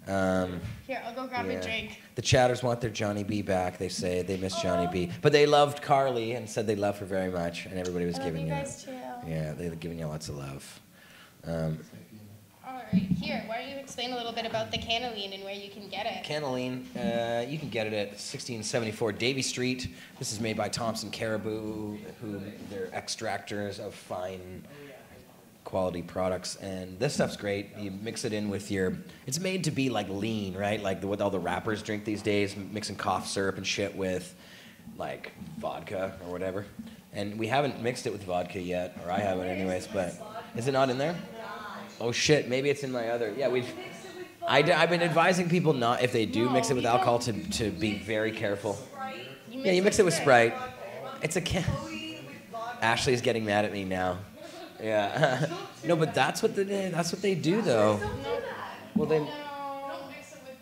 Um, Here, I'll go grab yeah. a drink. The chatters want their Johnny B back. They say they miss Johnny B. But they loved Carly and said they loved her very much, and everybody was I giving you you. guys too. Yeah, they were giving you lots of love. Um, All right, here. Why don't you explain a little bit about the cannellini and where you can get it? Cannellini, uh, you can get it at 1674 Davie Street. This is made by Thompson Cariboo, who they're extractors of fine quality products. And this stuff's great. You mix it in with your. It's made to be like lean, right? Like the, what all the rappers drink these days, mixing cough syrup and shit with like vodka or whatever. And we haven't mixed it with vodka yet, or I haven't, anyways. But is it not in there? Oh shit! Maybe it's in my other. Yeah, we've. I d- I've been advising people not if they do mix it with alcohol to, to be very careful. Yeah, you mix it with Sprite. It's a can. Ashley's getting mad at me now. Yeah. no, but that's what they that's what they do though. Well, they.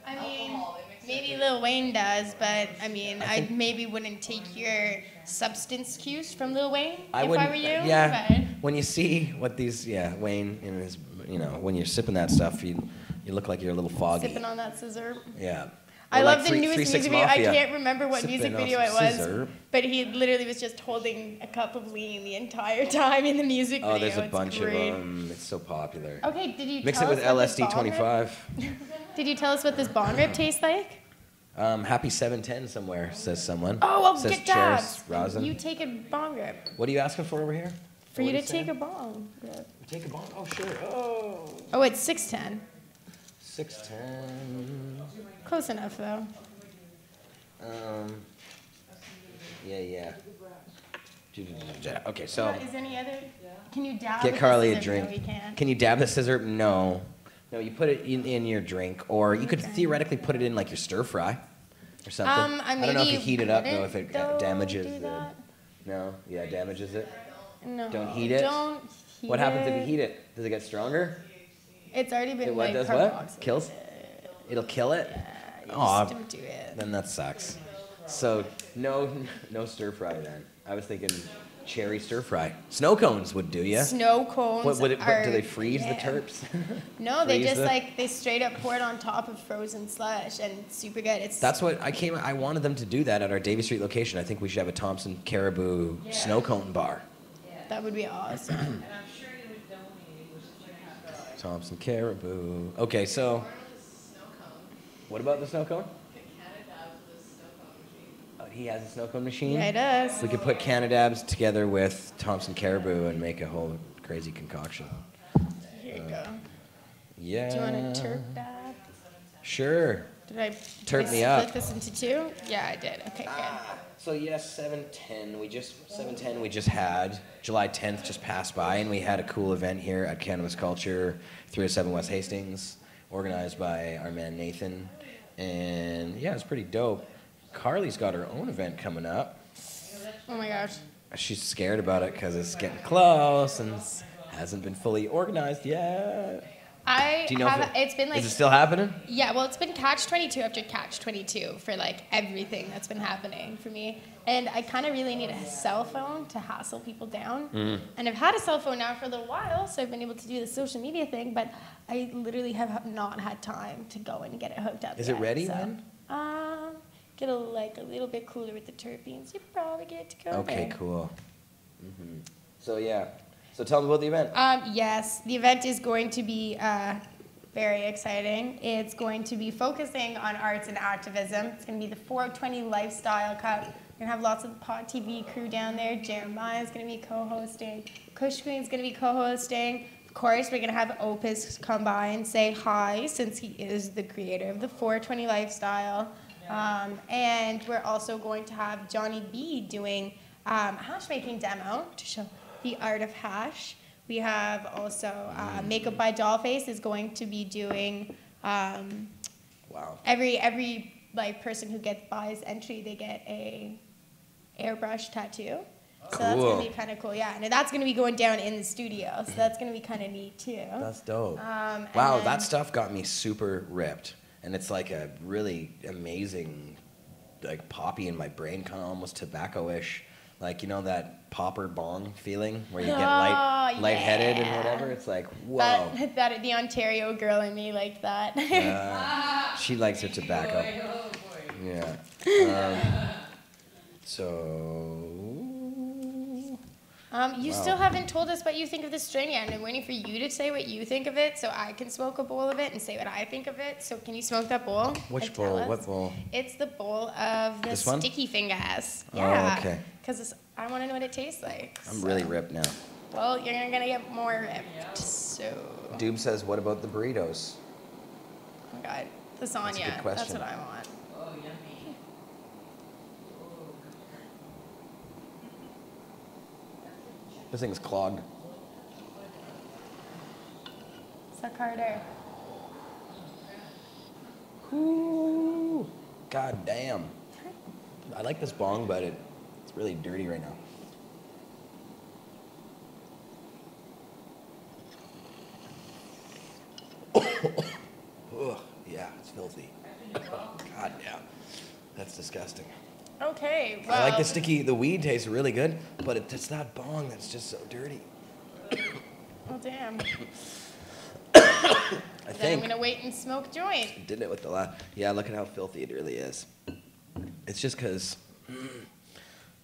I mean, maybe Lil Wayne does, but I mean, I I, maybe wouldn't take your substance cues from Lil Wayne I if. I were you. yeah. but- When you see what these, yeah, Wayne and his, you know, when you're sipping that stuff, you you look like you're a little foggy. Sipping on that scissor. Yeah. I like love the newest Three music video. I can't remember what Sipping music video it was, scissor. but he literally was just holding a cup of lean the entire time in the music Oh, video. Oh, there's a It's bunch great. of them. It's so popular. Okay, did you Mix tell it with us LSD 25. Did you tell us what this bong rib tastes like? Um, happy 710 somewhere, says someone. Oh, well, says get Cheris that. Rosin. You take a bong rib. What are you asking for over here? For you are to saying? take a bong rib. Take a bong? Oh, sure. Oh. Oh, it's 610. 610. Close enough, though. Um, yeah, yeah. Okay, so Is any other? Can you dab get Carly a scissor? No, drink. can't. Can you dab the scissor? No. No, you put it in, in your drink, or you could Okay. theoretically put it in like your stir fry or something. Um, I mean, don't know if you heat it up though, if it though, damages the. that. No, yeah, damages it. No. Don't heat it. Don't heat what happens if you heat it? Does it get stronger? It's already been It what like does what? Kills? It'll kill it? you Aw, just don't do it. Then that sucks. So no no stir fry then. I was thinking cherry stir fry. Snow cones would do ya. Snow cones What, would it, what, do they freeze the yeah. terps? No, they just the- like they straight up pour it on top of frozen slush and super good. It's That's what I came. I wanted them to do that at our Davie Street location. I think we should have a Thompson Cariboo snow cone bar. that would be awesome. And I'm sure you would donate. Thompson Cariboo. Okay, so what about the snow cone? Oh, he has a snow cone machine. Yeah, he does. We could put Canadabs together with Thompson Cariboo and make a whole crazy concoction. Here you uh, go. Yeah. Do you want to turp that? Sure. Did I, Turp I me split up. this into two? Yeah, I did. Okay, good. So yes, seven ten. We just seven ten. We just had July tenth just passed by, and we had a cool event here at Cannabis Culture, three hundred seven West Hastings, organized by our man Nathan, and yeah, it's pretty dope. Carly's got her own event coming up. Oh my gosh. She's scared about it because it's getting close and hasn't been fully organized yet. I Do you know have. it- it's been like. Is it still happening? Yeah, well, it's been catch 22 after catch 22 for like everything that's been happening for me. And I kind of really need a cell phone to hassle people down. Mm. And I've had a cell phone now for a little while, so I've been able to do the social media thing, but I literally have not had time to go and get it hooked up. Is it ready so, then? Um, get a like a little bit cooler with the terpenes. You probably get to go. Okay, there. cool. hmm So yeah. So tell me about the event. Um, yes, the event is going to be uh, very exciting. It's going to be focusing on arts and activism. It's going to be the 420 Lifestyle Cup. We're going to have lots of the Pot TV crew down there. Jeremiah is going to be co-hosting. Kush Queen is going to be co-hosting. Of course, we're going to have Opus come by and say hi since he is the creator of the 420 Lifestyle. Um, and we're also going to have Johnny B doing um, hash making demo to show the art of hash. We have also uh, Makeup by Dollface is going to be doing. Um, wow. Every every like person who gets buys entry, they get a airbrush tattoo. So that's Cool. gonna be kind of cool, yeah. And that's gonna be going down in the studio, so that's gonna be kind of neat too. That's dope. Um, wow, then- that stuff got me super ripped, and it's like a really amazing, like poppy in my brain, kind of almost tobacco-ish, like you know that popper bong feeling where you get light, Oh, lightheaded and whatever. It's like whoa. That, that the Ontario girl in me liked that. Yeah. she likes her tobacco. Yeah. Um, so. Um, you Wow. still haven't told us what you think of this strain yet, and I'm waiting for you to say what you think of it, so I can smoke a bowl of it and say what I think of it. So can you smoke that bowl? Which bowl? What bowl? It's the bowl of the This one? sticky fingers. Oh, Yeah. okay. Because I want to know what it tastes like. I'm really ripped now. Well, you're gonna get more ripped. So, Doob says, "What about the burritos?" oh my God, That's a good lasagna. That's question. what I want. This thing's clogged. Suck harder. Ooh, God damn. I like this bong, but it, it's really dirty right now. Ugh, yeah, it's filthy. God damn. That's disgusting. Okay. Well, I like the sticky, the weed tastes really good, but it, it's that bong that's just so dirty. oh damn. I Then I'm gonna wait and smoke joint. Did it with the last. Yeah, look at how filthy it really is. It's just because,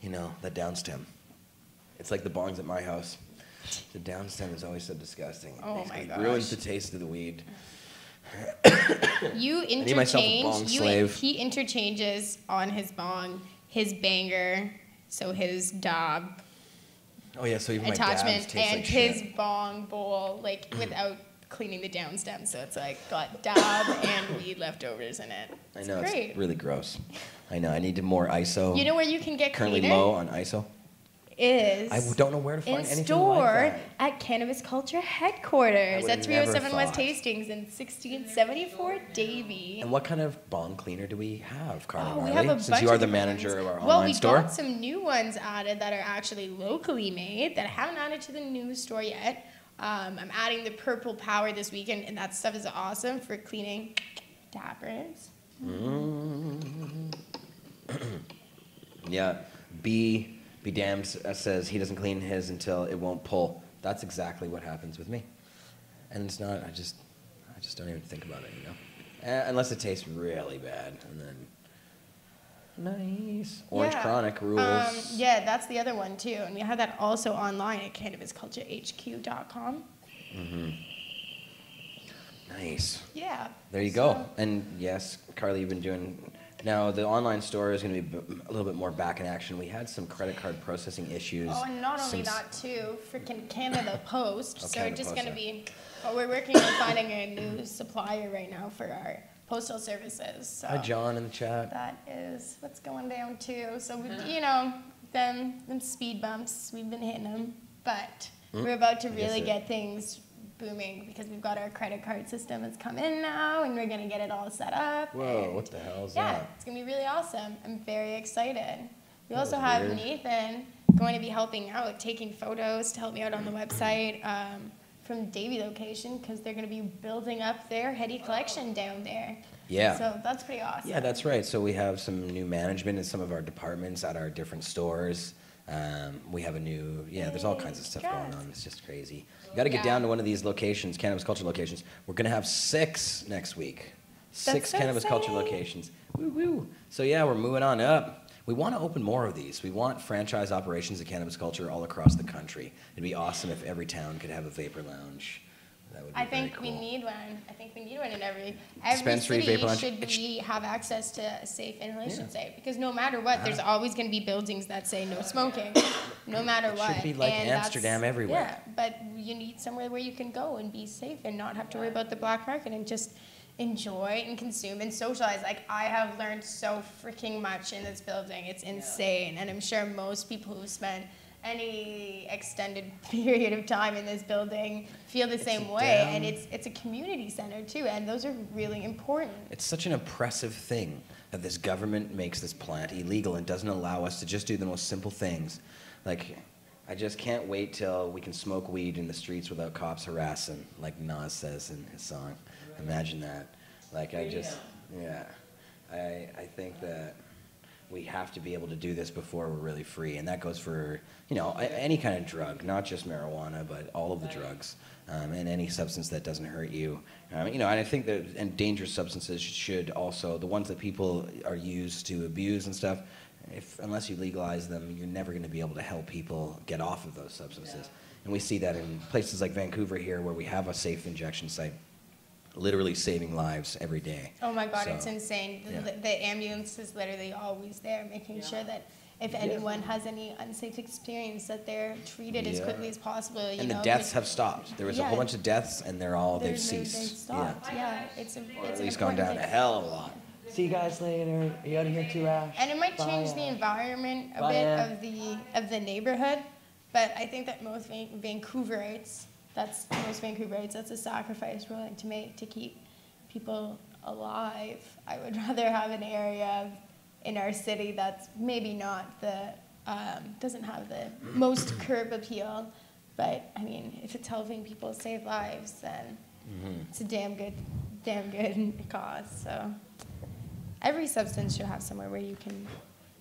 you know, the downstem. It's like the bongs at my house. The downstem is always so disgusting. Oh it Oh basically my Ruins gosh. the taste of the weed. You I need myself a interchange. bong you slave. he interchanges on his bong his banger, so his dab Oh yeah, so even attachment and like his shit. bong bowl, like without cleaning the down stem. So it's like got dab and weed leftovers in it. I know great. it's really gross. I know. I need more ISO. You know where you can get currently cleaner? low on ISO. Is I don't know where to find in anything store like that. at Cannabis Culture headquarters at 307 West. Hastings in 1674 Davie. And what kind of bong cleaner do we have, Carla Oh, we Marley? have a Since bunch you are of the manager ones. of our home store. well, we got some new ones added that are actually locally made that I haven't added to the new store yet. Um, I'm adding the Purple Power this weekend, and that stuff is awesome for cleaning dappers. Mm. yeah, B be damned uh, says he doesn't clean his until it won't pull. That's exactly what happens with me, and it's not. I just, I just don't even think about it, you know, uh, unless it tastes really bad, and then nice orange Yeah. chronic rules. Um, yeah, that's the other one too, and we have that also online at cannabisculturehq.com. Mm-hmm. Nice. Yeah. There you go. And yes, Carly, you've been doing. Now the online store is going to be a little bit more back in action. We had some credit card processing issues. Oh, and not only that too, freaking Canada Post. Oh, so Canada we're just gonna be. Well, we're working on finding a new supplier right now for our postal services. So Hi, John, in the chat. That is what's going down too. So we, you know, them them speed bumps, we've been hitting them, but Mm, we're about to really get things booming because we've got our credit card system that's come in now, and we're gonna get it all set up. Whoa, what the hell is Yeah, that? it's gonna be really awesome. I'm very excited. We That also have weird. Nathan going to be helping out, taking photos to help me out on the website um, from Davie location because they're gonna be building up their heady collection down there. Yeah. So that's pretty awesome. Yeah, that's right. So we have some new management in some of our departments at our different stores. Um, we have a new, yeah, there's all kinds of stuff going on. It's just crazy. Got to get Yeah. down to one of these locations, cannabis culture locations. We're going to have six next week. Six so cannabis culture locations. Woo woo. So yeah, we're moving on up. We want to open more of these. We want franchise operations of cannabis culture all across the country. It'd be awesome if every town could have a vapor lounge. That would be I very think we need one. I think we need one in every every Dispensary, city vape should It's- be have access to a safe inhalation Yeah. site because no matter what, there's Ah. always going to be buildings that say no smoking, no matter It what. should be like And Amsterdam everywhere. Yeah, but you need somewhere where you can go and be safe and not have to worry about the black market and just enjoy and consume and socialize. Like I have learned so freaking much in this building. It's insane, and I'm sure most people who've spent any extended period of time in this building feel the same way. damn- And it's it's a community center too, and those are really important. It's such an oppressive thing that this government makes this plant illegal and doesn't allow us to just do the most simple things. Like, I just can't wait till we can smoke weed in the streets without cops harassing, like Nas says in his song. Imagine that. Like, I just, yeah. I, I think that we have to be able to do this before we're really free, and that goes for you know any kind of drug, not just marijuana, but all of the drugs, um, and any substance that doesn't hurt you. Um, you know, and I think that and dangerous substances should also the ones that people are used to abuse and stuff. If unless you legalize them, you're never going to be able to help people get off of those substances. And we see that in places like Vancouver here, where we have a safe injection site, literally saving lives every day. Oh my God, So, it's insane. The, yeah. the, the ambulance is literally always there, making sure that if anyone has any unsafe experience, that they're treated as quickly as possible. You And the deaths but have stopped. There was a whole bunch of deaths, and they're all they're- they've they're- ceased. They stopped. Yeah, it's a, Or it's at least gone down a hell of a lot. See you guys later. Are you out of here too, Ash? And it might Bye, change the environment a Bye, bit Ash. of the of the neighborhood, but I think that most Van- Vancouverites, that's most Vancouverites, that's a sacrifice we're willing to make to keep people alive. I would rather have an area in our city that's maybe not the um, doesn't have the most curb appeal, but I mean, if it's helping people save lives, then Mhm. it's a damn good, damn good cause. So every substance should have somewhere where you can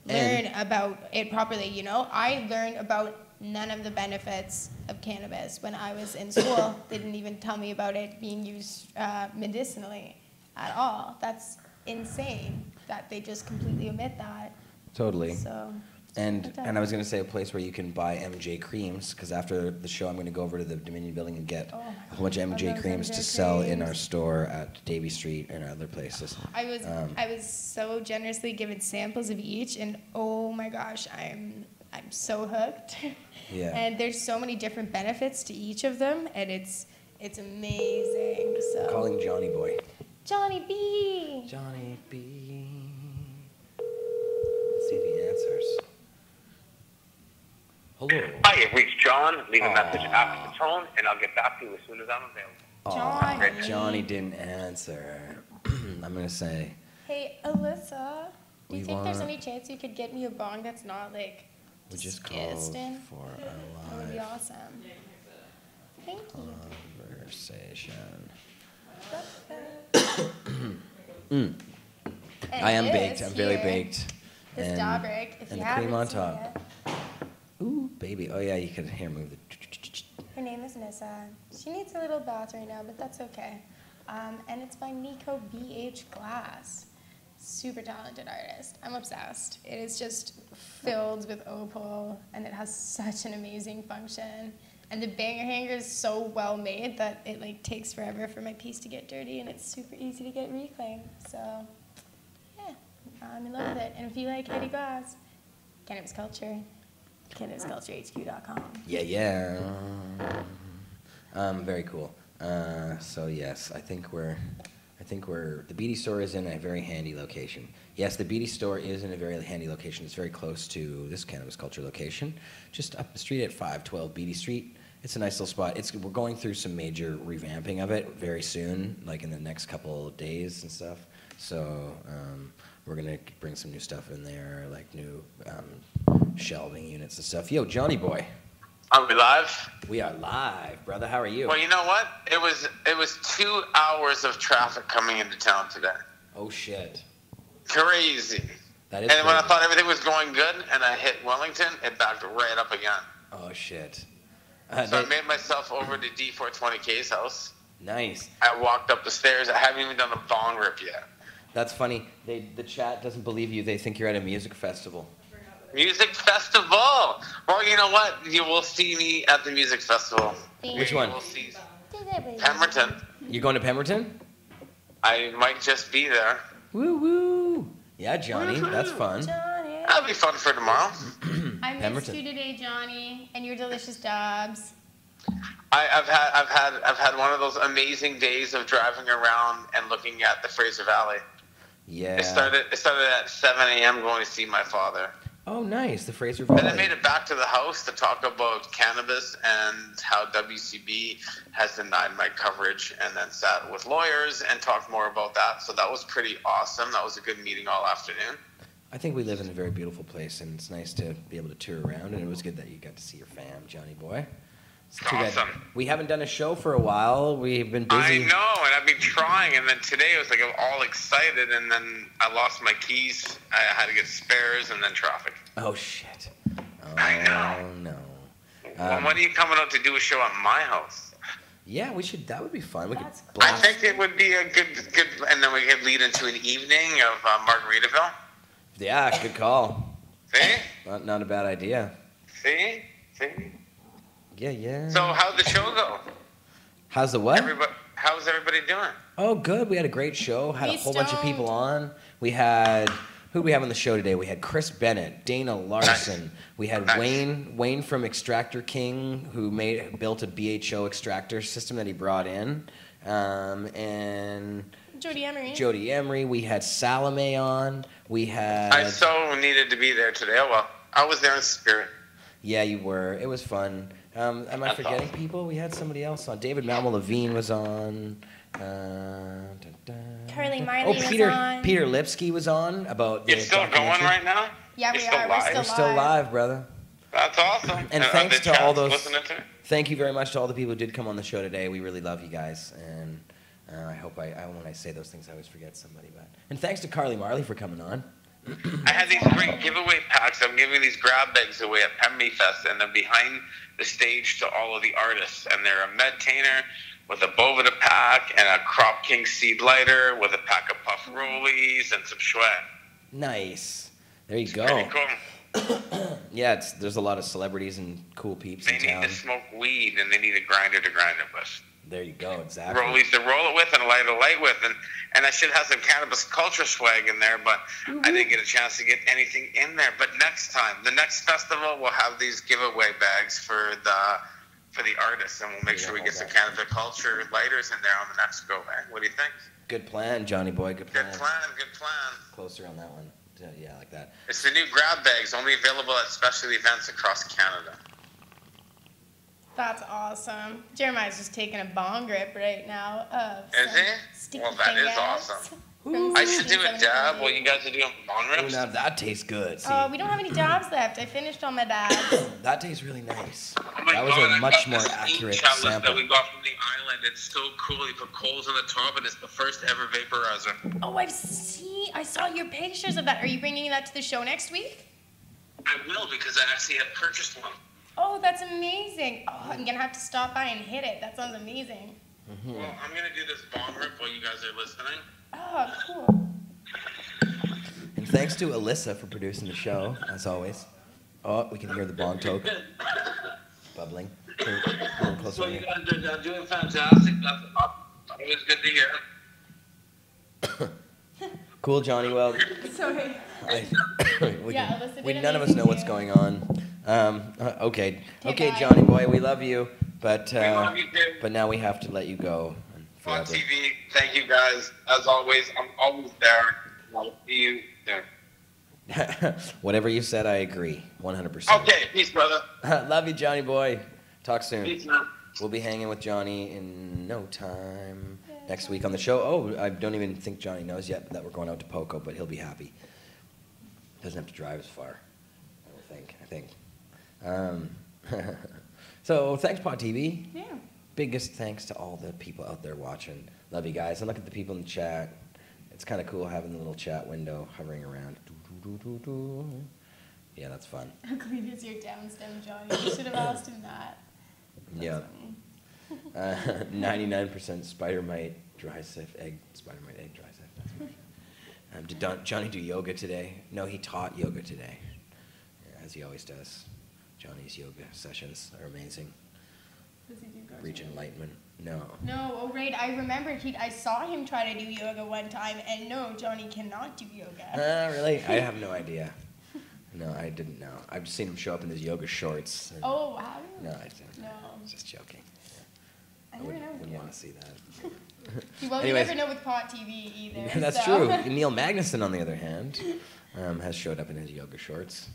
learn And- about it properly. You know, I learned about none of the benefits of cannabis when I was in school. they didn't even tell me about it being used uh, medicinally at all. That's insane that they just completely omit that. Totally. So. And and I was gonna say a place where you can buy MJ creams because after the show I'm gonna go over to the Dominion Building and get Oh a whole bunch of MJ creams MJ to sell in our store at Davie Street and other places. I was Um, I was so generously given samples of each, and oh my gosh, I'm I'm so hooked. Yeah. and there's so many different benefits to each of them, and it's it's amazing. So calling Johnny Boy. Johnny B. Johnny B. Let's see if he answers. Hello. Hi, you've reached John. Leave a message after the tone, and I'll get back to you as soon as I'm available. Aw, Johnny didn't answer. I'm gonna say Hey Alyssa, do you We think there's any chance you could get me a bong that's not like we just called for That would be awesome. Thank you. conversation. Mm. I am baked. I'm very baked. This and, Dabrick, if and you the cream on top. it, Ooh, baby. Oh yeah, you could hear move the. Her name is Nissa. She needs a little bath right now, but that's okay. Um, and it's by Nico BH Glass. Super talented artist. I'm obsessed. It is just filled with opal, and it has such an amazing function. And the banger hanger is so well made that it like takes forever for my piece to get dirty, and it's super easy to get reclaimed. So, yeah, I'm in love with it. And if you like heady glass, cannabis culture, cannabisculturehq.com. Yeah, yeah. Um, very cool. Uh, so yes, I think we're, think we're. The Beatty store is in a very handy location. Yes, the Beatty store is in a very handy location. It's very close to this cannabis culture location, just up the street at 512 Beatty Street. It's a nice little spot. It's we're going through some major revamping of it very soon, like in the next couple of days and stuff. So um, we're gonna bring some new stuff in there, like new um, shelving units and stuff. Yo, Johnny boy. Are we live? We are live, brother. How are you? Well, you know what? It was it was two hours of traffic coming into town today. Oh shit. Crazy. That is and when I thought everything was going good, and I hit Wellington, it backed right up again. Oh shit. Uh, so I made myself over to D420K's house. nice. I walked up the stairs. I haven't even done a bong rip yet. That's funny. They the chat doesn't believe you. They think you're at a music festival. Music festival. Well, you know what? You will see me at the music festival. Which You one? will see Pemberton. You going to Pemberton? I might just be there. Woo woo. Yeah, Johnny. That's fun. That'll be fun for tomorrow. I missed Pemberton. you today, Johnny, and your delicious dobs. I, I've had I've had I've had one of those amazing days of driving around and looking at the Fraser Valley. Yeah. It started it started at 7 a.m. going to see my father. Oh, nice. The Fraser Valley. And I made it back to the house to talk about cannabis and how WCB has denied my coverage, and then sat with lawyers and talked more about that. So that was pretty awesome. That was a good meeting all afternoon. I think we live in a very beautiful place, and it's nice to be able to tour around. And it was good that you got to see your fam, Johnny boy. It's too bad Awesome. We haven't done a show for a while. We've been busy. I busy. know, and I've been trying, and then today I was like I'm all excited, and then I lost my keys. I had to get spares, and then traffic. Oh shit. Oh, I know. no. well, Um, when are you coming out to do a show at my house? Yeah, we should. That would be fun. We could I think it would be a good, good, and then we could lead into an evening of uh, Margaritaville. Yeah, good call. See, Not, not a bad idea. see, see. Yeah, yeah. So how'd the show go? How's the what? Everybody, how's everybody doing? Oh, good. We had a great show. Had a Be whole bunch of people on. We had who do we have on the show today? We had Chris Bennett, Dana Larsen. We had Wayne Wayne from Extractor King, who made built a BHO extractor system that he brought in, um, and Jodie Emery. Jodie Emery. We had Salimeh on. We had. I so needed to be there today. Oh well, I was there in spirit. Yeah, you were. It was fun. Um, am I That's forgetting awesome. people? We had somebody else on. David Malmo Levine was on. Uh, dun, dun, Carly Marley Miley oh, was Peter on. Peter Lipskis was on about. The You're still going right now? Yeah, You're we are. live? We're We're still, still live. live, brother. That's awesome. And Uh, thanks to all those. To? Thank you very much to all the people who did come on the show today. We really love you guys, and uh, I hope I, I when I say those things I always forget somebody. But and thanks to Carly Marley for coming on. I had these great giveaway packs. I'm giving these grab bags away at Pemmy Fest, and they're behind the stage to all of the artists. And they're a Medtainer with a Boveda pack and a Crop King seed lighter with a pack of puff mm. rollies and some swag. Nice. There you go. Pretty cool. Yeah, it's, there's a lot of celebrities and cool peeps They in need town. to smoke weed, and they need a grinder to grind it with. There you go. Exactly. Rollies to roll it with and a lighter to light with. And, and I should have some cannabis culture swag in there, but I didn't get a chance to get anything in there. But next time, the next festival, we'll have these giveaway bags for the for the artists, and we'll make sure we get some cannabis culture lighters in there on the next go. Eh? What do you think? Good plan, Johnny boy. Good plan. Good plan, good plan. Closer on that one. Yeah, Yeah, like that. It's the new grab bags, only available at special events across Canada. That's awesome. Jeremiah's just taking a bong grip right now of Is some it? Well, that is awesome. from I should do a 1670. dab while you guys are doing bong rips. now that tastes good. See, Oh, we don't have any dabs left. I finished all my dabs. that tastes really nice. Oh my that was God, I a much more accurate sample. that we got from the island. It's so cool. You put coals on the top, and it's the first ever vaporizer. oh, I've seen. I saw your pictures of that. Are you bringing that to the show next week? I will because I actually have purchased one. Oh, that's amazing. Oh, I'm gonna have to stop by and hit it. That sounds amazing. Mm-hmm. Well, I'm gonna do this bong rip while you guys are listening. Oh, cool. And thanks to Alyssa for producing the show, as always. Oh, we can hear the bong toke bubbling. A little- a little closer So you guys are doing fantastic. That's always good to hear. Cool, Johnny. Well, Sorry. I, we, Yeah, can- Alyssa we none of us know what's too. going on. Um, uh, okay, Okay, okay, bye. Johnny boy, we love you, but uh, love you too. but now we have to let you go On forever. TV. Thank you guys. As always, I'm always there. I'll see you there. Whatever you said, I agree, 100%. Okay, peace, brother. love you, Johnny boy. Talk soon. Peace, man. We'll be hanging with Johnny in no time next week on the show. Oh, I don't even think Johnny knows yet that we're going out to Poco, but he'll be happy. Doesn't have to drive as far. I don't think. I think. Um, so thanks, Pot TV. Yeah. Biggest thanks to all the people out there watching. Love you guys. And look at the people in the chat. It's kind of cool having the little chat window hovering around. Yeah, that's fun. How clean is your downstem, Johnny? You should have asked him that. Yeah. Uh, 99% spider mite, dry sift, egg, spider mite, egg, dry sift. Um, did Don, Johnny do yoga today? No, he taught yoga today, as he always does. Johnny's yoga sessions are amazing. Does he do? Reach enlightenment. No. No, oh right, I remember he. I saw him try to do yoga one time, and no, Johnny cannot do yoga. Uh, really? I have no idea. No, I didn't know. I've seen him show up in his yoga shorts. and- Oh, wow. No, I didn't. No. Just joking. I I never wouldn't, know with wouldn't you. want to see that. Well, you Anyways. never know with Pot TV either. That's so. true. Neil Magnuson, on the other hand, um, has showed up in his yoga shorts.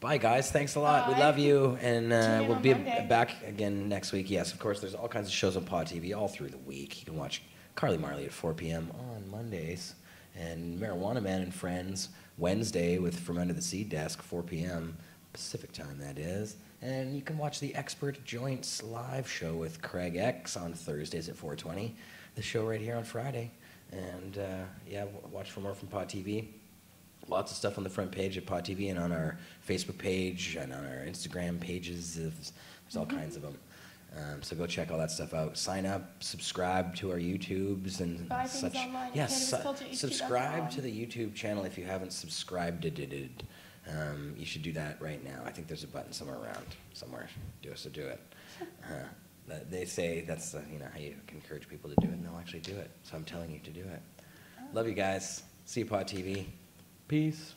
Bye, guys. Thanks a lot. We love you, and uh, we'll be Monday. back again next week. Yes, of course. There's all kinds of shows on Pot TV all through the week. You can watch Carly Marley at 4 p.m. on Mondays, and Marijuana Man and Friends Wednesday with From Under the Seed Desk 4 p.m. Pacific time. That is. And you can watch the Expert Joints live show with Craig X on Thursdays at 4:20. The show right here on Friday. And uh, yeah, watch for more from Pot TV. Lots of stuff on the front page of Pot TV and on our Facebook page and on our Instagram pages. There's, all kinds of them. Um, so go check all that stuff out. Sign up, subscribe to our YouTubes and Buy such. at yes, su- subscribe to the YouTube channel if you haven't subscribed. to it. Um, you should do that right now. I think there's a button somewhere around, somewhere. Do it, so do it. Uh, they say that's uh, you know how you can encourage people to do it, and they'll actually do it. So I'm telling you to do it. Love you guys. See you, Pot TV. Peace.